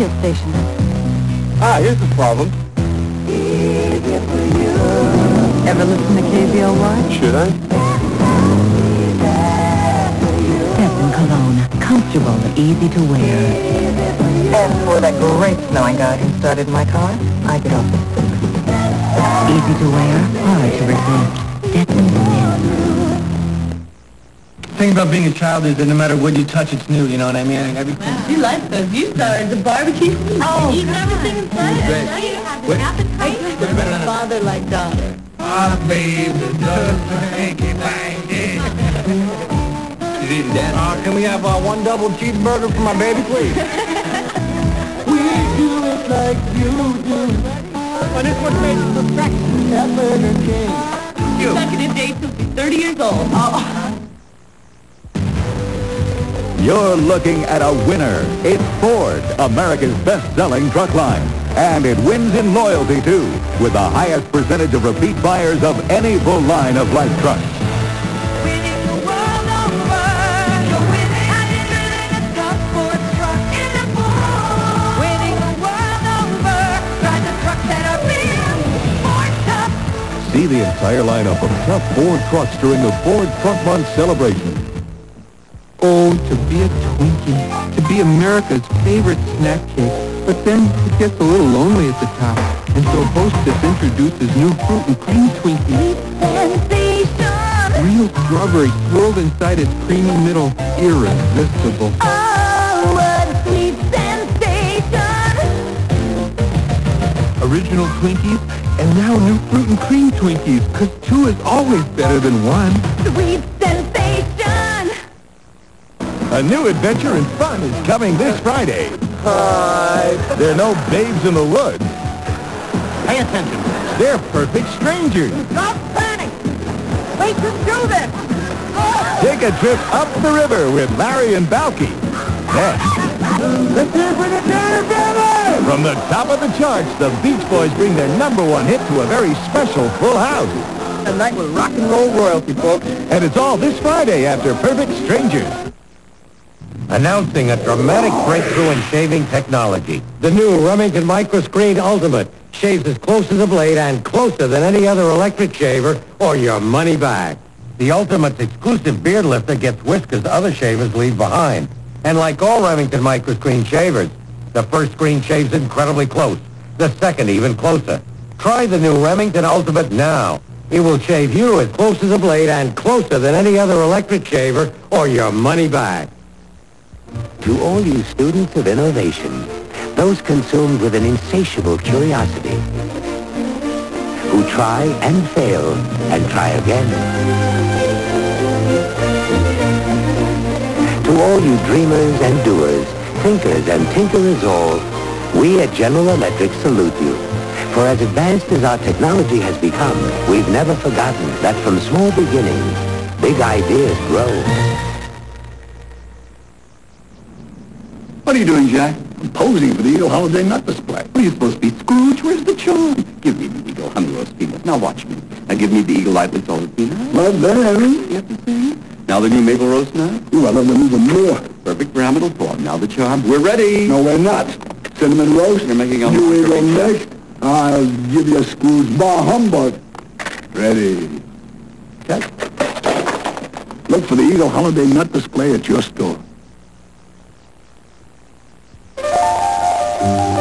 Radio station. Ah, here's the problem. Ever listen to KBLY? Should I? Stetson cologne. Comfortable, easy to wear. And for that great snowing guy who started my car, I get off at. Easy to wear, hard to resist. The thing about being a child is that no matter what you touch, it's new, you know what I mean? Everything. You like those. You started the barbecue. Oh, eating everything inside. Great. Now you have Wait. an appetite. Father like daughter. Ah, baby, does hanky panky. She's eating that. Uh, can we have uh, one double cheeseburger for my baby, please? We do it like you do. Well, this was made to perfection. That Burger King. You. Stuck in a day till she's 30 years old. Oh. You're looking at a winner. It's Ford, America's best-selling truck line. And it wins in loyalty, too, with the highest percentage of repeat buyers of any full line of light trucks. See the entire lineup of top Ford trucks during the Ford Truck Month celebration. Oh, to be a Twinkie, to be America's favorite snack cake. But then it gets a little lonely at the top. And so Hostess introduces new fruit and cream Twinkies. Real strawberry swirled inside its creamy middle. Irresistible. Original Twinkies, and now new fruit and cream Twinkies, because two is always better than one. A new adventure and fun is coming this Friday. Hi. There are no babes in the woods. Pay attention. They're perfect strangers. Stop panic. Wait can do this. Take a trip up the river with Larry and Balki. Next. Let's hear for the Daredevil. From the top of the charts, the Beach Boys bring their number one hit to a very special full house. A night with rock and roll royalty, folks. And it's all this Friday after Perfect Strangers. Announcing a dramatic breakthrough in shaving technology. The new Remington Microscreen Ultimate shaves as close as a blade and closer than any other electric shaver or your money back. The Ultimate's exclusive beard lifter gets whiskers other shavers leave behind. And like all Remington Microscreen shavers, the first screen shaves incredibly close. The second even closer. Try the new Remington Ultimate now. It will shave you as close as a blade and closer than any other electric shaver or your money back. To all you students of innovation, those consumed with an insatiable curiosity, who try and fail and try again. To all you dreamers and doers, thinkers and tinkerers all, we at General Electric salute you. For as advanced as our technology has become, we've never forgotten that from small beginnings, big ideas grow. What are you doing, Jack? I'm posing for the Eagle Holiday Nut Display. What are you supposed to be, Scrooge? Where's the charm? Give me the Eagle Honey Roast Peanut. Now watch me. Now give me the Eagle Lively Salted Peanut. Well, then... You have to see. Now the new Maple Roast Nut. Ooh, I love them even more. Perfect pyramidal form. Now the charm. We're ready. No, we're not. Cinnamon Roast. You're making a... You Eagle next. I'll give you a Scrooge bar humbug. Ready. Check. Look for the Eagle Holiday Nut Display at your store. Come on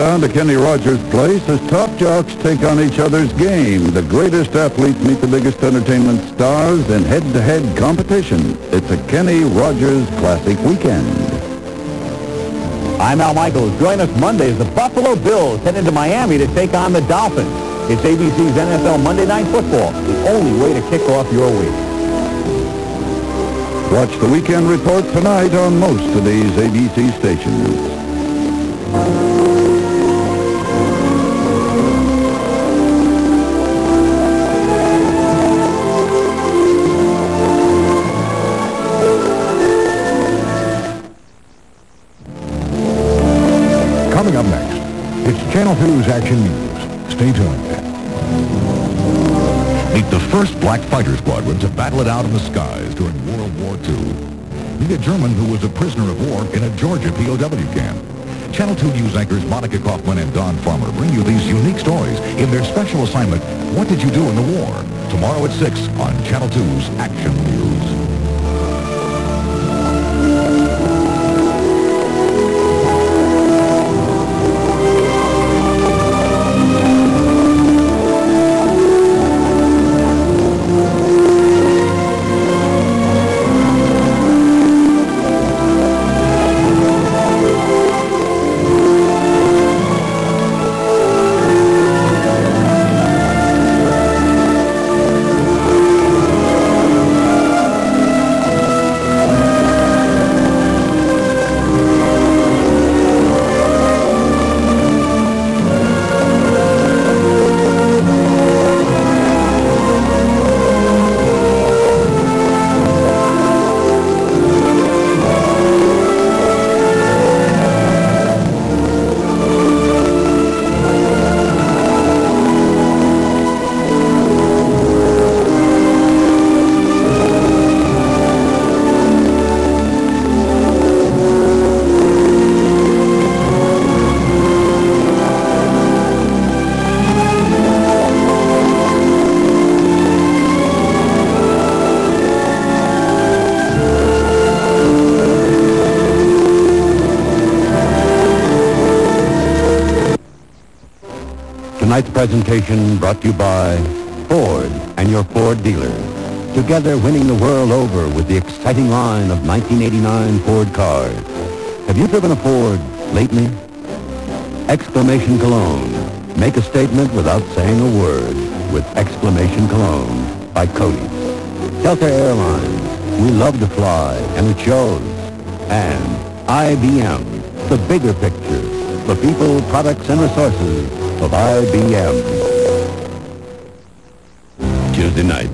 down to Kenny Rogers' place as top jocks take on each other's game. The greatest athletes meet the biggest entertainment stars in head-to-head competition. It's a Kenny Rogers Classic Weekend. I'm Al Michaels. Join us Monday as the Buffalo Bills head into Miami to take on the Dolphins. It's ABC's NFL Monday Night Football, the only way to kick off your week. Watch the Weekend Report tonight on most of these ABC stations. Action News. Stay tuned. Meet the first black fighter squadron to battle it out in the skies during World War II. Meet a German who was a prisoner of war in a Georgia POW camp. Channel 2 news anchors Monica Kaufman and Don Farmer bring you these unique stories in their special assignment, What Did You Do in the War? Tomorrow at 6 on Channel 2's Action News. Presentation brought to you by Ford and your Ford dealer. Together winning the world over with the exciting line of 1989 Ford cars. Have you driven a Ford lately? Exclamation Cologne. Make a statement without saying a word with Exclamation Cologne by Coty. Delta Airlines. We love to fly and it shows. And IBM. The bigger picture. The people, products, and resources of IBM. Tuesday night.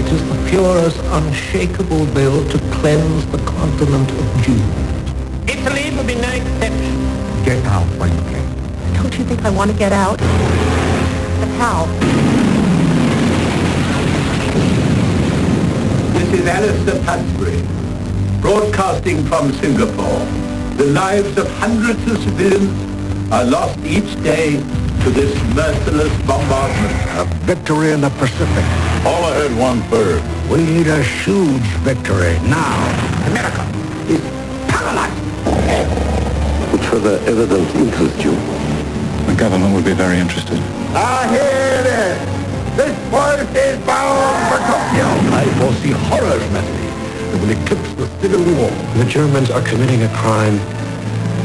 It is the Führer's unshakable will to cleanse the continent of Jews. Italy will be no exception. Get out while you can. Don't you think I want to get out? But how? This is Alistair Tudsbury, broadcasting from Singapore. The lives of hundreds of civilians are lost each day to this merciless bombardment. A victory in the Pacific. All ahead one-third. We need a huge victory now. America is paralyzed. Which further evidence interests you? The government would be very interested. Ah, here it is. This place is bound for Tokyo. I foresee horrors, Messi, that will eclipse the civil war. The Germans are committing a crime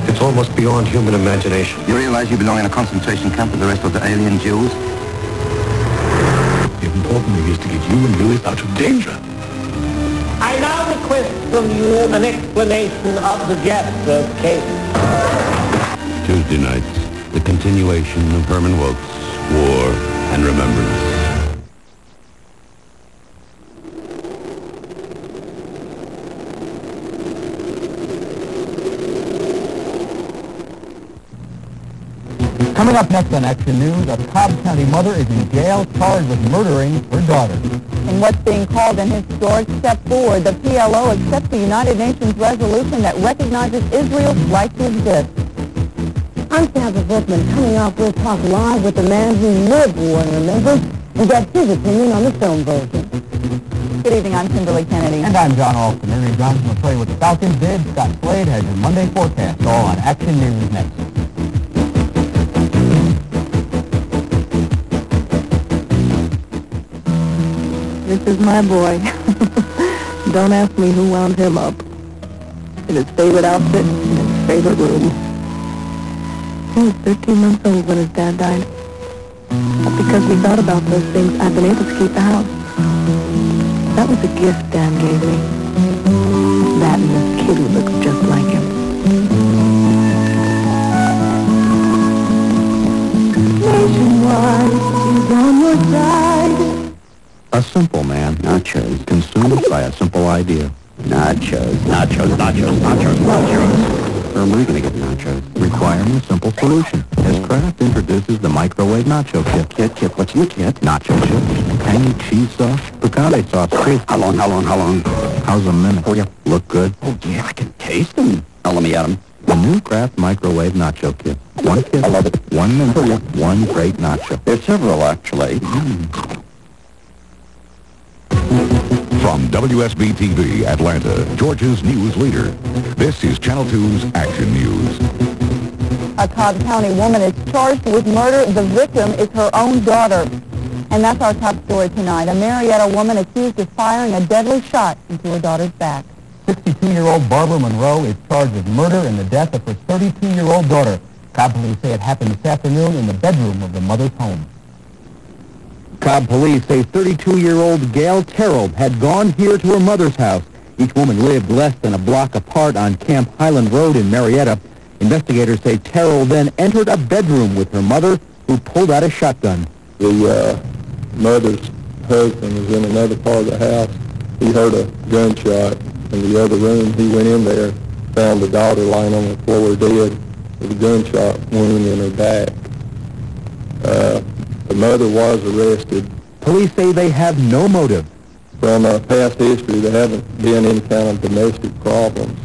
it's almost beyond human imagination. You realize you belong in a concentration camp with the rest of the alien Jews? The important thing is to get you and Louis out of danger. I now request from you an explanation of the Jastrow case. Tuesday nights, the continuation of Herman Wouk's War and Remembrance. Coming up next on Action News, a Cobb County mother is in jail charged with murdering her daughter. In what's being called an historic step forward, the PLO accepts the United Nations resolution that recognizes Israel's right to exist. I'm Samantha Bookman. Coming up, we'll talk live with the man who lived War and Remembrance and get his opinion on the film version. Good evening, I'm Kimberly Kennedy. And I'm John Alston. Ernie Johnson will you what the Falcons did. Scott Slade has your Monday forecast all on Action News next. This is my boy. Don't ask me who wound him up. In his favorite outfit, in his favorite room. He was 13 months old when his dad died. But because we thought about those things, I've been able to keep the house. That was a gift Dan gave me. That and this kid who looks just like him. Nationwide is on your side. A simple man, nachos, consumed by a simple idea. Nachos, nachos, nachos, nachos, nachos. Where am I going to get nachos? Requiring a simple solution. As Kraft introduces the microwave nacho kit. Kit, kit, what's in the kit? Nacho chips, tangy cheese sauce, picante sauce. How long, how long, how long? How's a minute? Oh, yeah. Look good? Oh, yeah, I can taste them. Now let me at them. The new Kraft microwave nacho kit. One kit. I love it. One minute. Oh, yeah. One great nacho. There's several, actually. Mm. From WSB-TV, Atlanta, Georgia's news leader. This is Channel 2's Action News. A Cobb County woman is charged with murder. The victim is her own daughter. And that's our top story tonight. A Marietta woman accused of firing a deadly shot into her daughter's back. 62-year-old Barbara Monroe is charged with murder in the death of her 32-year-old daughter. Cobb police say it happened this afternoon in the bedroom of the mother's home. Cobb police say 32-year-old Gail Terrell had gone here to her mother's house. Each woman lived less than a block apart on Camp Highland Road in Marietta. Investigators say Terrell then entered a bedroom with her mother, who pulled out a shotgun. The uh, mother's husband was in another part of the house. He heard a gunshot in the other room. He went in there, found the daughter lying on the floor dead with a gunshot wound in her back. Uh, the mother was arrested. Police say they have no motive. From uh, past history, there haven't been any kind of domestic problems.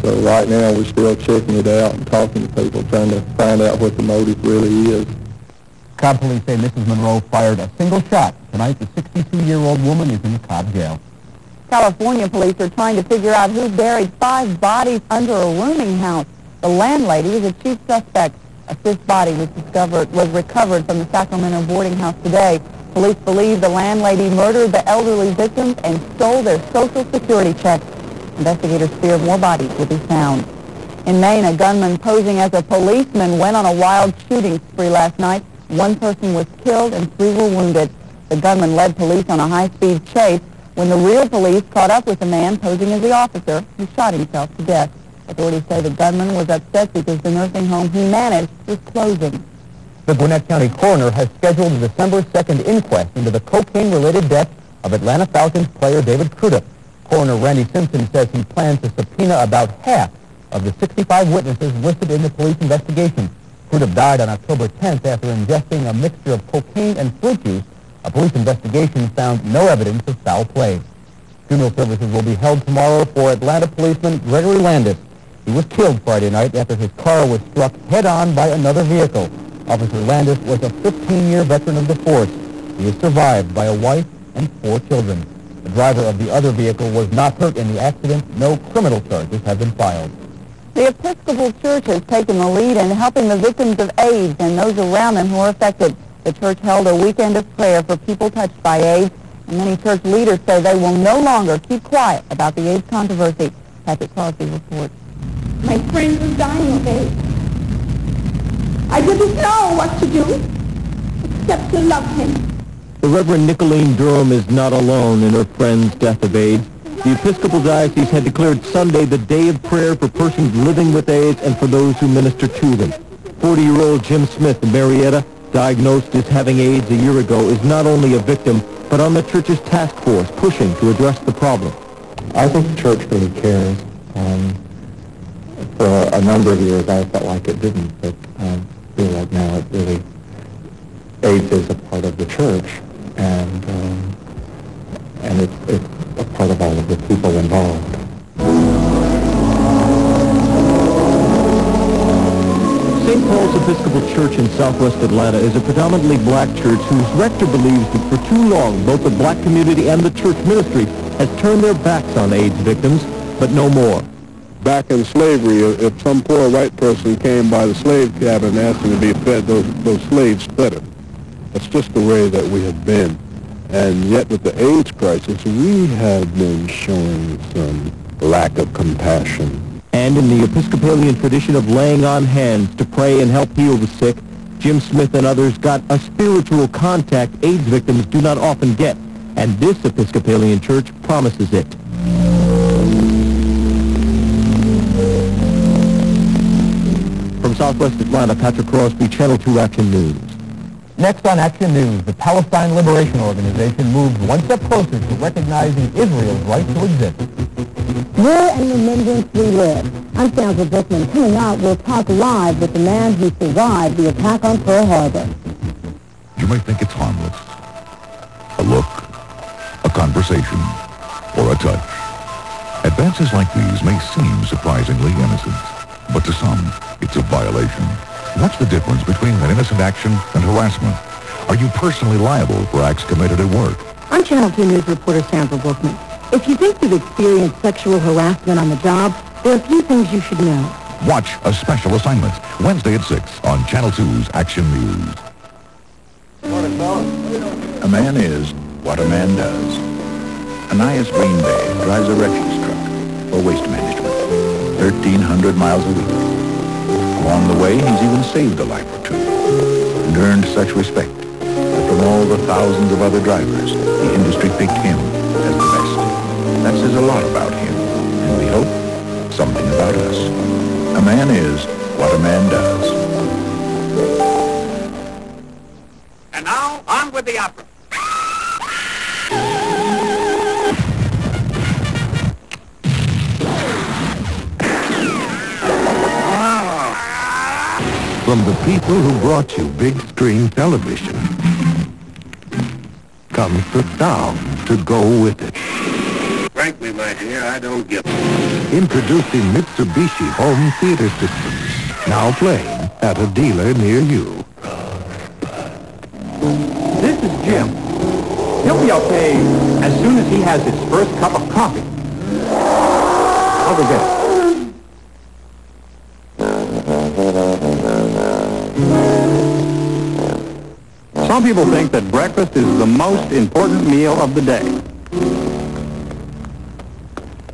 So right now, we're still checking it out and talking to people, trying to find out what the motive really is. Cobb police say Mrs. Monroe fired a single shot. Tonight, the 62-year-old woman is in the Cobb jail. California police are trying to figure out who buried five bodies under a rooming house. The landlady is a chief suspect. A fifth body was discovered was recovered from the Sacramento boarding house today. Police believe the landlady murdered the elderly victims and stole their social security checks. Investigators fear more bodies will be found. In Maine, a gunman posing as a policeman went on a wild shooting spree last night. One person was killed and three were wounded. The gunman led police on a high-speed chase. When the real police caught up with the man posing as the officer, he shot himself to death. Authorities say the gunman was upset because the nursing home he managed was closing. The Gwinnett County coroner has scheduled a December 2nd inquest into the cocaine-related death of Atlanta Falcons player David Croudip. Coroner Randy Simpson says he plans to subpoena about half of the 65 witnesses listed in the police investigation. Croudip died on October 10th after ingesting a mixture of cocaine and fruit juice. A police investigation found no evidence of foul play. Funeral services will be held tomorrow for Atlanta policeman Gregory Landis. He was killed Friday night after his car was struck head-on by another vehicle. Officer Landis was a 15-year veteran of the force. He is survived by a wife and four children. The driver of the other vehicle was not hurt in the accident. No criminal charges have been filed. The Episcopal Church has taken the lead in helping the victims of AIDS and those around them who are affected. The church held a weekend of prayer for people touched by AIDS, and many church leaders say they will no longer keep quiet about the AIDS controversy. Patrick Crosby reports. My friend was dying of AIDS. I didn't know what to do except to love him. The Reverend Nicolene Durham is not alone in her friend's death of AIDS. The Episcopal Diocese had declared Sunday the day of prayer for persons living with AIDS and for those who minister to them. 40-year-old Jim Smith in Marietta, diagnosed as having AIDS a year ago, is not only a victim, but on the church's task force pushing to address the problem. I think the church really cares. Um, for a, a number of years, I felt like it didn't, but I feel like now it really, AIDS is a part of the church, and um, and it's, it's a part of all of the people involved. St. Paul's Episcopal Church in southwest Atlanta is a predominantly black church whose rector believes that for too long both the black community and the church ministry has turned their backs on AIDS victims, but no more. Back in slavery, if some poor white person came by the slave cabin him to be fed, those, those slaves fed him. That's just the way that we have been. And yet with the AIDS crisis, we have been showing some lack of compassion. And in the Episcopalian tradition of laying on hands to pray and help heal the sick, Jim Smith and others got a spiritual contact AIDS victims do not often get, and this Episcopalian church promises it. Southwest Atlanta, Patrick Crosby, Channel 2 Action News. Next on Action News, the Palestine Liberation Organization moves one step closer to recognizing Israel's right to exist. War and Remembrance we live. I'm Sandra Bookman. Coming up, we'll talk live with the man who survived the attack on Pearl Harbor. You may think it's harmless. A look, a conversation, or a touch. Advances like these may seem surprisingly innocent, but to some, it's a violation. What's the difference between an innocent action and harassment? Are you personally liable for acts committed at work? I'm Channel 2 News reporter Sandra Bookman. If you think you've experienced sexual harassment on the job, there are a few things you should know. Watch A Special Assignment, Wednesday at 6 on Channel 2's Action News. A man is what a man does. Ananias Green Bay drives a refuse truck for waste management, 1,300 miles a week. Along the way, he's even saved a life or two and earned such respect that from all the thousands of other drivers, the industry picked him as the best. That says a lot about him, and we hope something about us. A man is what a man does. And now, on with the opera. From the people who brought you big screen television comes the sound to go with it. Frankly, my dear, I don't get Introducing Mitsubishi Home Theater Systems, now playing at a dealer near you. This is Jim. He'll be okay as soon as he has his first cup of coffee. I'll go get it. Some people think that breakfast is the most important meal of the day.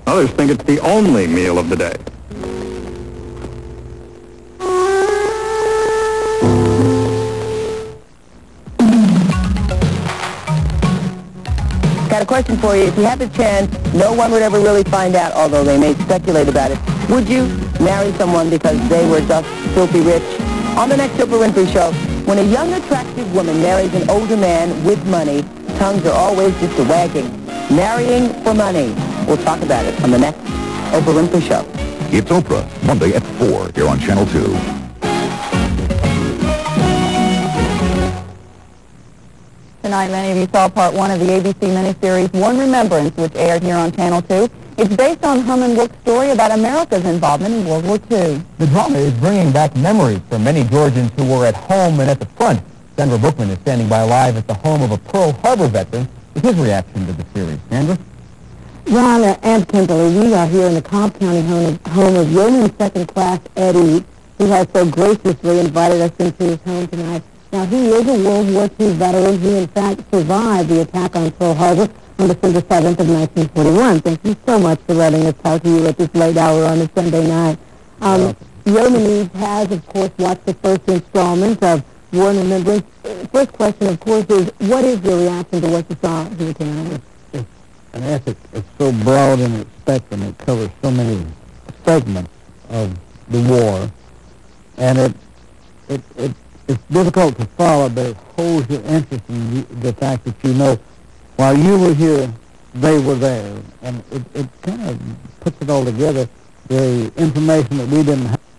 Others think it's the only meal of the day. Got a question for you. If you had the chance, no one would ever really find out, although they may speculate about it. Would you marry someone because they were just filthy rich? On the next Oprah Winfrey Show, when a young, attractive woman marries an older man with money, tongues are always just a wagging. Marrying for money. We'll talk about it on the next Oprah Winfrey Show. It's Oprah, Monday at 4 here on Channel 2. Tonight, many of you saw part one of the ABC miniseries War and Remembrance, which aired here on Channel 2. It's based on Herman Wouk's story about America's involvement in World War II. The drama is bringing back memories for many Georgians who were at home and at the front. Sandra Bookman is standing by live at the home of a Pearl Harbor veteran with his reaction to the series. Sandra? Ron and Kimberly, we are here in the Cobb County home of, home of Yeoman Second Class Eddie, who has so graciously invited us into his home tonight. Now, he is a World War II veteran. He, in fact, survived the attack on Pearl Harbor on December 7th of 1941. Thank you so much for letting us talk to you at this late hour on a Sunday night. Um, has, of course, watched the first installment of War and Remembrance. First question, of course, is what is your reaction to what you saw here tonight? an ethic It's so broad in its spectrum. It covers so many segments of the war, and it it, it it's difficult to follow, but it holds your interest in you, the fact that you know while you were here, they were there, and it, it kind of puts it all together. The information that we didn't have